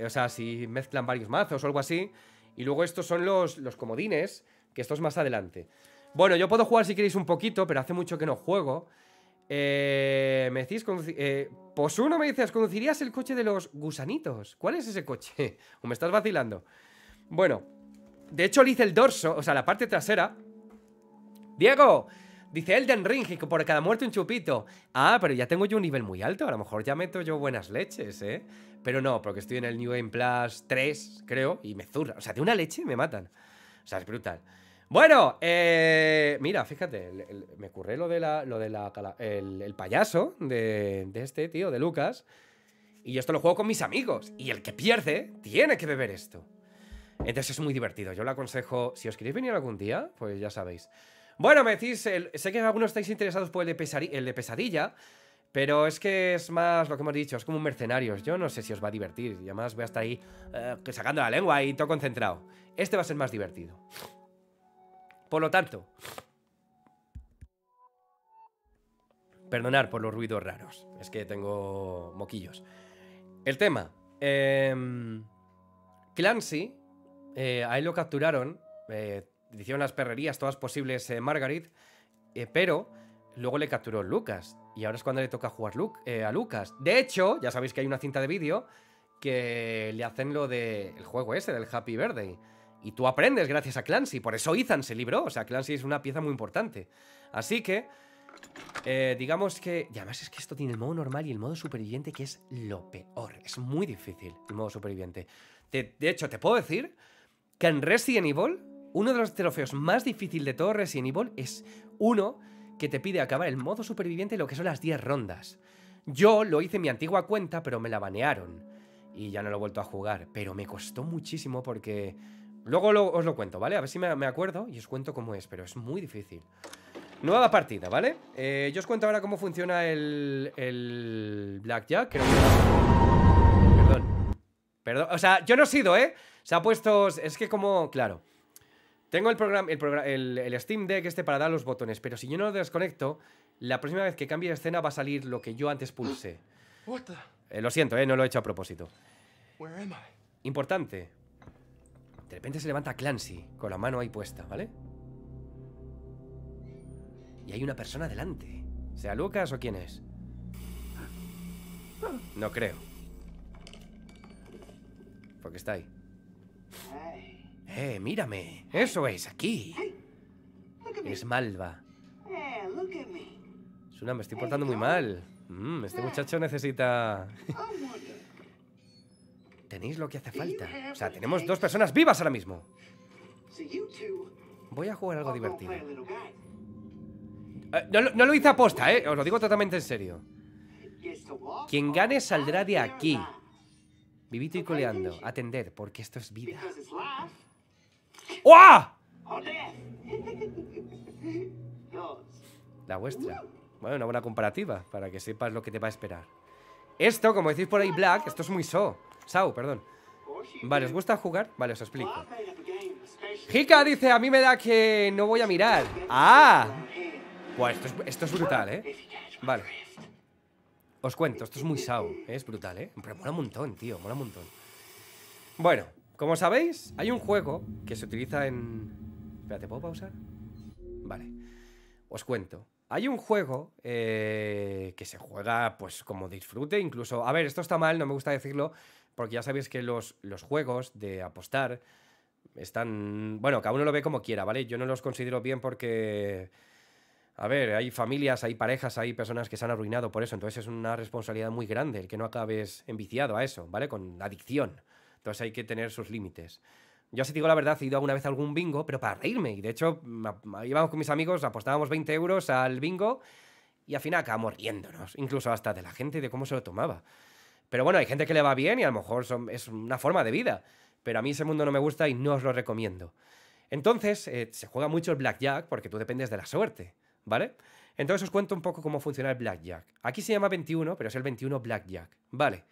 o sea, si mezclan varios mazos o algo así. Y luego estos son los, los comodines, que esto es más adelante. Bueno, yo puedo jugar si queréis un poquito, pero hace mucho que no juego. Eh, me decís, eh, pues uno me dices, ¿conducirías el coche de los gusanitos? ¿Cuál es ese coche? ¿O me estás vacilando? Bueno, de hecho le hice el dorso, o sea, la parte trasera. Diego, dice Elden Ring, que por cada muerte un chupito. Ah, pero ya tengo yo un nivel muy alto, a lo mejor ya meto yo buenas leches, ¿eh? Pero no, porque estoy en el New Game Plus 3, creo, y me zurra. O sea, de una leche me matan. O sea, es brutal. Bueno, eh, mira, fíjate, me curré lo de la, lo de la, el, payaso de, este tío, de Lucas, y esto lo juego con mis amigos, y el que pierde tiene que beber esto. Entonces es muy divertido, yo lo aconsejo, si os queréis venir algún día, pues ya sabéis. Bueno, me decís, sé que algunos estáis interesados por el de, el de pesadilla, pero es que es más lo que hemos dicho, es como un mercenarios. Yo no sé si os va a divertir. Y además voy a estar ahí eh, sacando la lengua y todo concentrado. Este va a ser más divertido. Por lo tanto, perdonar por los ruidos raros. Es que tengo moquillos. El tema. em, Clancy, eh, a él lo capturaron. eh, hicieron las perrerías todas posibles eh, Margaret. eh, pero luego le capturó Lucas. Y ahora es cuando le toca jugar eh, a Lucas. De hecho, ya sabéis que hay una cinta de vídeo que le hacen lo del juego ese, del Happy Birthday. Y tú aprendes gracias a Clancy. Por eso Ethan se libró. O sea, Clancy es una pieza muy importante. Así que, eh, digamos que... Y además es que esto tiene el modo normal y el modo superviviente, que es lo peor. Es muy difícil el modo superviviente. De, hecho, te puedo decir que en Resident Evil, uno de los trofeos más difíciles de todo Resident Evil es uno que te pide acabar el modo superviviente lo que son las 10 rondas. Yo lo hice en mi antigua cuenta, pero me la banearon. Y ya no lo he vuelto a jugar. Pero me costó muchísimo porque... Luego lo- os lo cuento, ¿vale? A ver si me, me acuerdo y os cuento cómo es, pero es muy difícil. Nueva partida, ¿vale? Eh, yo os cuento ahora cómo funciona el, el Blackjack. Creo que... Perdón. Perdón. O sea, yo no he sido, ¿eh? Se ha puesto... Es que como... Claro. Tengo el programa, el, progra- el, el Steam Deck este para dar los botones, pero si yo no lo desconecto, la próxima vez que cambie de escena va a salir lo que yo antes the? Eh, lo siento, ¿eh? No lo he hecho a propósito. Importante. De repente se levanta Clancy con la mano ahí puesta, ¿vale? Y hay una persona delante. ¿Sea Lucas o quién es? No creo. Porque está ahí. ¡Eh, mírame! ¡Eso es, aquí! Es Malva. Es una, me estoy portando muy mal. Mm, este muchacho necesita... Tenéis lo que hace falta. O sea, tenemos dos personas vivas ahora mismo. Voy a jugar algo divertido. Eh, no, lo- no lo hice aposta, ¿eh? Os lo digo totalmente en serio. Quien gane saldrá de aquí. Vivito y coleando. Atender, porque esto es vida. ¡Uah! La vuestra. Bueno, una buena comparativa, para que sepas lo que te va a esperar. Esto, como decís por ahí, Black, esto es muy so. Sau, perdón. Vale, ¿os gusta jugar? Vale, os explico. Hika dice, a mí me da que no voy a mirar. ¡Ah! Buah, esto es, brutal, ¿eh? Vale. Os cuento, esto es muy sao, ¿eh? es brutal, ¿eh? Pero mola un montón, tío, mola un montón. Bueno, como sabéis, hay un juego que se utiliza en... Espérate, ¿puedo pausar? Vale. Os cuento. Hay un juego eh, que se juega pues como disfrute, incluso... A ver, esto está mal, no me gusta decirlo, porque ya sabéis que los, los juegos de apostar están... Bueno, cada uno lo ve como quiera, ¿vale? Yo no los considero bien porque... A ver, hay familias, hay parejas, hay personas que se han arruinado por eso, entonces es una responsabilidad muy grande el que no acabes enviciado a eso, ¿vale? Con adicción. Entonces hay que tener sus límites. Yo, si te digo la verdad, he ido alguna vez a algún bingo, pero para reírme. Y de hecho, íbamos con mis amigos, apostábamos 20 euros al bingo y al final acabamos riéndonos, incluso hasta de la gente de cómo se lo tomaba. Pero bueno, hay gente que le va bien y a lo mejor son- es una forma de vida. Pero a mí ese mundo no me gusta y no os lo recomiendo. Entonces, eh, se juega mucho el blackjack porque tú dependes de la suerte, ¿vale? Entonces os cuento un poco cómo funciona el blackjack. Aquí se llama 21, pero es el 21 blackjack, ¿vale?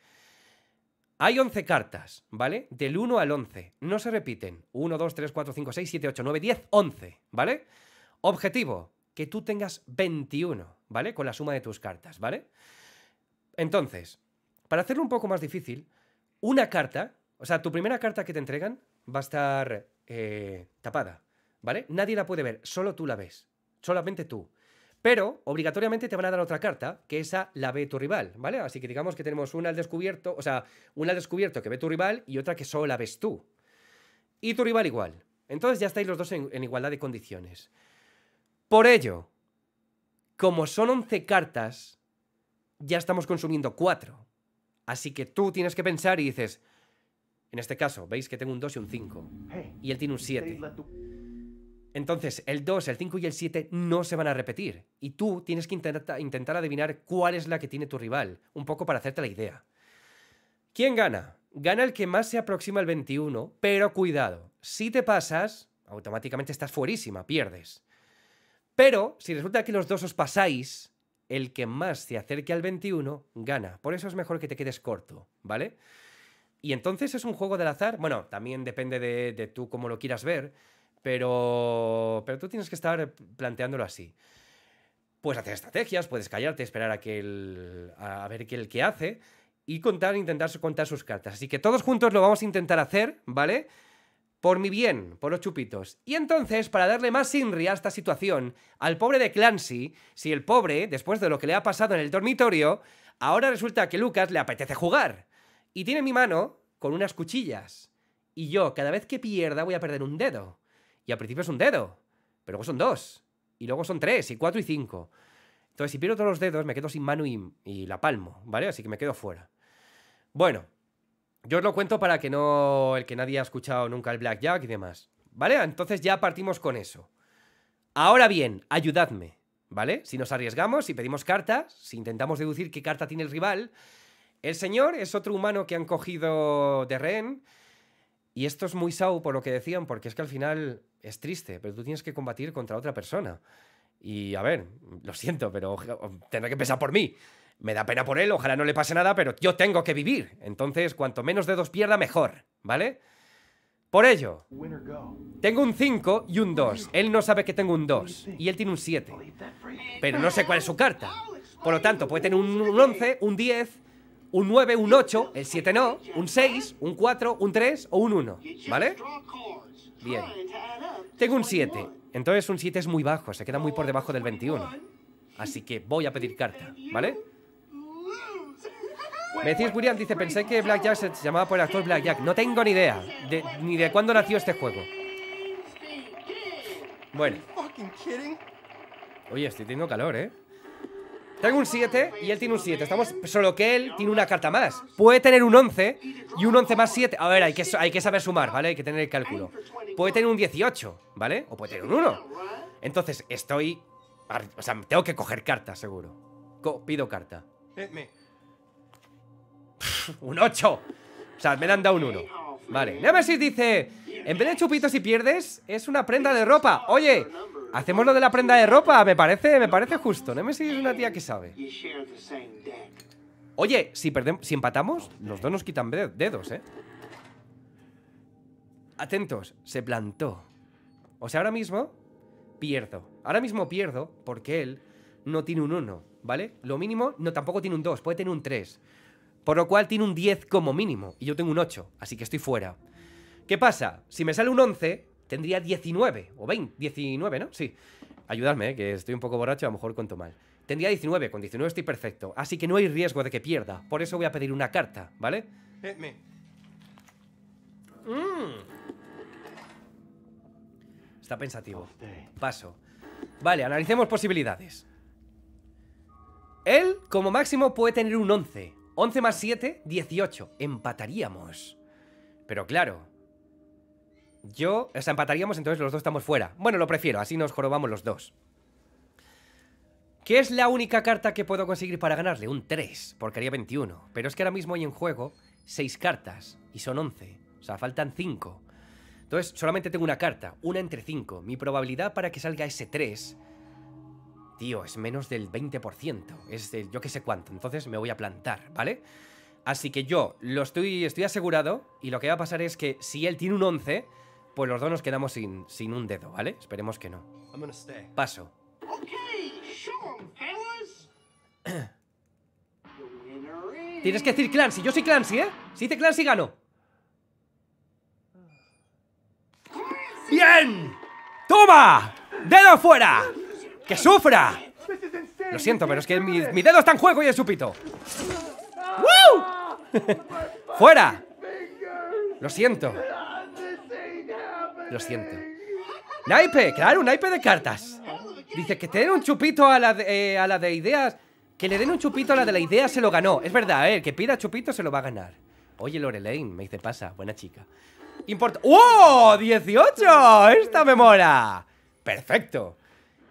Hay 11 cartas, ¿vale? Del 1 al 11. No se repiten. 1, 2, 3, 4, 5, 6, 7, 8, 9, 10, 11, ¿vale? Objetivo, que tú tengas 21, ¿vale? Con la suma de tus cartas, ¿vale? Entonces, para hacerlo un poco más difícil, una carta, o sea, tu primera carta que te entregan va a estar eh, tapada, ¿vale? Nadie la puede ver, solo tú la ves, solamente tú. Pero obligatoriamente te van a dar otra carta, que esa la ve tu rival, ¿vale? Así que digamos que tenemos una al descubierto, o sea, una al descubierto que ve tu rival y otra que solo la ves tú. Y tu rival igual. Entonces ya estáis los dos en, igualdad de condiciones. Por ello, como son 11 cartas, ya estamos consumiendo 4. Así que tú tienes que pensar y dices, en este caso, veis que tengo un 2 y un 5. Y él tiene un 7. Entonces, el 2, el 5 y el 7 no se van a repetir. Y tú tienes que intenta- intentar adivinar cuál es la que tiene tu rival, un poco para hacerte la idea. ¿Quién gana? Gana el que más se aproxima al 21, pero cuidado, si te pasas, automáticamente estás fuerísima, pierdes. Pero si resulta que los dos os pasáis, el que más se acerque al 21 gana. Por eso es mejor que te quedes corto, ¿vale? Y entonces es un juego del azar. Bueno, también depende de, de tú cómo lo quieras ver, pero, pero tú tienes que estar planteándolo así. Puedes hacer estrategias, puedes callarte, esperar a, que el, a ver qué el que hace y contar, intentar contar sus cartas. Así que todos juntos lo vamos a intentar hacer, ¿vale? Por mi bien, por los chupitos. Y entonces, para darle más inri a esta situación, al pobre de Clancy, si el pobre, después de lo que le ha pasado en el dormitorio, ahora resulta que Lucas le apetece jugar. Y tiene mi mano con unas cuchillas. Y yo, cada vez que pierda, voy a perder un dedo. Y al principio es un dedo, pero luego son dos. Y luego son tres, y cuatro y cinco. Entonces, si pierdo todos los dedos, me quedo sin mano y, y la palmo, ¿vale? Así que me quedo fuera. Bueno, yo os lo cuento para que no. el que nadie ha escuchado nunca el Blackjack y demás. ¿Vale? Entonces ya partimos con eso. Ahora bien, ayudadme, ¿vale? Si nos arriesgamos, si pedimos cartas, si intentamos deducir qué carta tiene el rival, el señor es otro humano que han cogido de rehén. Y esto es muy sau por lo que decían, porque es que al final es triste, pero tú tienes que combatir contra otra persona. Y a ver, lo siento, pero tendrá que pensar por mí. Me da pena por él, ojalá no le pase nada, pero yo tengo que vivir. Entonces, cuanto menos dedos pierda, mejor, ¿vale? Por ello, tengo un 5 y un 2. Él no sabe que tengo un 2 y él tiene un 7. Pero no sé cuál es su carta. Por lo tanto, puede tener un, un 11, un 10, un 9, un 8, el 7 no, un 6, un 4, un 3 o un 1, ¿vale? Bien. Tengo un 7. Entonces un 7 es muy bajo, se queda muy por debajo del 21. Así que voy a pedir carta, ¿vale? Me decís, William, dice, pensé que Blackjack se llamaba por el actor Blackjack. No tengo ni idea de- ni de cuándo nació este juego. Bueno. Oye, estoy teniendo calor, ¿eh? Tengo un 7 y él tiene un 7. Estamos. Solo que él tiene una carta más. Puede tener un 11 y un 11 más 7. A ver, hay que, hay que saber sumar, ¿vale? Hay que tener el cálculo. Puede tener un 18, ¿vale? O puede tener un 1. Entonces, estoy. O sea, tengo que coger carta, seguro. Co- pido carta. Un 8. O sea, me han dado un 1. Vale. Nemesis dice: En vez de chupitos y pierdes, es una prenda de ropa. Oye, hacemos lo de la prenda de ropa. Me parece, me parece justo. Nemesis es una tía que sabe. Oye, si, perdemos, si empatamos, los dos nos quitan de- dedos, ¿eh? Atentos, se plantó. O sea, ahora mismo pierdo. Ahora mismo pierdo porque él no tiene un 1, ¿vale? Lo mínimo, no, tampoco tiene un 2, puede tener un 3. Por lo cual tiene un 10 como mínimo. Y yo tengo un 8, así que estoy fuera. ¿Qué pasa? Si me sale un 11, tendría 19. O 20. 19, ¿no? Sí. Ayudadme, ¿eh? que estoy un poco borracho, a lo mejor cuento mal. Tendría 19, con 19 estoy perfecto. Así que no hay riesgo de que pierda. Por eso voy a pedir una carta, ¿vale? Hit me. Está pensativo. Paso. Vale, analicemos posibilidades. Él, como máximo, puede tener un 11. 11 más 7, 18. Empataríamos. Pero claro. Yo, o sea, empataríamos, entonces los dos estamos fuera. Bueno, lo prefiero, así nos jorobamos los dos. ¿Qué es la única carta que puedo conseguir para ganarle? Un 3, porque haría 21. Pero es que ahora mismo hay en juego 6 cartas, y son 11. O sea, faltan 5. Entonces, solamente tengo una carta, una entre 5. Mi probabilidad para que salga ese 3, tío, es menos del 20%. Es de yo que sé cuánto. Entonces me voy a plantar, ¿vale? Así que yo lo estoy, estoy asegurado y lo que va a pasar es que si él tiene un 11, pues los dos nos quedamos sin, sin un dedo, ¿vale? Esperemos que no. Paso. Tienes que decir Clancy. Yo soy Clancy, ¿eh? Si dice Clancy, gano. ¡Bien! ¡Toma! ¡Dedo fuera! ¡Que sufra! Lo siento, pero es que mi, mi dedo está en juego y es supito. ¡Woo! ¡Fuera! Lo siento. Lo siento. Naipe, claro, un naipe de cartas. Dice que te den un chupito a la de, eh, a la de ideas. Que le den un chupito a la de la idea se lo ganó. Es verdad, eh, el que pida chupito se lo va a ganar. Oye, Lorelaine, me dice, pasa, buena chica. Importa. ¡Oh! ¡18! ¡Esta me mola! Perfecto.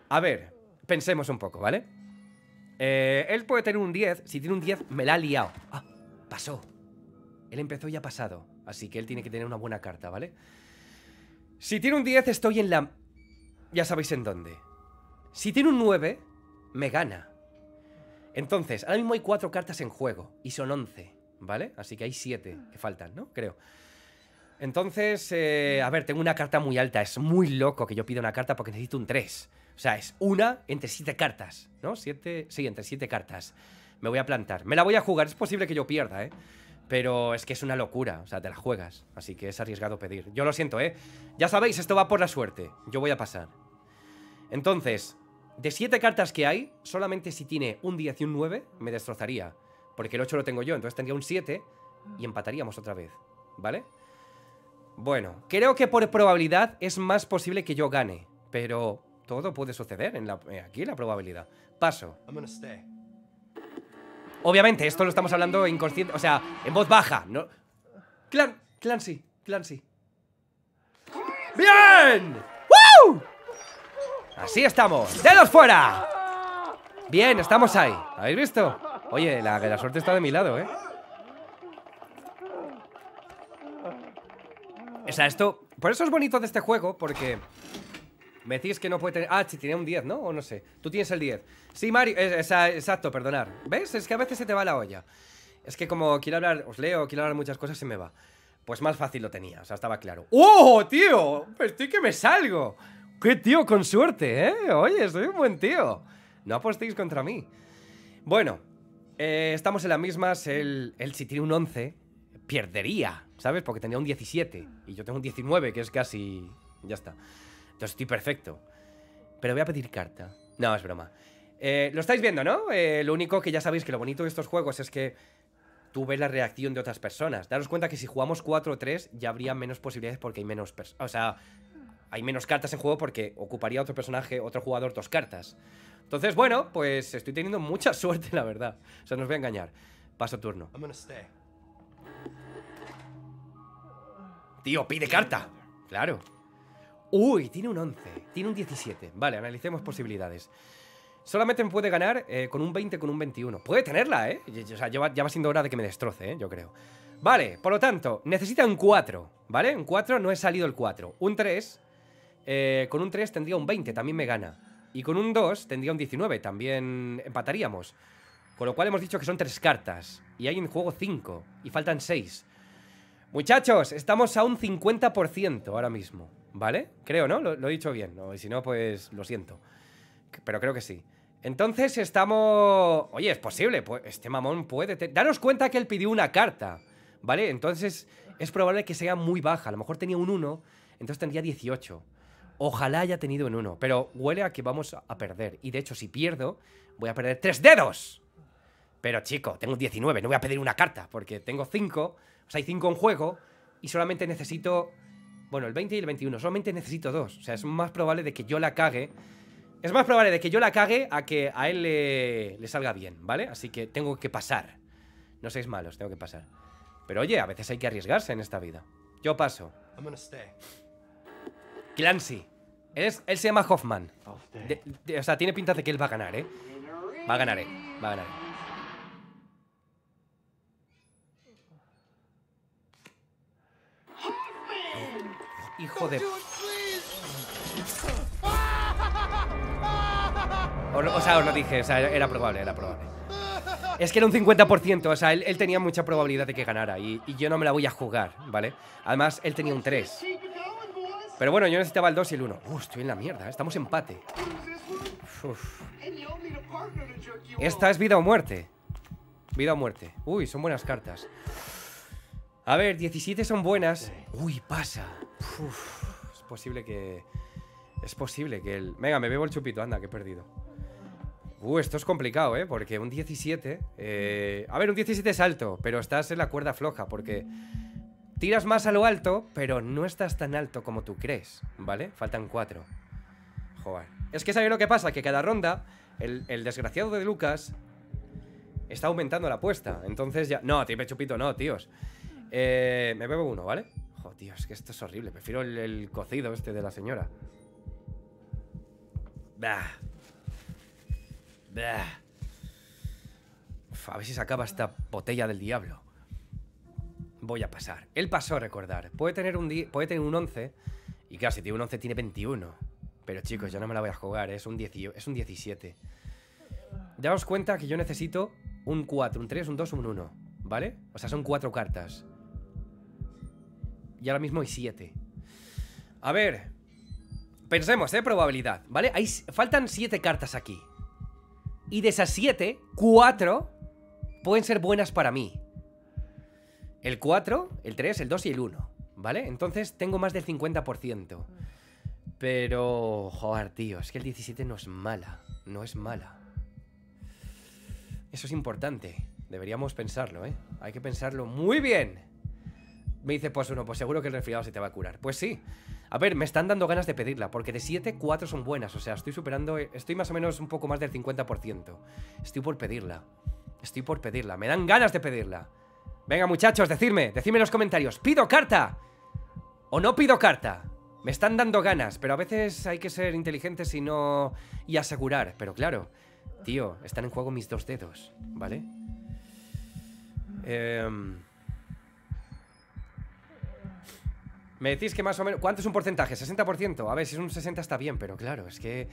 A ver, pensemos un poco, ¿vale? Eh, él puede tener un 10. Si tiene un 10, me la ha liado. Ah, pasó. Él empezó y ha pasado. Así que él tiene que tener una buena carta, ¿vale? Si tiene un 10, estoy en la... Ya sabéis en dónde. Si tiene un 9, me gana. Entonces, ahora mismo hay 4 cartas en juego. Y son 11, ¿vale? Así que hay 7 que faltan, ¿no? Creo. Entonces, eh, a ver, tengo una carta muy alta. Es muy loco que yo pida una carta porque necesito un 3. O sea, es una entre 7 cartas, ¿no? 7, sí, entre 7 cartas. Me voy a plantar. Me la voy a jugar. Es posible que yo pierda, ¿eh? Pero es que es una locura. O sea, te la juegas. Así que es arriesgado pedir. Yo lo siento, ¿eh? Ya sabéis, esto va por la suerte. Yo voy a pasar. Entonces, de 7 cartas que hay, solamente si tiene un 10 y un 9, me destrozaría. Porque el 8 lo tengo yo, entonces tendría un 7 y empataríamos otra vez. ¿Vale? Bueno, creo que por probabilidad es más posible que yo gane. Pero todo puede suceder en la, eh, aquí la probabilidad. Paso. Obviamente, esto lo estamos hablando inconsciente, o sea, en voz baja, ¿no? Clan, Clancy, Clancy. ¡Bien! ¡Woo! Así estamos. ¡Dedos fuera! Bien, estamos ahí. ¿Habéis visto? Oye, la, la suerte está de mi lado, ¿eh? O sea, esto... Por eso es bonito de este juego, porque... Me decís que no puede tener... Ah, si tiene un 10, ¿no? O no sé. Tú tienes el 10. Sí, Mario... esa- exacto, perdonar. ¿Ves? Es que a veces se te va la olla. Es que como quiero hablar... Os leo, quiero hablar muchas cosas, se me va. Pues más fácil lo tenía. O sea, estaba claro. ¡Oh, tío! Estoy que me salgo. ¡Qué tío con suerte, eh! Oye, soy un buen tío. No apostéis contra mí. Bueno, eh, estamos en las mismas. Él, él si tiene un 11, perdería, ¿sabes? Porque tenía un 17. Y yo tengo un 19, que es casi... Ya está. Entonces estoy perfecto. Pero voy a pedir carta. No, es broma. Eh, lo estáis viendo, ¿no? Eh, lo único que ya sabéis que lo bonito de estos juegos es que tú ves la reacción de otras personas. Daros cuenta que si jugamos 4 o 3 ya habría menos posibilidades porque hay menos... pers- O sea, hay menos cartas en juego porque ocuparía otro personaje, otro jugador, dos cartas. Entonces, bueno, pues estoy teniendo mucha suerte, la verdad. O sea, no os voy a engañar. Paso turno. Tío, pide carta. Claro. Uy, tiene un 11. Tiene un 17. Vale, analicemos posibilidades. Solamente me puede ganar eh, con un 20, con un 21. Puede tenerla, ¿eh? O sea, ya va, ya va siendo hora de que me destroce, ¿eh? Yo creo. Vale, por lo tanto, necesita un 4, ¿vale? Un 4 no he salido el 4. Un 3, eh, con un 3 tendría un 20, también me gana. Y con un 2 tendría un 19, también empataríamos. Con lo cual hemos dicho que son 3 cartas. Y hay en juego 5. Y faltan 6. Muchachos, estamos a un 50% ahora mismo, ¿vale? Creo, ¿no? Lo, he dicho bien. Y si no, pues lo siento. Pero creo que sí. Entonces estamos... Oye, es posible, pues este mamón puede... te- Daros cuenta que él pidió una carta, ¿vale? Entonces es probable que sea muy baja. A lo mejor tenía un 1, entonces tendría 18. Ojalá haya tenido un 1, pero huele a que vamos a- a perder. Y de hecho, si pierdo, voy a perder tres dedos. Pero chico, tengo 19, no voy a pedir una carta, porque tengo 5, o sea, hay 5 en juego, y solamente necesito, bueno, el 20 y el 21, solamente necesito 2. O sea, es más probable de que yo la cague. Es más probable de que yo la cague a que a él le, le salga bien, ¿vale? Así que tengo que pasar. No seáis malos, tengo que pasar. Pero oye, a veces hay que arriesgarse en esta vida. Yo paso. I'm gonna stay. Clancy. Él, es- él se llama Hoffman. De- de- o sea, tiene pinta de que él va a ganar, ¿eh? Va a ganar, ¿eh? Va a ganar. Hijo de... O sea, os lo dije, o sea, era probable, era probable. Es que era un 50%, o sea, él, él tenía mucha probabilidad de que ganara y, y yo no me la voy a jugar, ¿vale? Además, él tenía un 3. Pero bueno, yo necesitaba el 2 y el 1. Uh, estoy en la mierda, estamos empate. Uf. Esta es vida o muerte. Vida o muerte. Uy, son buenas cartas. A ver, 17 son buenas. Uy, pasa. Uf, es posible que... Es posible que el... Venga, me bebo el chupito, anda, que he perdido. Uh, esto es complicado, ¿eh? Porque un 17... eh, A ver, un 17 es alto, pero estás en la cuerda floja, porque... Tiras más a lo alto, pero no estás tan alto como tú crees, ¿vale? Faltan cuatro. Joder. Es que ¿sabes lo que pasa? Que cada ronda, el, el desgraciado de Lucas está aumentando la apuesta. Entonces ya... No, triple chupito no, tíos. Eh, me bebo uno, ¿vale? Joder, tío, es que esto es horrible. Prefiero el, el cocido este de la señora. Bah. Bah. Uf, a ver si se acaba esta botella del diablo. Voy a pasar. Él pasó, recordar. Puede tener un, puede tener un 11. Y claro, si tiene un 11 tiene 21. Pero chicos, yo no me la voy a jugar. ¿eh? Es un, 10 es un 17. Daos cuenta que yo necesito un 4, un 3, un 2, un 1. ¿Vale? O sea, son 4 cartas. Y ahora mismo hay 7. A ver. Pensemos, ¿eh? Probabilidad. ¿Vale? Hay, faltan 7 cartas aquí. Y de esas 7, 4 pueden ser buenas para mí. El 4, el 3, el 2 y el 1. ¿Vale? Entonces tengo más del 50%. Pero... Joder, tío. Es que el 17 no es mala. No es mala. Eso es importante. Deberíamos pensarlo, ¿eh? Hay que pensarlo muy bien. Me dice, pues uno, pues seguro que el resfriado se te va a curar. Pues sí. A ver, me están dando ganas de pedirla, porque de 7, 4 son buenas. O sea, estoy superando, estoy más o menos un poco más del 50%. Estoy por pedirla. Estoy por pedirla. Me dan ganas de pedirla. Venga, muchachos, decidme, decidme en los comentarios. ¿Pido carta? ¿O no pido carta? Me están dando ganas, pero a veces hay que ser inteligentes y no... y asegurar. Pero claro, tío, están en juego mis dos dedos, ¿vale? Em, Me decís que más o menos... ¿Cuánto es un porcentaje? ¿60%? A ver, si es un 60 está bien, pero claro, es que...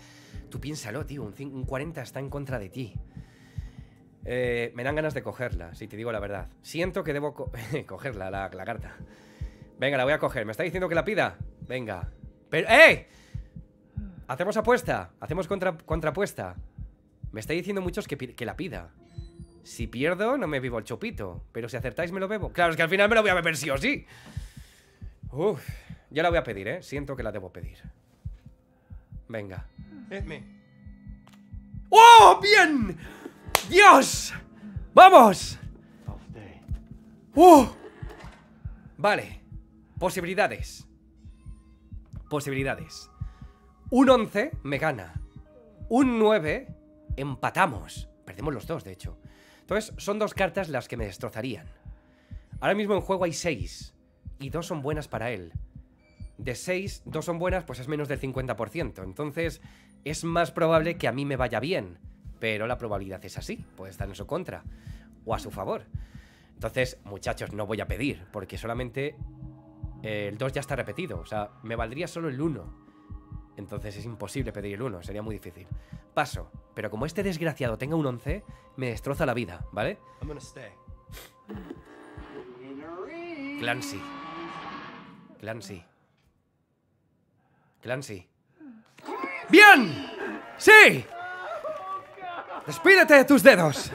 Tú piénsalo, tío, un, cin- un 40 está en contra de ti. Eh, me dan ganas de cogerla, si te digo la verdad. Siento que debo co- cogerla, la, la carta. Venga, la voy a coger. ¿Me está diciendo que la pida? Venga. Pero... ¡Eh! Hacemos apuesta. Hacemos contra, contrapuesta. Me está diciendo muchos que, que la pida. Si pierdo, no me vivo el chupito. Pero si acertáis, me lo bebo. Claro, es que al final me lo voy a beber sí o sí. Uf, ya la voy a pedir, ¿eh? Siento que la debo pedir. Venga. ¡Oh, bien! ¡Dios! ¡Vamos! ¡Uh! Vale. Posibilidades. Posibilidades. Un 11 me gana. Un 9 empatamos. Perdemos los dos, de hecho. Entonces, son dos cartas las que me destrozarían. Ahora mismo en juego hay 6. Y dos son buenas para él. De 6, dos son buenas, pues es menos del 50%. Entonces, es más probable que a mí me vaya bien. Pero la probabilidad es así. Puede estar en su contra. O a su favor. Entonces, muchachos, no voy a pedir, porque solamente eh, el 2 ya está repetido. O sea, me valdría solo el 1. Entonces es imposible pedir el 1, sería muy difícil. Paso, pero como este desgraciado tenga un 11, me destroza la vida, ¿vale? Clancy. Clancy. Clancy. ¡Bien! ¡Sí! ¡Despídete de tus dedos!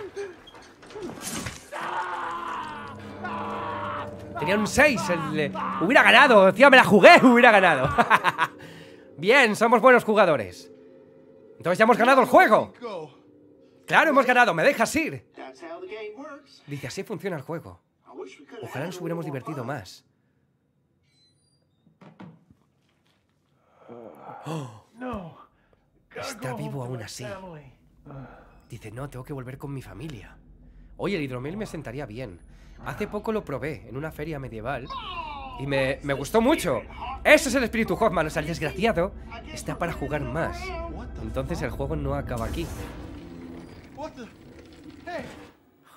Tenía un 6. El, hubiera ganado. Tío, me la jugué. Hubiera ganado. Bien, somos buenos jugadores. Entonces ya hemos ganado el juego. Go. Claro, hemos ganado. ¿Me dejas ir? Dice, así funciona el juego. Ojalá nos hubiéramos divertido más. Está vivo aún así. Dice, no, tengo que volver con mi familia. Oye, el hidromiel me sentaría bien. Hace poco lo probé en una feria medieval y me, me gustó mucho. Ese es el espíritu Hoffman, o sea, el desgraciado está para jugar más. Entonces el juego no acaba aquí.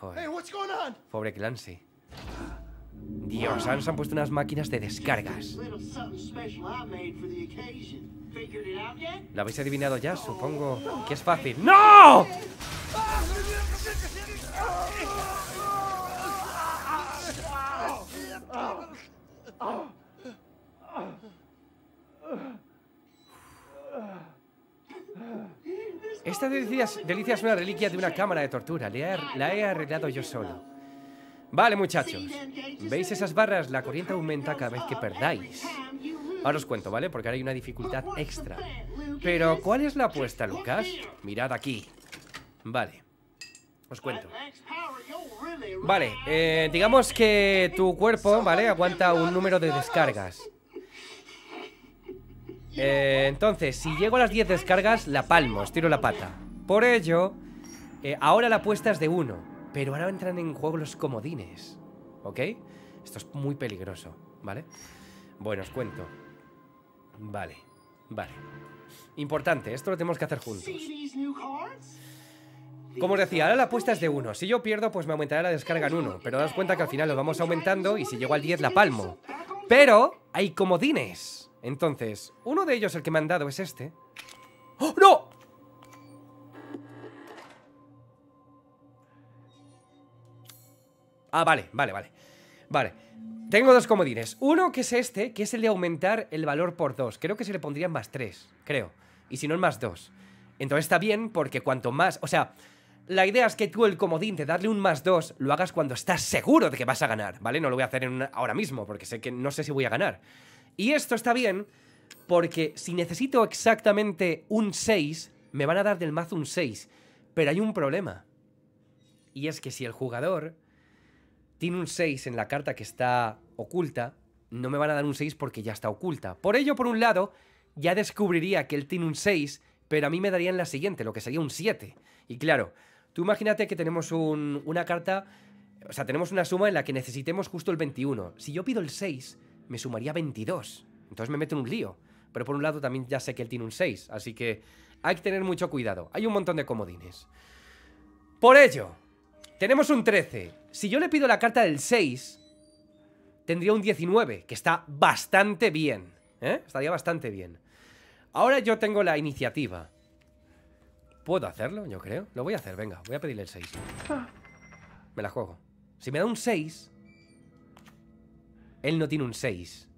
Joder, pobre Clancy. Dios, ahora nos han puesto unas máquinas de descargas. ¿Lo habéis adivinado ya? Supongo que es fácil. ¡No! Esta delicia, es- delicia es una reliquia de una cámara de tortura. He- la he arreglado yo solo. Vale, muchachos. ¿Veis esas barras? La corriente aumenta cada vez que perdáis. Ahora os cuento, ¿vale? Porque ahora hay una dificultad extra. Pero, ¿cuál es la apuesta, Lucas? Mirad aquí. Vale. Os cuento. Vale, eh, digamos que tu cuerpo, ¿vale? Aguanta un número de descargas. Eh, entonces, si llego a las 10 descargas, la palmo, estiro la pata. Por ello, eh, ahora la apuesta es de 1. Pero ahora entran en juego los comodines. ¿Ok? Esto es muy peligroso, ¿vale? Bueno, os cuento. Vale, vale. Importante, esto lo tenemos que hacer juntos. Como os decía, ahora la apuesta es de 1. Si yo pierdo, pues me aumentará la descarga en 1. Pero daos cuenta que al final lo vamos aumentando y si llego al 10 la palmo. Pero hay comodines. Entonces, uno de ellos, el que me han dado, es este. ¡Oh, no! Ah, vale, vale, vale. Vale. Tengo dos comodines. Uno que es este, que es el de aumentar el valor por 2. Creo que se le pondrían más 3, creo. Y si no, es más 2. Entonces está bien porque cuanto más... O sea, la idea es que tú el comodín de darle un más 2 lo hagas cuando estás seguro de que vas a ganar, ¿vale? No lo voy a hacer ahora mismo porque sé que no sé si voy a ganar. Y esto está bien porque si necesito exactamente un 6, me van a dar del mazo un 6. Pero hay un problema. Y es que si el jugador tiene un 6 en la carta que está oculta, no me van a dar un 6 porque ya está oculta. Por ello, por un lado, ya descubriría que él tiene un 6, pero a mí me darían la siguiente, lo que sería un 7. Y claro, tú imagínate que tenemos un- una carta, o sea, tenemos una suma en la que necesitemos justo el 21. Si yo pido el 6, me sumaría 22. Entonces me meto en un lío. Pero por un lado también ya sé que él tiene un 6, así que hay que tener mucho cuidado. Hay un montón de comodines. Por ello, tenemos un 13. Si yo le pido la carta del 6, tendría un 19, que está bastante bien. ¿eh? Estaría bastante bien. Ahora yo tengo la iniciativa. ¿Puedo hacerlo? Yo creo. Lo voy a hacer, venga. Voy a pedirle el 6. Me la juego. Si me da un 6... Él no tiene un 6.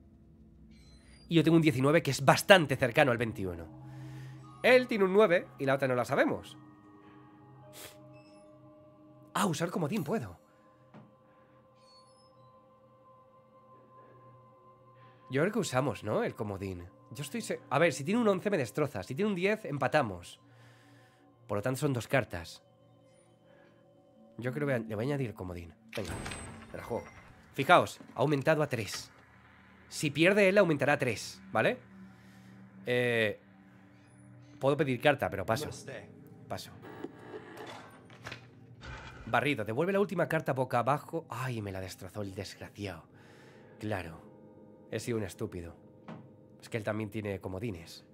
Y yo tengo un 19 que es bastante cercano al 21. Él tiene un 9 y la otra no la sabemos. Ah, usar comodín puedo. Yo creo que usamos, ¿no? El comodín. Yo estoy... se- A ver, si tiene un 11 me destroza. Si tiene un 10, empatamos. Por lo tanto, son dos cartas. Yo creo que le voy a añadir el comodín. Venga, me la juego. Fijaos, ha aumentado a 3. Si pierde él, aumentará a 3, ¿vale? Eh, puedo pedir carta, pero paso. Paso. Barrido, devuelve la última carta boca abajo. Ay, me la destrozó el desgraciado. Claro. He sido un estúpido. Es que él también tiene comodines.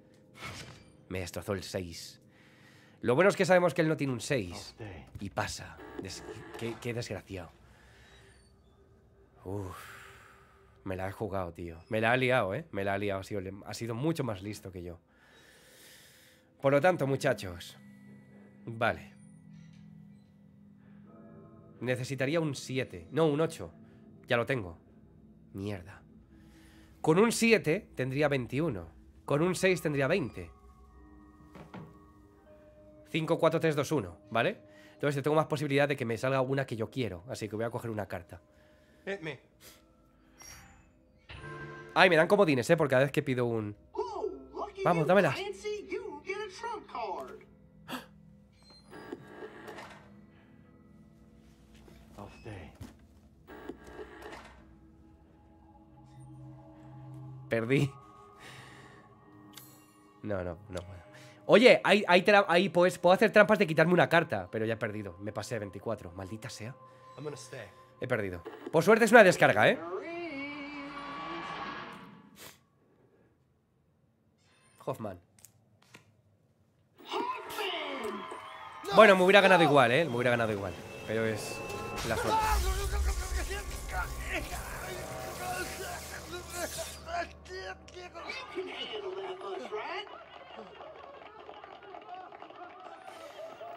Me destrozó el 6. Lo bueno es que sabemos que él no tiene un 6. Stay. Y pasa. Des- qué, qué desgraciado. Uf. Me la he jugado, tío. Me la ha liado, ¿eh? Me la ha liado. Ha sido, ha sido mucho más listo que yo. Por lo tanto, muchachos. Vale. Necesitaría un 7. No, un 8. Ya lo tengo. Mierda. Con un 7 tendría 21. Con un 6 tendría 20. 5, 4, 3, 2, 1. ¿Vale? Entonces yo tengo más posibilidad de que me salga una que yo quiero. Así que voy a coger una carta. Hit me. Ay, me dan comodines, ¿eh? Por cada vez que pido un... Oh, Vamos, you, Perdí. No, no, no puedo. Oye, hay, hay, hay, pues, puedo hacer trampas de quitarme una carta, pero ya he perdido. Me pasé 24. Maldita sea. He perdido. Por suerte es una descarga, ¿eh? Hoffman. Bueno, me hubiera ganado igual, ¿eh? Me hubiera ganado igual. Pero es la suerte.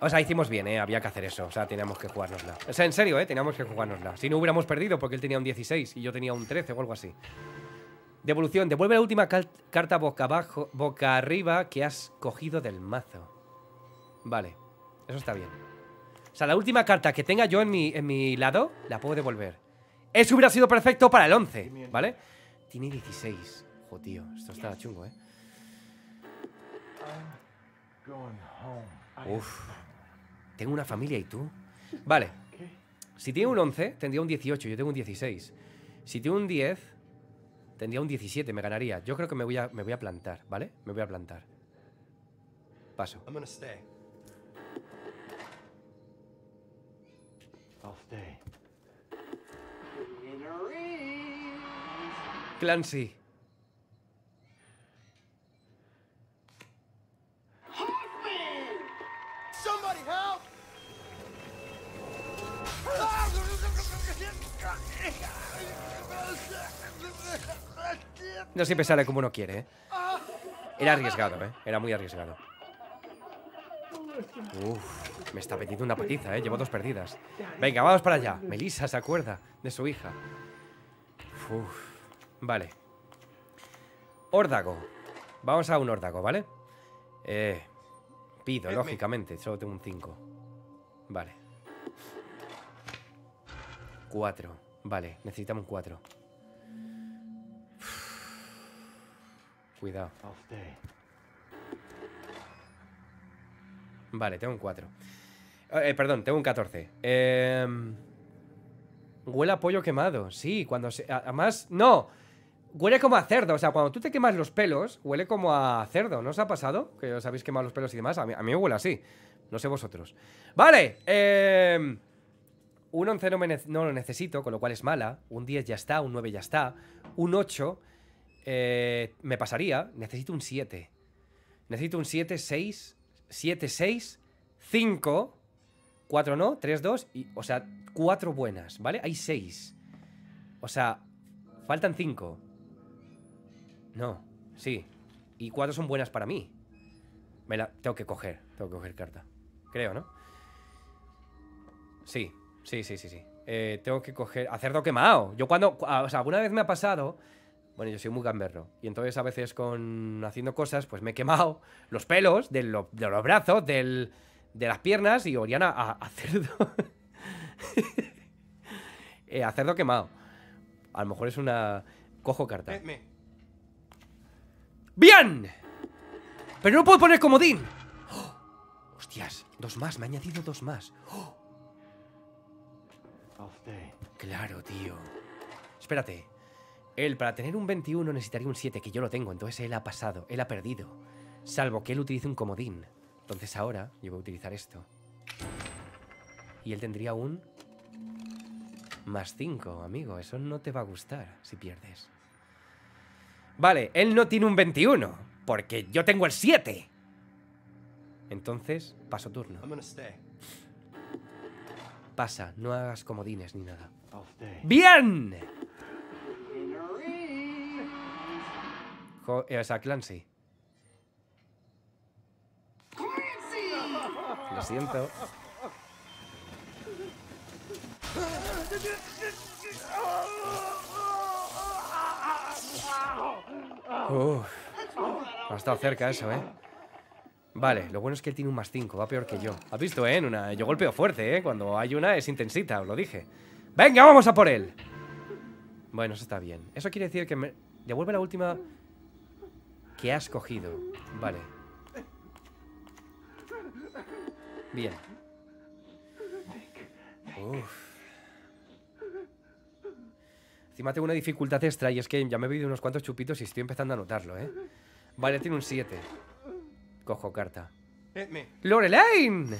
O sea, hicimos bien, ¿eh? Había que hacer eso. O sea, teníamos que jugárnosla. O sea, en serio, ¿eh? Teníamos que jugárnosla. Si no hubiéramos perdido porque él tenía un 16 y yo tenía un 13 o algo así. Devolución. Devuelve la última carta boca abajo, boca arriba que has cogido del mazo. Vale. Eso está bien. O sea, la última carta que tenga yo en mi, en mi lado, la puedo devolver. Eso hubiera sido perfecto para el 11, ¿vale? Tiene 16. Tío. Esto está chungo, ¿eh? Uf. Tengo una familia y tú. Vale. Si tiene un 11, tendría un 18. Yo tengo un 16. Si tiene un 10, tendría un 17. Me ganaría. Yo creo que me voy a, me voy a plantar, ¿vale? Me voy a plantar. Paso. I'm gonna stay. I'll stay. In a ring. Clancy. Somebody help! No siempre sale como uno quiere, ¿eh? Era arriesgado, ¿eh? Era muy arriesgado. Uf, me está metiendo una patiza, ¿eh? Llevo dos perdidas. Venga, vamos para allá. Melissa se acuerda de su hija. Uf, vale. Órdago. Vamos a un órdago, ¿vale? Eh, pido, me. lógicamente. Solo tengo un 5. Vale. 4. Vale, necesitamos 4. Cuidado. Vale, tengo un 4. Eh, perdón, tengo un 14. Eh, huele a pollo quemado. Sí, cuando se. Además, no. Huele como a cerdo. O sea, cuando tú te quemas los pelos, huele como a cerdo. ¿No os ha pasado? Que os habéis quemado los pelos y demás. A mí, a mí me huele así. No sé vosotros. Vale. Eh, un 11 no, me no lo necesito, con lo cual es mala. Un 10 ya está. Un 9 ya está. Un 8 eh, me pasaría. Necesito un 7. Necesito un 7, 6, 7, 6, 5, 4 no, 3, 2, y, o sea, 4 buenas, ¿vale? Hay 6. O sea, Faltan cinco. No, sí. Y cuatro son buenas para mí. Me la tengo que coger. Tengo que coger carta. Creo, ¿no? Sí, sí, sí, sí, sí. Eh, tengo que coger. A cerdo quemado. Yo cuando. cu- O sea, alguna vez me ha pasado. Bueno, yo soy muy gamberro. Y entonces a veces con. haciendo cosas, pues me he quemado los pelos de, lo- de los brazos, del, de las piernas y olían a, a- a cerdo. Eh, a cerdo quemado. A lo mejor es una. Cojo carta. Me. ¡Bien! Pero no puedo poner comodín. ¡Oh! Hostias, dos más, me ha añadido dos más. ¡Oh! Claro, tío. Espérate. Él, para tener un 21, necesitaría un 7, que yo lo tengo. Entonces él ha pasado, él ha perdido. Salvo que él utilice un comodín. Entonces ahora yo voy a utilizar esto. Y él tendría un... Más 5, amigo. Eso no te va a gustar si pierdes. Vale, él no tiene un 21. Porque yo tengo el 7. Entonces, paso turno. I'm gonna stay. Pasa, no hagas comodines ni nada. ¡Bien! Jo- eh, o sea, Clancy. Lo siento. Uf. Ha estado cerca eso, ¿eh? Vale, lo bueno es que él tiene un más 5, va peor que yo. ¿Has visto, eh? Una... Yo golpeo fuerte, ¿eh? Cuando hay una es intensita, os lo dije. ¡Venga, vamos a por él! Bueno, eso está bien. Eso quiere decir que me... Devuelve la última que has cogido. Vale. Bien. Uf. Encima tengo una dificultad extra y es que ya me he bebido unos cuantos chupitos y estoy empezando a notarlo, ¿eh? Vale, tiene un 7. Cojo carta. Me. ¡Lorelaine!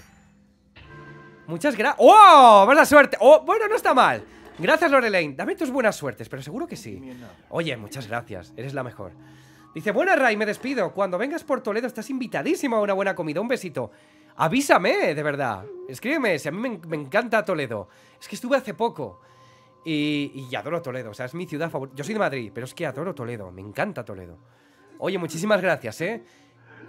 Muchas gracias. ¡Oh! ¡Buena suerte! ¡Oh! Bueno, no está mal. Gracias, Lorelaine. Dame tus buenas suertes, pero seguro que sí. Oye, muchas gracias. Eres la mejor. Dice, buena Ray, me despido. Cuando vengas por Toledo estás invitadísimo a una buena comida. Un besito. Avísame, de verdad. Escríbeme, si a mí me, me encanta Toledo. Es que estuve hace poco. Y, y adoro Toledo. O sea, es mi ciudad favorita. Yo soy de Madrid, pero es que adoro Toledo. Me encanta Toledo. Oye, muchísimas gracias, ¿eh?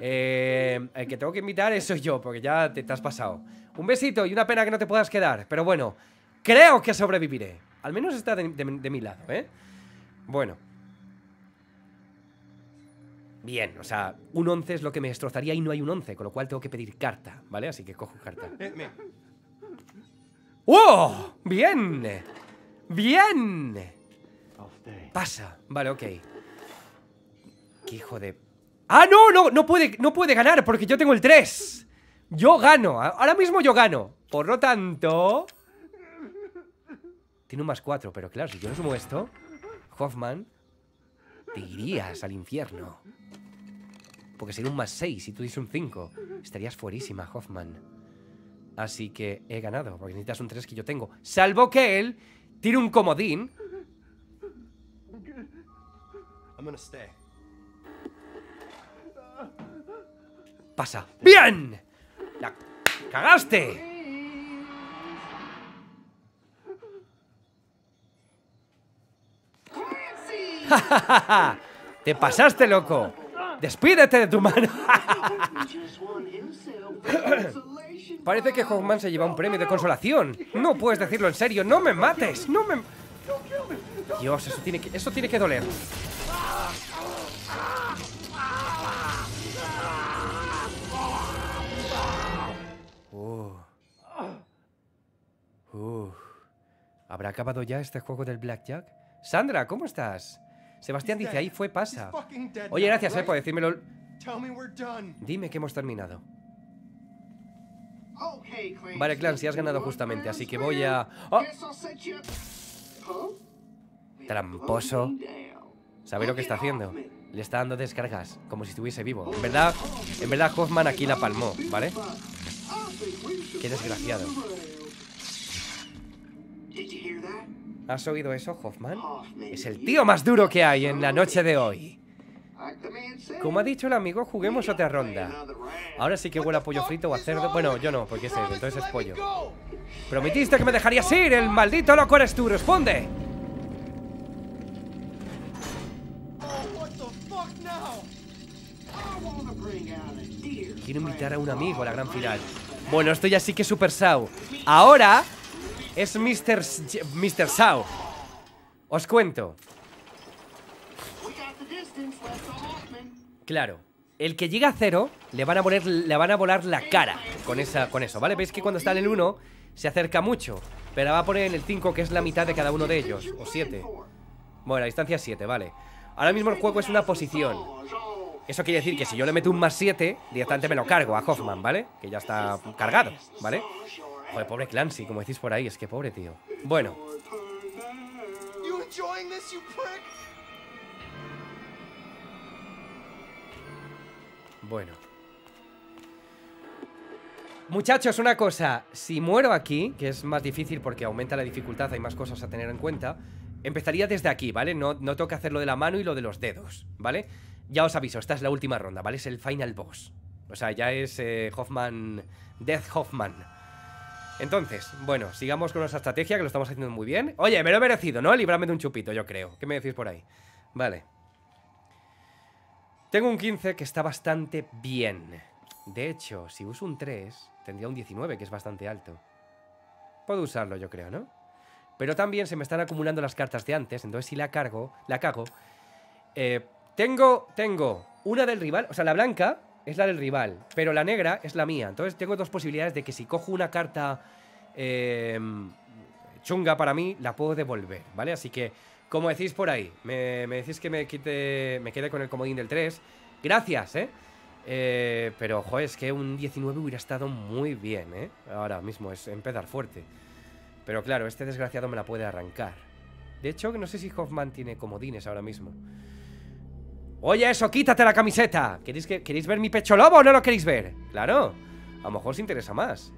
Eh, el que tengo que invitar es soy yo, porque ya te, te has pasado. Un besito y una pena que no te puedas quedar. Pero bueno, creo que sobreviviré. Al menos está de, de- de mi lado, ¿eh? Bueno. Bien, o sea, un 11 es lo que me destrozaría y no hay un 11, con lo cual tengo que pedir carta, ¿vale? Así que cojo carta. Me. ¡Oh! ¡Bien! ¡Bien! Pasa. Vale, ok. Qué hijo de... ¡Ah, no! No, no puede, no puede ganar porque yo tengo el 3. Yo gano. Ahora mismo yo gano. Por lo tanto... Tiene un más 4, pero claro, si yo no sumo esto... Hoffman... Te irías al infierno. Porque sería un más 6 y tú dices un 5. Estarías fuerísima, Hoffman. Así que he ganado, porque necesitas un 3 que yo tengo. Salvo que él tire un comodín. Pasa. ¡Bien! ¡La cagaste! ¡Te pasaste, loco! ¡Despídete de tu mano! Parece que Hoffman se lleva un premio de consolación. No puedes decirlo en serio. ¡No me mates! ¡No me... Dios, eso tiene que, eso tiene que doler. Uh. ¿Habrá acabado ya este juego del Blackjack? Sandra, ¿cómo estás? Sebastián dice, ahí fue pasa. Oye, gracias, eh, por decírmelo. Tell me we're done. Dime que hemos terminado. Vale, Clancy, has ganado justamente, así que voy a... ¡Oh! Huh? Tramposo. ¿Sabe lo que está haciendo? Le está dando descargas, como si estuviese vivo. En verdad, en verdad Hoffman aquí la palmó, ¿vale? Qué desgraciado. ¿Has oído eso, Hoffman? Es el tío más duro que hay en la noche de hoy. Como ha dicho el amigo, juguemos otra ronda. Ahora sí que huele a pollo frito o a cerdo. Bueno, yo no, porque es eso, entonces es pollo. Prometiste que me dejarías ir, el maldito loco eres tú, responde. Quiero invitar a un amigo a la gran final. Bueno, esto ya sí que es Super Sau. Ahora es Mr. S-. Os cuento. Claro. El que llega a cero le van a le van a volar la cara con esa, con eso, ¿vale? Veis que cuando está en el 1 se acerca mucho. Pero va a poner en el 5, que es la mitad de cada uno de ellos. O 7. Bueno, la distancia es 7, vale. Ahora mismo el juego es una posición. Eso quiere decir que si yo le meto un más 7, directamente me lo cargo a Hoffman, ¿vale? Que ya está cargado, ¿vale? Joder, pobre Clancy, como decís por ahí, es que pobre tío. Bueno, bueno. Muchachos, una cosa. Si muero aquí, que es más difícil porque aumenta la dificultad, hay más cosas a tener en cuenta, empezaría desde aquí, ¿vale? No, no tengo que hacer lo de la mano y lo de los dedos, ¿vale? Ya os aviso, esta es la última ronda, ¿vale? Es el final boss. O sea, ya es eh, Hoffman... Death Hoffman. Entonces, bueno, sigamos con nuestra estrategia, que lo estamos haciendo muy bien. Oye, me lo he merecido, ¿no? Librarme de un chupito, yo creo. ¿Qué me decís por ahí? Vale. Tengo un 15 que está bastante bien. De hecho, si uso un 3, tendría un 19, que es bastante alto. Puedo usarlo, yo creo, ¿no? Pero también se me están acumulando las cartas de antes, entonces si la cargo, la cago. eh, tengo, tengo una del rival, o sea, la blanca es la del rival, pero la negra es la mía. Entonces tengo dos posibilidades de que si cojo una carta eh, chunga para mí, la puedo devolver, ¿vale? Así que, como decís por ahí, me, decís que me quite, me quede con el comodín del 3. Gracias, ¿eh? Eh, pero, joder, es que un 19 hubiera estado muy bien, ¿eh? Ahora mismo es empezar fuerte. Pero claro, este desgraciado me la puede arrancar. De hecho, no sé si Hoffman tiene comodines ahora mismo. Oye, eso, quítate la camiseta. ¿Queréis, que, ¿Queréis ver mi pecho lobo o no lo queréis ver? Claro, a lo mejor os interesa más.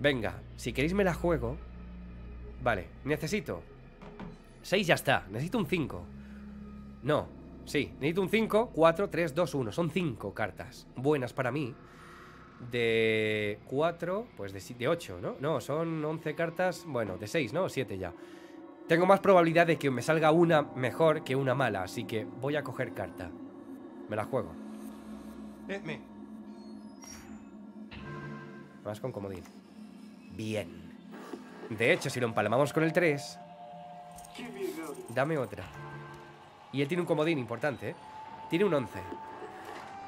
Venga, si queréis me la juego. Vale, necesito 6 ya está, necesito un 5 No, sí, necesito un 5 4, 3, 2, 1, son 5 cartas Buenas para mí De 4, pues de, si- de 8, ¿no? No, son 11 cartas, bueno, de 6, ¿no? 7 ya Tengo más probabilidad de que me salga una mejor que una mala Así que voy a coger carta Me la juego me. Más con comodín Bien De hecho, si lo empalmamos con el 3 Give me a good one. Dame otra. Y él tiene un comodín importante, ¿eh? Tiene un 11.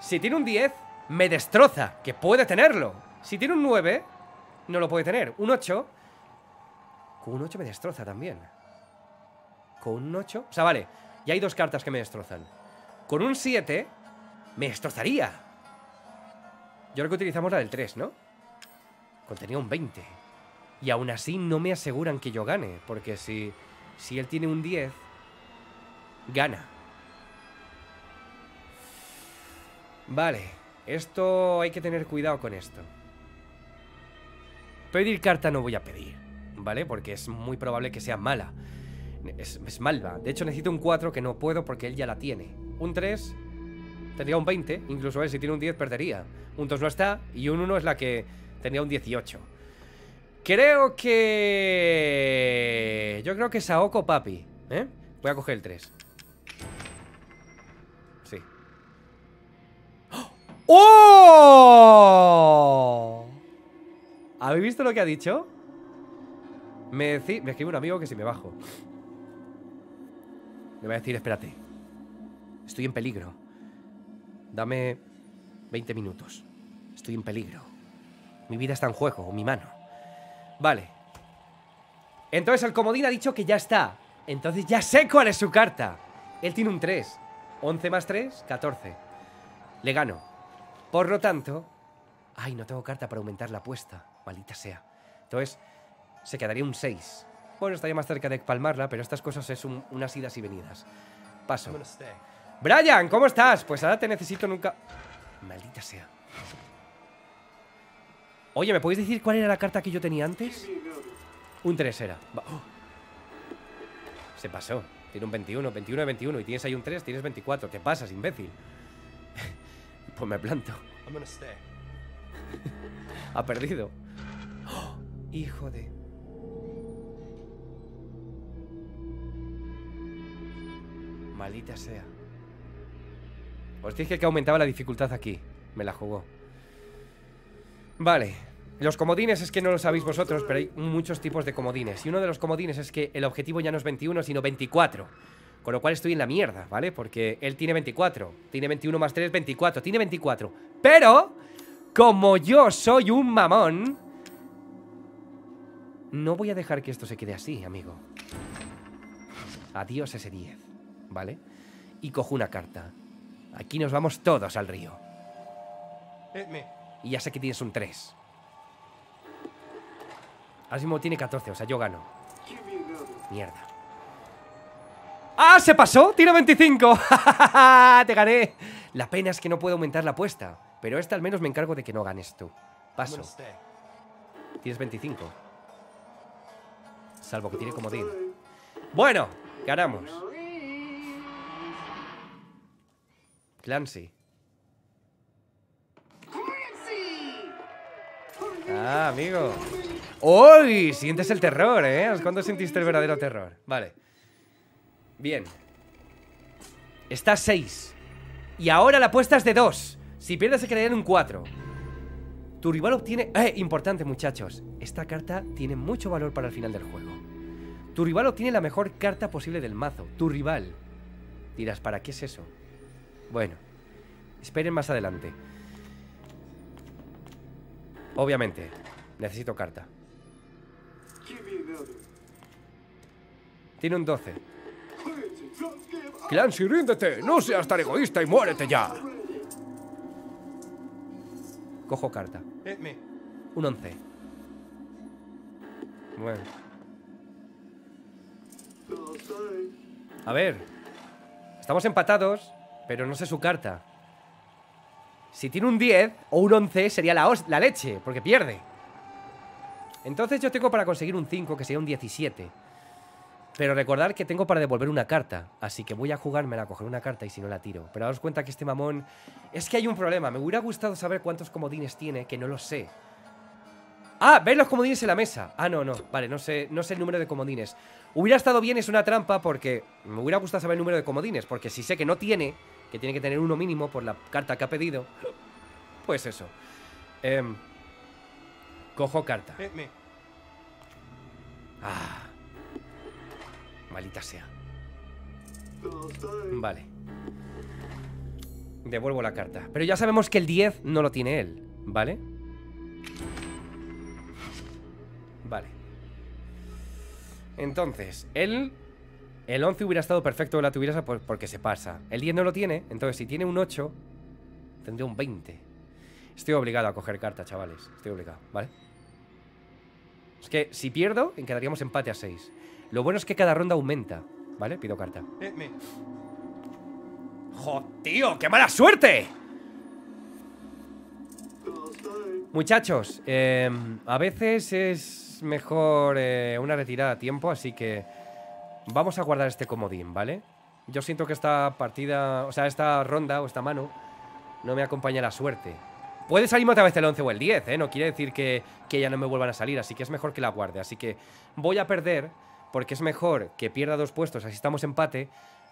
Si tiene un 10, me destroza, que puede tenerlo. Si tiene un 9, no lo puede tener. Un 8, con un 8 me destroza también. Con un 8, o sea, vale, ya hay dos cartas que me destrozan. Con un 7, me destrozaría. Yo creo que utilizamos la del 3, ¿no? Contenía un 20. Y aún así no me aseguran que yo gane, porque si, si él tiene un 10, gana. Vale, esto hay que tener cuidado con esto. Pedir carta no voy a pedir, ¿vale? Porque es muy probable que sea mala. Es, es malva. De hecho, necesito un 4 que no puedo porque él ya la tiene. Un 3 tendría un 20, incluso él si tiene un 10 perdería. Un 2 no está y un 1 es la que tendría un 18. Creo que... Yo creo que Saoko Papi, ¿eh? Voy a coger el 3. Sí. ¡Oh! ¿Habéis visto lo que ha dicho? Me, me escribe un amigo que si me bajo. Le voy a decir, espérate. Estoy en peligro. Dame 20 minutos. Estoy en peligro. Mi vida está en juego, o mi mano. Vale. Entonces el comodín ha dicho que ya está. Entonces ya sé cuál es su carta. Él tiene un 3. 11 más 3, 14. Le gano. Por lo tanto... Ay, no tengo carta para aumentar la apuesta. Maldita sea. Entonces, se quedaría un 6. Bueno, estaría más cerca de palmarla, pero estas cosas es un- unas idas y venidas. Paso. Brian, ¿cómo estás? Pues ahora te necesito nunca... Maldita sea. Oye, ¿me podéis decir cuál era la carta que yo tenía antes? Un 3 era. ¡Oh! Se pasó. Tiene un 21, 21 de 21 y tienes ahí un 3, tienes 24. ¿Qué pasas, imbécil? pues me planto. Ha perdido. ¡Oh! Hijo de... Maldita sea. Os dije que aumentaba la dificultad aquí. Me la jugó. Vale. Los comodines es que no lo sabéis vosotros, pero hay muchos tipos de comodines. Y uno de los comodines es que el objetivo ya no es 21, sino 24. Con lo cual estoy en la mierda, ¿vale? Porque él tiene 24. Tiene 21 más 3, 24. Tiene 24. Pero, como yo soy un mamón, no voy a dejar que esto se quede así, amigo. Adiós ese 10, ¿vale? Y cojo una carta. Aquí nos vamos todos al río. Me. Y ya sé que tienes un 3. Ahora mismo tiene 14, o sea, yo gano. Mierda. ¡Ah! ¡Se pasó! ¡Tiene 25! ¡Te gané! La pena es que no puedo aumentar la apuesta. Pero esta al menos me encargo de que no ganes tú. Paso. Tienes 25. Salvo que tiene comodín. Bueno, ganamos. Clancy. Ah, amigo. ¡Uy! Sientes el terror, ¿eh? ¿Cuándo sentiste el verdadero terror? Vale. Bien. Está 6. Y ahora la apuesta es de 2. Si pierdes se quedaría en un 4. Tu rival obtiene... Eh, importante muchachos. Esta carta tiene mucho valor para el final del juego. Tu rival obtiene la mejor carta posible del mazo. Tu rival. Dirás, ¿para qué es eso? Bueno. Esperen más adelante. Obviamente. Necesito carta. Tiene un 12. Clancy, ríndete. No seas tan egoísta y muérete ya. Cojo carta. Me. Un 11. Bueno. A ver. Estamos empatados, pero no sé su carta. Si tiene un 10 o un 11 sería la, la leche, porque pierde. Entonces yo tengo para conseguir un 5, que sería un 17. Pero recordar que tengo para devolver una carta. Así que voy a jugármela a coger una carta y si no la tiro. Pero daos cuenta que este mamón... Es que hay un problema. Me hubiera gustado saber cuántos comodines tiene, que no lo sé. Ah, ¿veis los comodines en la mesa? Ah, no, no. Vale, no sé, no sé el número de comodines. Hubiera estado bien, es una trampa porque... Me hubiera gustado saber el número de comodines. Porque si sé que no tiene, que tiene que tener uno mínimo por la carta que ha pedido... Pues eso. Em, cojo carta. Me. Ah. Malita sea. Vale. Devuelvo la carta. Pero ya sabemos que el 10 no lo tiene él, ¿vale? Vale. Entonces, él... El 11 hubiera estado perfecto que la tuviera por- porque se pasa. El 10 no lo tiene, entonces si tiene un 8, tendría un 20. Estoy obligado a coger carta, chavales. Estoy obligado, ¿vale? Es que si pierdo, quedaríamos empate a 6. Lo bueno es que cada ronda aumenta, ¿vale? Pido carta. Me. ¡Jo, tío! ¡Qué mala suerte! Muchachos, eh, a veces es mejor eh, una retirada a tiempo, así que vamos a guardar este comodín, ¿vale? Yo siento que esta partida, o sea, esta ronda o esta mano no me acompaña la suerte. Puede salirme otra vez el 11 o el 10, ¿eh? No quiere decir que, que ya no me vuelvan a salir, así que es mejor que la guarde. Así que voy a perder, porque es mejor que pierda dos puestos, así estamos empate,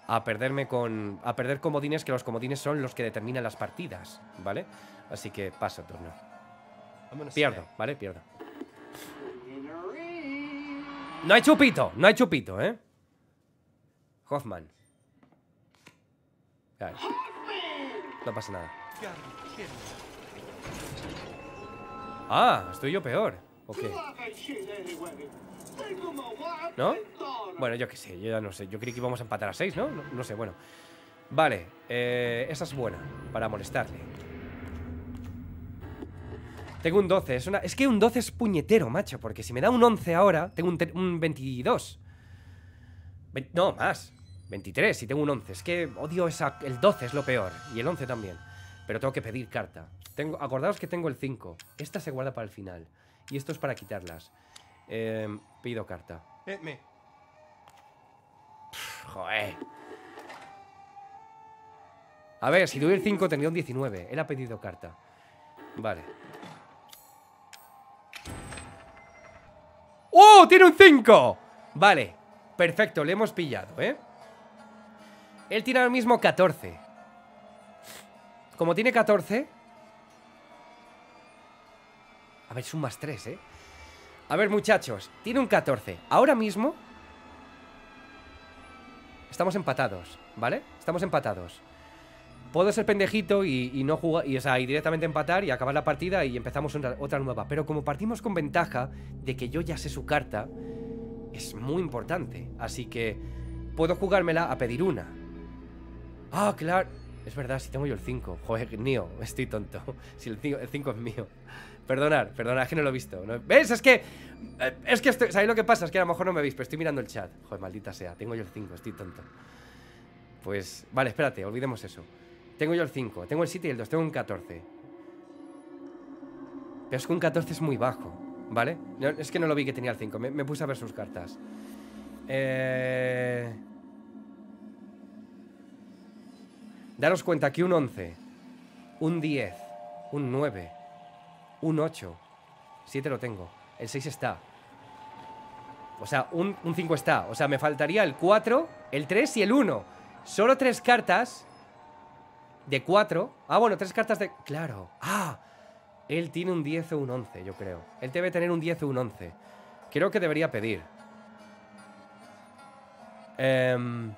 a perderme con. a perder comodines, que los comodines son los que determinan las partidas, ¿vale? Así que paso turno. Pierdo, stay. ¿vale? Pierdo. No hay chupito, no hay chupito, ¿eh? Hoffman. No pasa nada. Ah, estoy yo peor. ¿O qué? ¿No? Bueno, yo qué sé, yo ya no sé. Yo creí que íbamos a empatar a 6, ¿no? ¿no? no sé, bueno. Vale, eh, esa es buena, para molestarle. Tengo un 12, es, una, es que un 12 es puñetero, macho, porque si me da un 11 ahora, tengo un, te- un 22. Ve- no, más. 23 si tengo un 11. Es que odio esa, el 12, es lo peor. Y el 11 también. Pero tengo que pedir carta. Tengo, acordaos que tengo el 5. Esta se guarda para el final. Y esto es para quitarlas. Em, pido carta. Hit me. Joder. A ver, si doy el 5 tendría un 19. Él ha pedido carta. Vale. ¡Oh! ¡Tiene un 5! Vale. Perfecto, le hemos pillado, ¿eh? Él tiene ahora mismo 14. Como tiene 14... A ver, es un más 3, ¿eh? A ver, muchachos, tiene un 14. Ahora mismo... Estamos empatados, ¿vale? Estamos empatados. Puedo ser pendejito y, no jugar, y, o sea, y directamente empatar y acabar la partida y empezamos otra, nueva. Pero como partimos con ventaja de que yo ya sé su carta, es muy importante. Así que puedo jugármela a pedir una. Ah, claro. Es verdad, si tengo yo el 5. Joder, mío, estoy tonto. Si el 5 es mío. Perdonad, perdonad, es que no lo he visto. ¿Ves? Es que. eh, Es que estoy. ¿Sabéis lo que pasa? Es que a lo mejor no me veis, pero estoy mirando el chat. Joder, maldita sea. Tengo yo el 5, estoy tonto. Pues. Vale, espérate, olvidemos eso. Tengo yo el 5, tengo el 7 y el 2, tengo un 14. Pero es que un 14 es muy bajo, ¿vale? No, es que no lo vi que tenía el 5, me, me puse a ver sus cartas. Eh... Daros cuenta que un 11, un 10, un 9, un 8, 7 lo tengo, el 6 está. O sea, un, un 5 está. O sea, me faltaría el 4, el 3 y el 1. Solo tres cartas de 4. Ah, bueno, tres cartas de... Claro. Ah, él tiene un 10 o un 11, yo creo. Él debe tener un 10 o un 11. Creo que debería pedir. Em,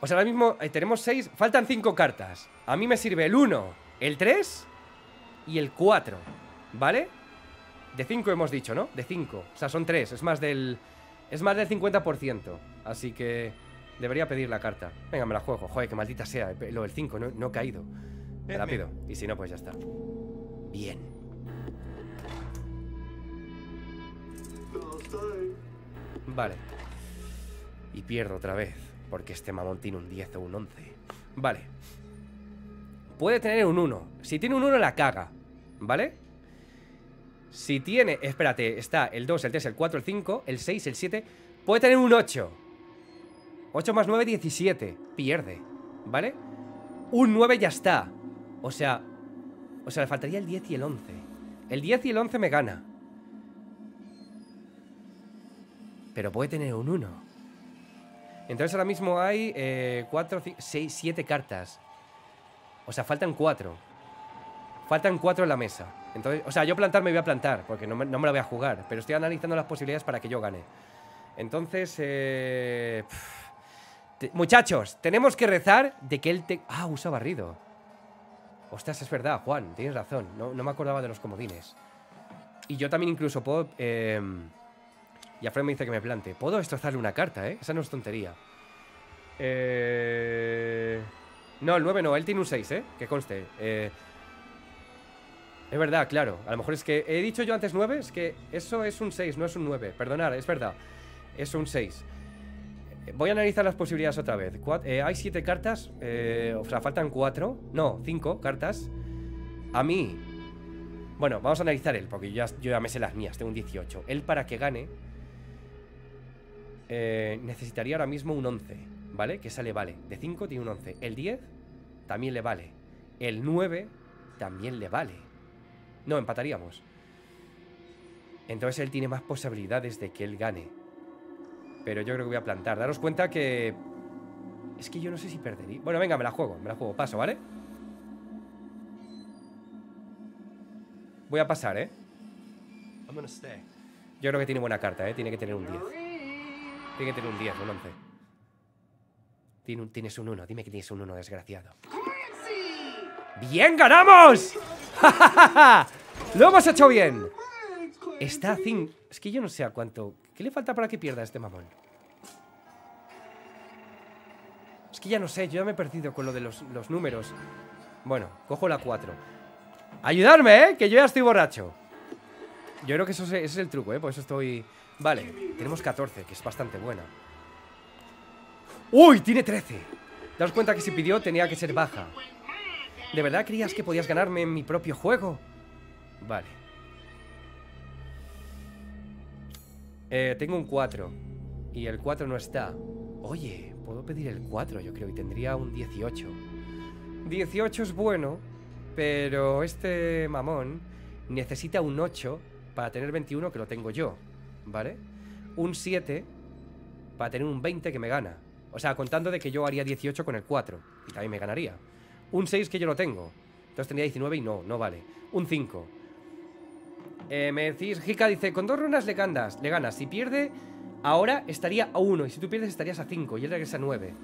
O sea, ahora mismo eh, tenemos 6. Faltan 5 cartas. A mí me sirve el 1, el 3 y el 4. ¿Vale? De 5 hemos dicho, ¿no? De 5. O sea, son 3. Es más del... Es más del 50%. Así que... Debería pedir la carta. Venga, me la juego. Joder, que maldita sea. Lo del 5, no, no he caído. Me la pido. Y si no, pues ya está. Bien. Vale. Y pierdo otra vez. Porque este mamón tiene un 10 o un 11. Vale. Puede tener un 1. Si tiene un 1, la caga. ¿Vale? Si tiene... Espérate, está el 2, el 3, el 4, el 5, el 6, el 7... Puede tener un 8. 8 más 9, 17. Pierde. ¿Vale? Un 9 ya está. O sea... O sea, le faltaría el 10 y el 11. El 10 y el 11 me gana. Pero puede tener un 1. Entonces ahora mismo hay 4, 6, 7 cartas. O sea, faltan 4. Faltan 4 en la mesa. Entonces, o sea, yo plantar me voy a plantar, porque no me, no me la voy a jugar. Pero estoy analizando las posibilidades para que yo gane. Entonces, eh, pff, muchachos, tenemos que rezar de que él te... Ah, usa barrido. Ostras, es verdad, Juan, tienes razón. No, no me acordaba de los comodines. Y yo también incluso puedo... eh, y Alfred me dice que me plante. Puedo destrozarle una carta, ¿eh? Esa no es tontería. Eh... No, el 9 no, él tiene un 6, ¿eh? Que conste. Eh... Es verdad, claro. A lo mejor es que he dicho yo antes 9, es que eso es un 6, no es un 9. Perdonad, es verdad. Es un 6. Voy a analizar las posibilidades otra vez. Eh, hay 7 cartas, eh, o sea, faltan 4. No, 5 cartas. A mí. Bueno, vamos a analizar él, porque yo ya, yo me sé las mías, tengo un 18. Él para que gane eh, necesitaría ahora mismo un 11, ¿vale? Que esa le vale. De 5 tiene un 11. El 10 también le vale. El 9 también le vale. No, empataríamos. Entonces él tiene más posibilidades de que él gane. Pero yo creo que voy a plantar. Daros cuenta que... Es que yo no sé si perdería. Bueno, venga, me la juego, me la juego. Paso, ¿vale? Voy a pasar, ¿eh? Yo creo que tiene buena carta, ¿eh? Tiene que tener un 10. Tiene que tener un 10, un 11. Tiene un- tienes un 1, dime que tienes un 1, desgraciado. ¡Bien, ganamos! ¡Lo hemos hecho bien! Está a 5. Es que yo no sé a cuánto. ¿Qué le falta para que pierda este mamón? Es que ya no sé, yo ya me he perdido con lo de los, los números. Bueno, cojo la 4. ¡Ayudarme, eh! Que yo ya estoy borracho. Yo creo que eso es, ese es el truco, ¿eh? Por eso estoy... Vale, tenemos 14, que es bastante buena. ¡Uy! Tiene 13. Daos cuenta que si pidió tenía que ser baja. ¿De verdad creías que podías ganarme en mi propio juego? Vale. Eh, tengo un 4. Y el 4 no está. Oye, puedo pedir el 4, yo creo, y tendría un 18. 18 es bueno, pero este mamón necesita un 8 para tener 21, que lo tengo yo. ¿Vale? Un 7 para tener un 20 que me gana. O sea, contando de que yo haría 18 con el 4. Y también me ganaría. Un 6 que yo lo tengo. Entonces tendría 19 y no, no vale. Un 5. Eh, me decís, Hika dice, con dos runas le ganas, le ganas. Si pierde, ahora estaría a 1. Y si tú pierdes, estarías a 5. Y él regresa a 9.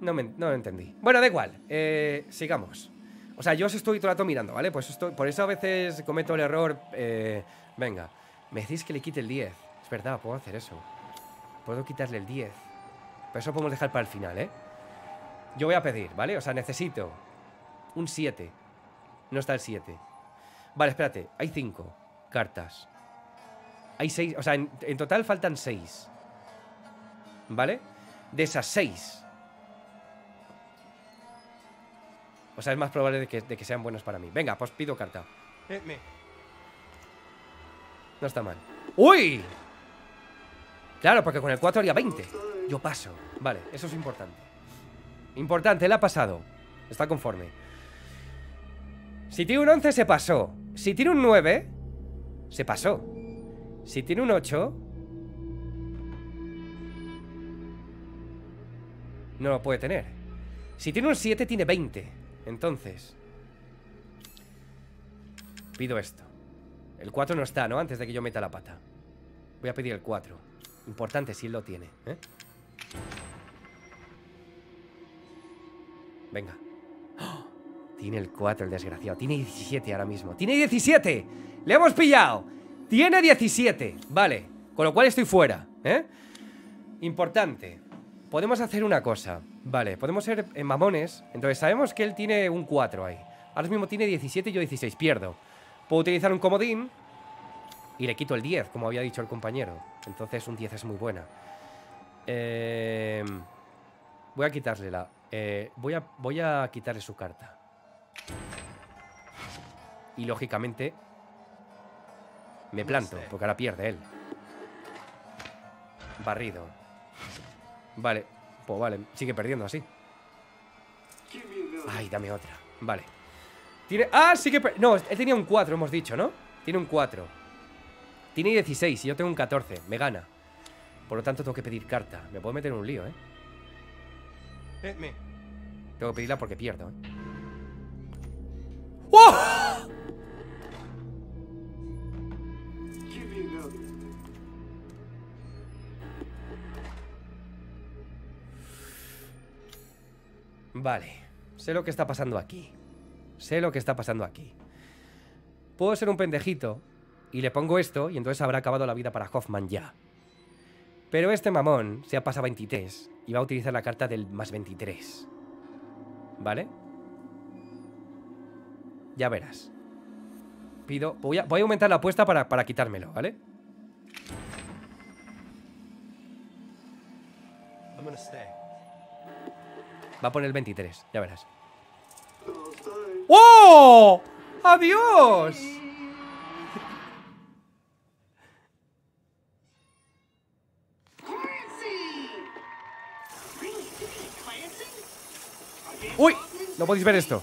No, me, no lo entendí. Bueno, da igual. Eh, sigamos. O sea, yo os estoy todo el rato mirando, ¿vale? Pues estoy, por eso a veces cometo el error. eh, venga, me decís que le quite el 10. Es verdad, puedo hacer eso. Puedo quitarle el 10. Pero eso podemos dejar para el final, ¿eh? Yo voy a pedir, ¿vale? O sea, necesito un 7. No está el 7. Vale, espérate. Hay 5 cartas. Hay 6. O sea, en, en total faltan 6. ¿Vale? De esas 6. O sea, es más probable de que, de que sean buenos para mí. Venga, pues pido carta. Me. No está mal. ¡Uy! Claro, porque con el 4 haría 20. Yo paso. Vale, eso es importante. Importante, él ha pasado. Está conforme. Si tiene un 11, se pasó. Si tiene un 9, se pasó. Si tiene un 8... No lo puede tener. Si tiene un 7, tiene 20. Entonces... Pido esto. El 4 no está, ¿no? Antes de que yo meta la pata. Voy a pedir el 4. Importante si él lo tiene, ¿eh? Venga. ¡Oh! Tiene el 4, el desgraciado. Tiene 17 ahora mismo. ¡Tiene 17! ¡Le hemos pillado! Tiene 17. Vale. Con lo cual estoy fuera, ¿eh? Importante. Podemos hacer una cosa. Vale, podemos ser eh, mamones. Entonces sabemos que él tiene un 4 ahí. Ahora mismo tiene 17 y yo 16. Pierdo. Puedo utilizar un comodín y le quito el 10, como había dicho el compañero. Entonces un 10 es muy buena. Eh, voy a quitarle la... eh, voy, a, voy a quitarle su carta. Y lógicamente... Me planto, porque ahora pierde él. Barrido. Vale, pues vale, sigue perdiendo así. Ay, dame otra. Vale. Tiene... Ah, sí que... No, él tenía un 4, hemos dicho, ¿no? Tiene un 4. Tiene 16 y yo tengo un 14. Me gana. Por lo tanto, tengo que pedir carta. Me puedo meter en un lío, ¿eh? Me. Tengo que pedirla porque pierdo, ¿eh? ¡Oh! Vale. Sé lo que está pasando aquí. Sé lo que está pasando aquí. Puedo ser un pendejito y le pongo esto y entonces habrá acabado la vida para Hoffman ya. Pero este mamón se ha pasado 23 y va a utilizar la carta del más 23. ¿Vale? Ya verás. Pido... Voy a, voy a aumentar la apuesta para, para quitármelo, ¿vale? Va a poner el 23, ya verás. Oh. ¡Adiós! ¡Uy! No podéis ver esto.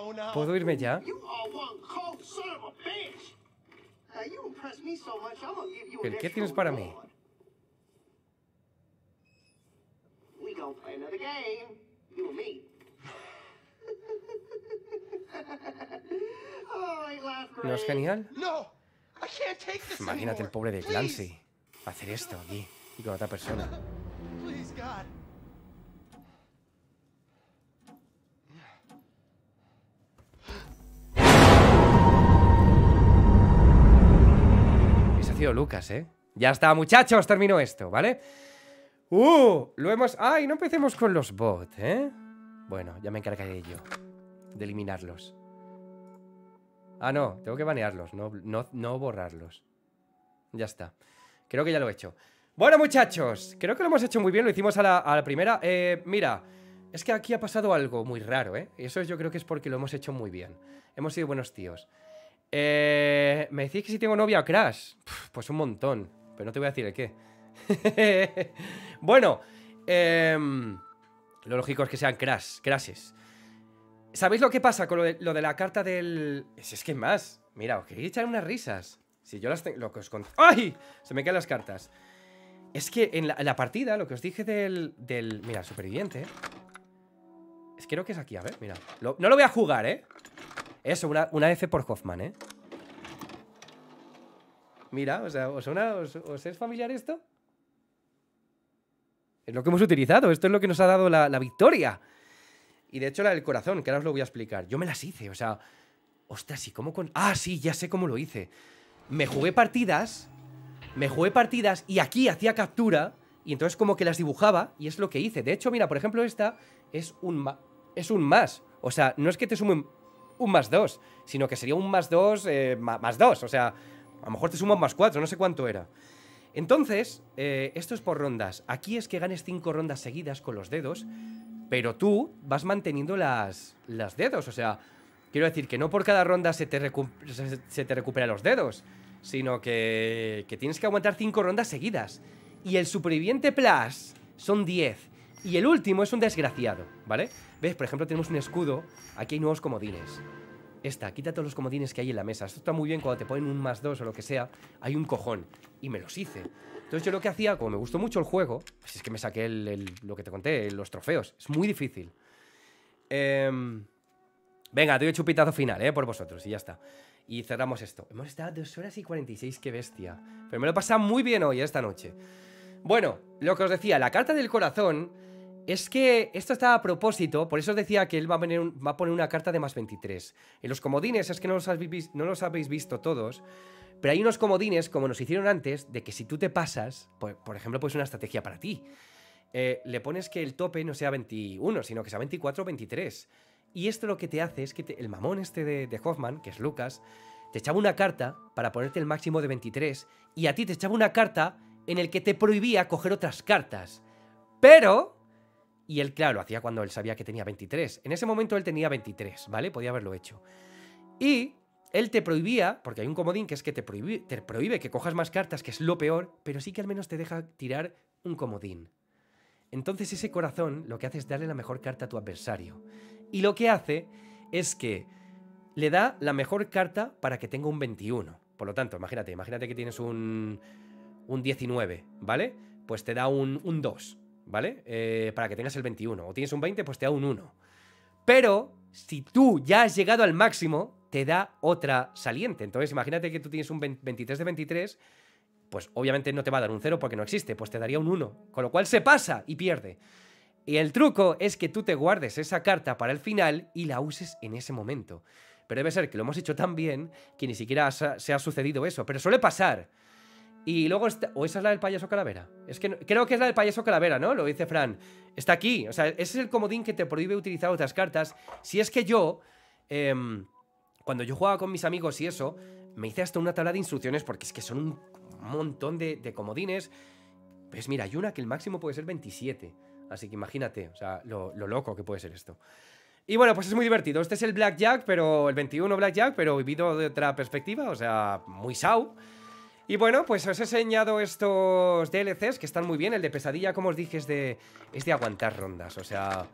another game, you and me. oh, ain't life ¿No es great? genial? No! I can't take this Imagínate el pobre de. Clancy. Hacer esto aquí y con otra persona. Lucas, ¿eh? Ya está, muchachos, termino esto, ¿vale? ¡Uh! Lo hemos... ¡Ay! No empecemos con los bots, ¿eh? Bueno, ya me encargaré yo de eliminarlos. Ah, no, tengo que banearlos, no, no, no borrarlos. Ya está. Creo que ya lo he hecho. Bueno, muchachos, creo que lo hemos hecho muy bien, lo hicimos a la, a la primera. Eh, mira, es que aquí ha pasado algo muy raro, ¿eh? Y eso yo creo que es porque lo hemos hecho muy bien. Hemos sido buenos tíos. Eh, me decís que si tengo novia o crash. Pues un montón, pero no te voy a decir el qué. bueno, em, lo lógico es que sean crash, crashes. ¿Sabéis lo que pasa con lo de, la carta del...? Es, es que más. Mira, os queréis echar unas risas. Si yo las tengo... Lo que os ¡Ay! Se me caen las cartas. Es que en la, partida, lo que os dije del... del mira, superviviente. Es que creo que es aquí, a ver, mira. No lo voy a jugar, ¿eh? Eso, una, una F por Hoffman, ¿eh? Mira, o sea, ¿os, suena- os- os es familiar esto? Es lo que hemos utilizado, esto es lo que nos ha dado la, la victoria. Y de hecho la del corazón, que ahora os lo voy a explicar. Yo me las hice, o sea... Ostras, ¿y cómo con...? Ah, sí, ya sé cómo lo hice. Me jugué partidas, me jugué partidas y aquí hacía captura y entonces como que las dibujaba y es lo que hice. De hecho, mira, por ejemplo, esta es un, es un más. O sea, no es que te sumen un más dos, sino que sería un más dos eh, ma- más dos. O sea, a lo mejor te suman más cuatro, no sé cuánto era. Entonces, eh, esto es por rondas. Aquí es que ganes cinco rondas seguidas con los dedos, pero tú vas manteniendo las, las dedos. O sea, quiero decir que no por cada ronda se te, recu- se, te recupera los dedos, sino que, que tienes que aguantar cinco rondas seguidas. Y el superviviente plus son 10. Y el último es un desgraciado, ¿vale? ¿Ves? Por ejemplo, tenemos un escudo. Aquí hay nuevos comodines. Esta, quita todos los comodines que hay en la mesa. Esto está muy bien cuando te ponen un más dos o lo que sea. Hay un cojón. Y me los hice. Entonces yo lo que hacía, como me gustó mucho el juego, pues es que me saqué el- lo que te conté, los trofeos. Es muy difícil. Em, venga, doy el chupitazo final, ¿eh? Por vosotros, y ya está. Y cerramos esto. Hemos estado 2 horas y 46, qué bestia. Pero me lo he pasado muy bien hoy, esta noche. Bueno, lo que os decía, la carta del corazón es que esto está a propósito, por eso os decía que él va a, poner una carta de más 23. En los comodines es que no los, habéis, visto todos, pero hay unos comodines, como nos hicieron antes, de que si tú te pasas, por, por ejemplo, pues una estrategia para ti. Eh, le pones que el tope no sea 21, sino que sea 24 o 23. Y esto lo que te hace es que el mamón este de, de Hoffman, que es Lucas, te echaba una carta para ponerte el máximo de 23 y a ti te echaba una carta en el que te prohibía coger otras cartas. Pero... Y él, claro, lo hacía cuando él sabía que tenía 23. En ese momento él tenía 23, ¿vale? Podía haberlo hecho. Y él te prohibía, porque hay un comodín que es que te prohíbe, que cojas más cartas, que es lo peor, pero sí que al menos te deja tirar un comodín. Entonces ese corazón lo que hace es darle la mejor carta a tu adversario. Y lo que hace es que le da la mejor carta para que tenga un 21. Por lo tanto, imagínate, imagínate que tienes un, un 19, ¿vale? Pues te da un, un 2, ¿vale? Eh, para que tengas el 21. O tienes un 20, pues te da un 1. Pero si tú ya has llegado al máximo, te da otra saliente. Entonces, imagínate que tú tienes un 20 23 de 23, pues obviamente no te va a dar un 0 porque no existe, pues te daría un 1. Con lo cual se pasa y pierde. Y el truco es que tú te guardes esa carta para el final y la uses en ese momento. Pero debe ser que lo hemos hecho tan bien que ni siquiera se ha sucedido eso. Pero suele pasar. Y luego está... ¿O esa es la del payaso calavera? Es que creo que es la del payaso calavera, ¿no? Lo dice Fran. Está aquí. O sea, ese es el comodín que te prohíbe utilizar otras cartas. Si es que yo... em, cuando yo jugaba con mis amigos y eso, me hice hasta una tabla de instrucciones porque es que son un montón de, de comodines. Pues mira, hay una que el máximo puede ser 27. Así que imagínate, o sea, lo, lo loco que puede ser esto. Y bueno, pues es muy divertido. Este es el Blackjack, pero el 21 Blackjack, pero vivido de otra perspectiva, o sea, muy sau. Y bueno, pues os he enseñado estos DLCs que están muy bien. El de pesadilla, como os dije, es de, es de aguantar rondas. O sea,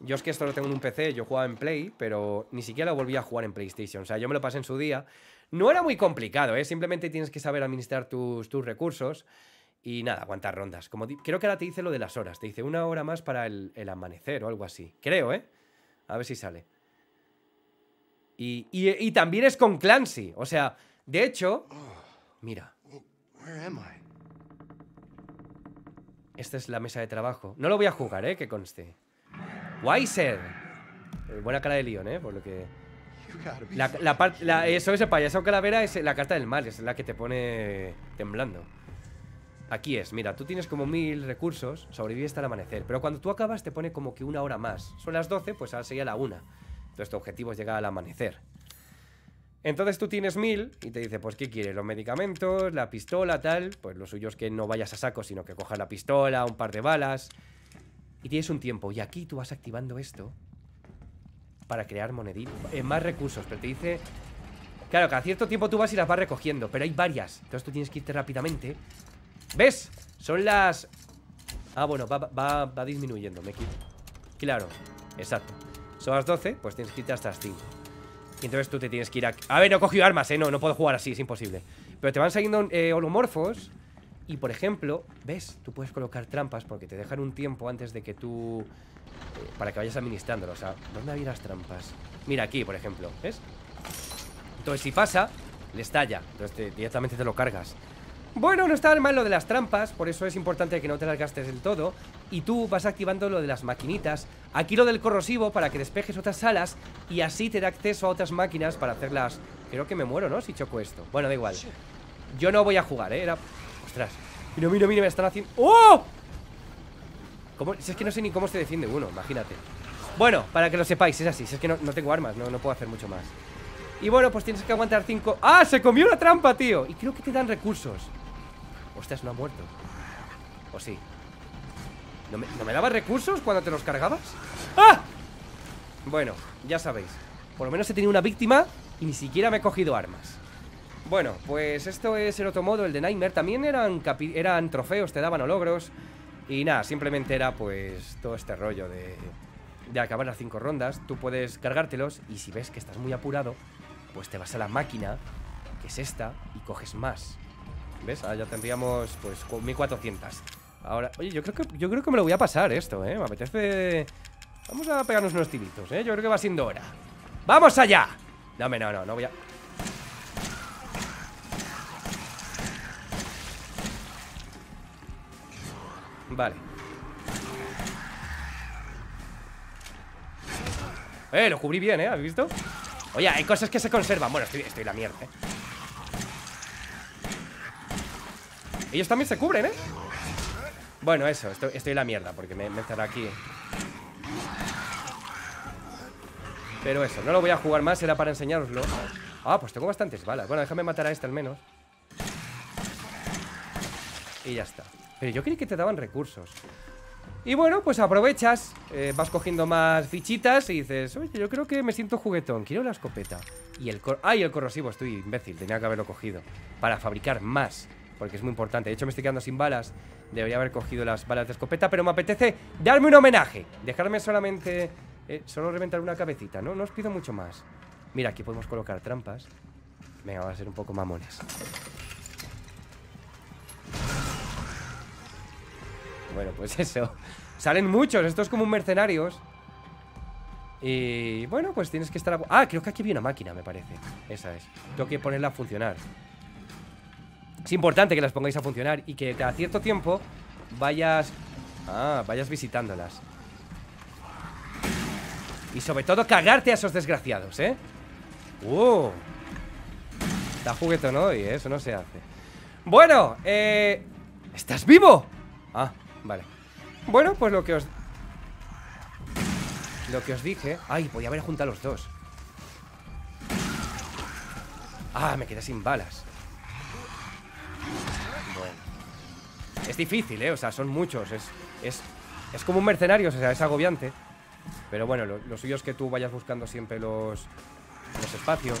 yo es que esto lo tengo en un PC, yo jugaba en Play, pero ni siquiera lo volví a jugar en PlayStation. O sea, yo me lo pasé en su día. No era muy complicado, ¿eh? Simplemente tienes que saber administrar tus, tus recursos. Y nada, aguantar rondas. Creo que ahora te dice lo de las horas. Te dice una hora más para el, amanecer o algo así. Creo, ¿eh? A ver si sale. Y- y también es con Clancy. O sea, de hecho... Mira, esta es la mesa de trabajo. No lo voy a jugar, ¿eh? Que conste. Wiser. Eh, buena cara de Leon, ¿eh? Por lo que... La, la part- la- eso es el payaso calavera, es la carta del mal, es la que te pone temblando. Aquí es, mira, tú tienes como mil recursos, sobrevive hasta el amanecer, pero cuando tú acabas te pone como que una hora más. Son las 12, pues ahora sería la una. Entonces tu objetivo es llegar al amanecer. Entonces tú tienes mil y te dice, pues, ¿qué quieres? Los medicamentos, la pistola, tal. Pues lo suyo es que no vayas a saco, sino que cojas la pistola, un par de balas. Y tienes un tiempo. Y aquí tú vas activando esto para crear moneditas. eh, más recursos, pero te dice... Claro, cada cierto tiempo tú vas y las vas recogiendo, pero hay varias. Entonces tú tienes que irte rápidamente. ¿Ves? Son las... Ah, bueno, va, va, va disminuyendo, me quito. Claro, exacto. Son las 12, pues tienes que irte hasta las 5. Y entonces tú te tienes que ir a... A ver, no he cogido armas, ¿eh? No, no puedo jugar así, es imposible. Pero te van saliendo eh, holomorfos y, por ejemplo, ¿ves? Tú puedes colocar trampas porque te dejan un tiempo antes de que tú... eh, para que vayas administrándolo. O sea, ¿dónde había las trampas? Mira, aquí, por ejemplo, ¿ves? Entonces, si pasa, le estalla. Entonces te- directamente te lo cargas. Bueno, no está mal lo de las trampas, por eso es importante que no te las gastes del todo. Y tú vas activando lo de las maquinitas. Aquí lo del corrosivo para que despejes otras salas y así te da acceso a otras máquinas para hacerlas. Creo que me muero, ¿no? Si choco esto. Bueno, da igual. Yo no voy a jugar, ¿eh? Era... Ostras. Mira, mira, mira, me están haciendo... ¡Oh! ¿Cómo? Si es que no sé ni cómo se defiende uno, imagínate. Bueno, para que lo sepáis, es así. Si es que no, no tengo armas, no, no puedo hacer mucho más. Y bueno, pues tienes que aguantar cinco... ¡Ah! ¡Se comió la trampa, tío! Y creo que te dan recursos. Ostras, no ha muerto. ¿O sí? ¿No me, ¿No me dabas recursos cuando te los cargabas? ¡Ah! Bueno, ya sabéis. Por lo menos he tenido una víctima y ni siquiera me he cogido armas. Bueno, pues esto es el otro modo, el de Nightmare. También eran, eran trofeos, te daban o logros. Y nada, simplemente era pues todo este rollo de, de acabar las cinco rondas. Tú puedes cargártelos y si ves que estás muy apurado, pues te vas a la máquina, que es esta, y coges más. ¿Ves? Ahora ya tendríamos pues cu- 1400. Ahora, oye, yo creo que yo creo que me lo voy a pasar esto, ¿eh? Me apetece Vamos a pegarnos unos tiritos, ¿eh? Yo creo que va siendo hora. ¡Vamos allá! No, me- no, no, no voy a... Vale. Eh, lo cubrí bien, ¿eh? ¿Habéis visto? Oye, hay cosas que se conservan. Bueno, estoy, estoy la mierda, ¿eh? Ellos también se cubren, ¿eh? Bueno, eso, estoy, en la mierda Porque me, me encerré aquí Pero eso, no lo voy a jugar más Era para enseñároslo Ah, pues tengo bastantes balas Bueno, déjame matar a este al menos Y ya está Pero yo creí que te daban recursos y bueno, pues aprovechas, eh, vas cogiendo más fichitas y dices, oye, yo creo que me siento juguetón, quiero la escopeta. Y el cor ¡Ay, el corrosivo! Estoy imbécil, tenía que haberlo cogido. Para fabricar más, porque es muy importante. De hecho, me estoy quedando sin balas. Debería haber cogido las balas de escopeta, pero me apetece darme un homenaje. Dejarme solamente... eh, solo reventar una cabecita, ¿no? No os pido mucho más. Mira, aquí podemos colocar trampas. Venga, va a ser un poco mamones. Bueno, pues eso. Salen muchos, esto es como un mercenarios. Y bueno, pues tienes que estar... a- Ah, creo que aquí había una máquina, me parece. Esa es. Tengo que ponerla a funcionar. Es importante que las pongáis a funcionar y que a cierto tiempo vayas... Ah, vayas visitándolas. Y sobre todo cagarte a esos desgraciados, ¿eh? ¡Uh! Está juguetón hoy, ¿eh? Eso no se hace. Bueno, eh... ¿Estás vivo? Ah, vale. Bueno, pues lo que os... Lo que os dije... Ay, podía haber juntado los dos. Ah, me quedé sin balas. Bueno. Es difícil, ¿eh? O sea, son muchos. Es, es, es como un mercenario, o sea, es agobiante. Pero bueno, lo, lo suyo es que tú vayas buscando siempre los, los espacios.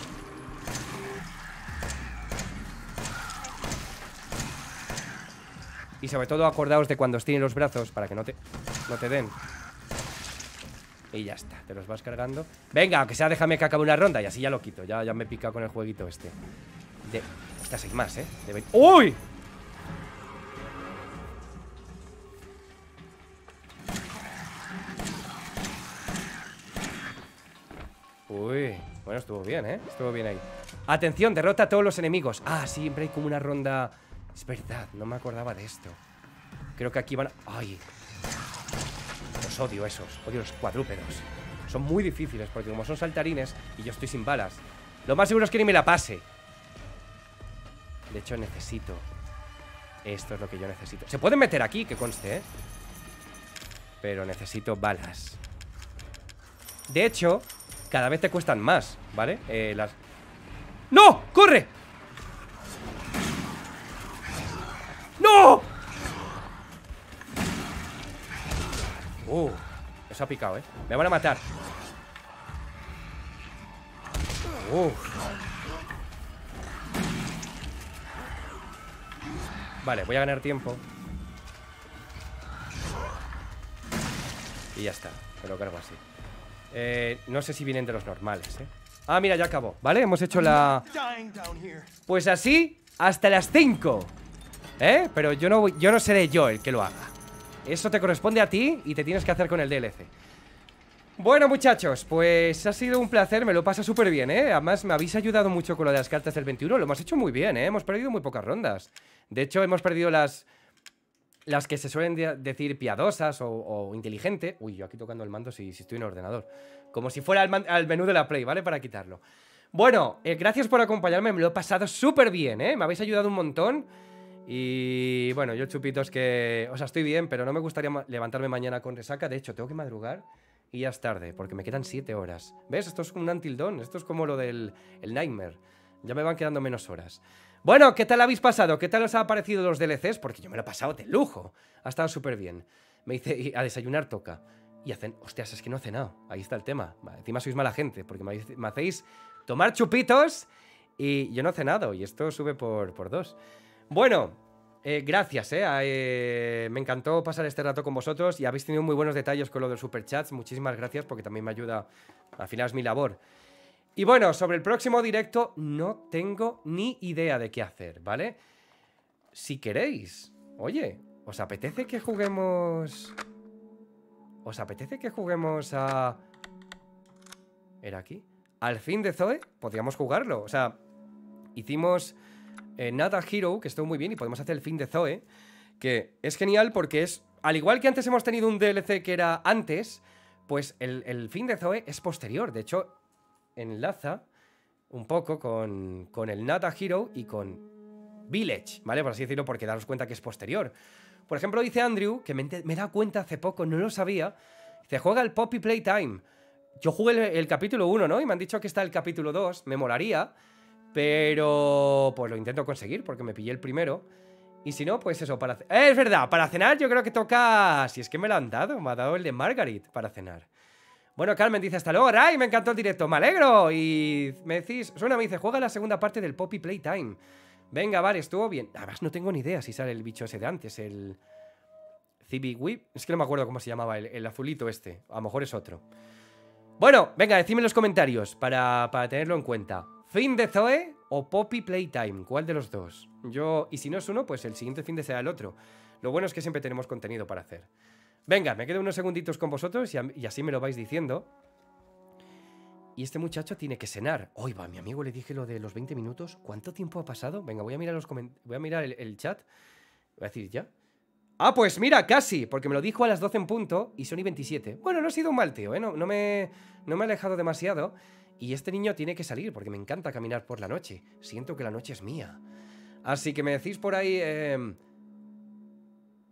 Y sobre todo acordaos de cuando tienen los brazos para que no te, no te den. Y ya está, te los vas cargando. Venga, aunque sea déjame que acabe una ronda y así ya lo quito. Ya, ya me he picado con el jueguito este. De... Hay más, ¿eh? De ¡Uy! Uy, bueno, estuvo bien, ¿eh? Estuvo bien ahí. Atención, derrota a todos los enemigos. Ah, siempre hay como una ronda. Es verdad, no me acordaba de esto. Creo que aquí van. a- ¡Ay! Los odio esos, odio los cuadrúpedos. Son muy difíciles porque como son saltarines y yo estoy sin balas. Lo más seguro es que ni me la pase. De hecho, necesito. Esto es lo que yo necesito. Se pueden meter aquí, que conste, ¿eh? Pero necesito balas. De hecho, cada vez te cuestan más, ¿vale? Eh, las... ¡No! ¡Corre! ¡No! Uh, eso ha picado, ¿eh? Me van a matar. Uf. Vale, voy a ganar tiempo. Y ya está, me lo cargo así. Eh, no sé si vienen de los normales, ¿eh? Ah, mira, ya acabó, ¿vale? Hemos hecho la... Pues así, hasta las 5 ¿Eh? Pero yo no, voy- yo no seré yo el que lo haga Eso te corresponde a ti y te tienes que hacer con el DLC Bueno muchachos, pues ha sido un placer, me lo pasa súper bien, ¿eh? Además me habéis ayudado mucho con lo de las cartas del 21 Lo hemos hecho muy bien, ¿eh? Hemos perdido muy pocas rondas De hecho hemos perdido las... Las que se suelen de- decir piadosas o, o inteligente Uy, yo aquí tocando el mando si, estoy en ordenador Como si fuera al, menú de la Play, ¿vale? Para quitarlo bueno, eh, gracias por acompañarme, me lo he pasado súper bien, ¿eh? Me habéis ayudado un montón. Y bueno, yo chupitos que... O sea, estoy bien, pero no me gustaría levantarme mañana con resaca. De hecho, tengo que madrugar y ya es tarde, porque me quedan 7 horas. ¿Ves? Esto es un Until esto es como lo del el Nightmare. Ya me van quedando menos horas. Bueno, ¿qué tal habéis pasado? ¿Qué tal os ha parecido los DLCs? Porque yo me lo he pasado de lujo. Ha estado súper bien. Me dice, "Y a desayunar toca. Y hacen, hostias, es que no he cenado. Ahí está el tema. Encima sois mala gente, porque me hacéis tomar chupitos y yo no he cenado. Y esto sube por, por dos. Bueno, eh, gracias, eh, eh, Me encantó pasar este rato con vosotros y habéis tenido muy buenos detalles con lo del superchats. Muchísimas gracias porque también me ayuda. Al final es mi labor. Y bueno, sobre el próximo directo no tengo ni idea de qué hacer, ¿vale? Si queréis, oye, ¿os apetece que juguemos... ¿Os apetece que juguemos a... ¿Era aquí? Al fin de Zoe, podríamos jugarlo. O sea, hicimos eh, Nada Hero, que estuvo muy bien, y podemos hacer el fin de Zoe, que es genial porque es... Al igual que antes hemos tenido un DLC que era antes, pues el, el fin de Zoe es posterior. De hecho, enlaza un poco con, con el Nada Hero y con Village, ¿vale? Por así decirlo, porque daros cuenta que es posterior. Por ejemplo, dice Andrew, que me, me he dado cuenta hace poco, no lo sabía. Dice, juega el Poppy Playtime. Yo jugué el, el capítulo 1, ¿no? Y me han dicho que está el capítulo 2. Me molaría. Pero pues lo intento conseguir porque me pillé el primero. Y si no, pues eso, para... ¡Eh, es verdad, para cenar yo creo que toca... Si es que me lo han dado, me ha dado el de Margaret para cenar. Bueno, Carmen dice, hasta luego, Ray, me encantó el directo, me alegro. Y me decís, suena, me dice, juega la segunda parte del Poppy Playtime. Venga, vale, estuvo bien. Además, no tengo ni idea si sale el bicho ese de antes, el... Cibi Whip. Es que no me acuerdo cómo se llamaba, el, el azulito este. A lo mejor es otro. Bueno, venga, decidme en los comentarios para, para tenerlo en cuenta. ¿Fin de Zoe o Poppy Playtime? ¿Cuál de los dos? Yo, y si no es uno, pues el siguiente fin de será el otro. Lo bueno es que siempre tenemos contenido para hacer. Venga, me quedo unos segunditos con vosotros y, así me lo vais diciendo. Y este muchacho tiene que cenar. Hoy va, mi amigo le dije lo de los 20 minutos. ¿Cuánto tiempo ha pasado? Venga, voy a mirar los voy a mirar el, chat. Voy a decir ya. Ah, pues mira, casi, porque me lo dijo a las 12 en punto y son y 27. Bueno, no ha sido un mal tío, ¿eh? No, no me, no me alejado demasiado. Y este niño tiene que salir porque me encanta caminar por la noche. Siento que la noche es mía. Así que me decís por ahí... Eh,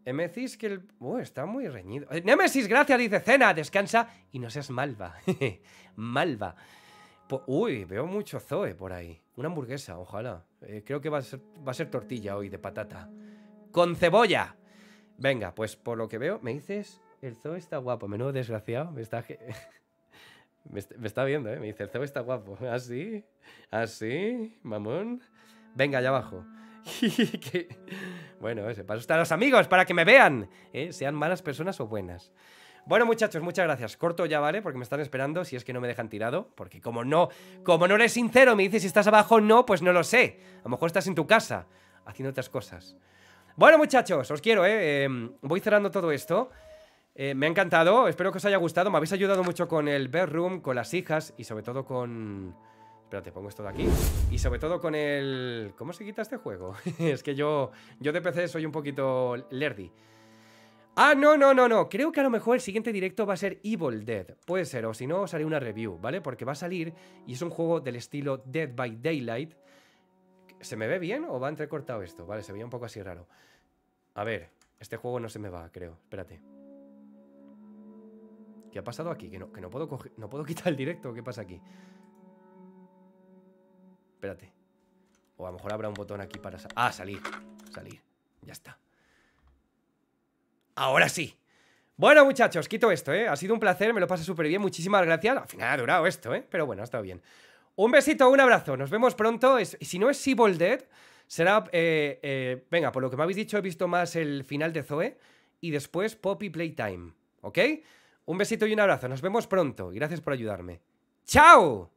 eh, me decís que el... Uh, está muy reñido. Eh, Némesis, gracias, dice Cena, descansa y no seas malva. malva. Uy, veo mucho Zoe por ahí. Una hamburguesa, ojalá. Eh, creo que va a, ser, va a ser tortilla hoy de patata. Con cebolla. Venga, pues por lo que veo, me dices, el Zoe está guapo. Menudo desgraciado. Está, me est- me está viendo, ¿eh? Me dice, el Zoe está guapo. ¿Así? ¿Así? Mamón. Venga, allá abajo. Bueno, ese paso están los amigos, para que me vean. ¿eh? Sean malas personas o buenas. Bueno, muchachos, muchas gracias. Corto ya, ¿vale? Porque me están esperando si es que no me dejan tirado. Porque como no, como no eres sincero, me dices si estás abajo no, pues no lo sé. A lo mejor estás en tu casa, haciendo otras cosas. Bueno, muchachos, os quiero, ¿eh? Eh, voy cerrando todo esto. Eh, me ha encantado, espero que os haya gustado. Me habéis ayudado mucho con el bedroom, con las hijas y sobre todo con... Espérate, pongo esto de aquí. Y sobre todo con el... ¿Cómo se quita este juego? es que yo, yo de PC soy un poquito lerdy. Ah, no, no, no, no. Creo que a lo mejor el siguiente directo va a ser Evil Dead. Puede ser, o si no, os haré una review, ¿vale? Porque va a salir y es un juego del estilo Dead by Daylight. ¿Se me ve bien o va entrecortado esto? Vale, se veía un poco así raro. A ver, este juego no se me va, creo. Espérate. ¿Qué ha pasado aquí? Que no, que no puedo coger- no puedo quitar el directo. ¿Qué pasa aquí? Espérate. O a lo mejor habrá un botón aquí para... sa- ah, salir. Salir. Ya está. Ahora sí. Bueno, muchachos, quito esto, ¿eh? Ha sido un placer, me lo pasé súper bien. Muchísimas gracias. Al final ha durado esto, ¿eh? Pero bueno, ha estado bien. Un besito, un abrazo. Nos vemos pronto. Es- si no es Seabold Dead, será... eh, eh, venga, por lo que me habéis dicho, he visto más el final de Zoe. Y después Poppy Playtime. ¿Ok? Un besito y un abrazo. Nos vemos pronto. Gracias por ayudarme. ¡Chao!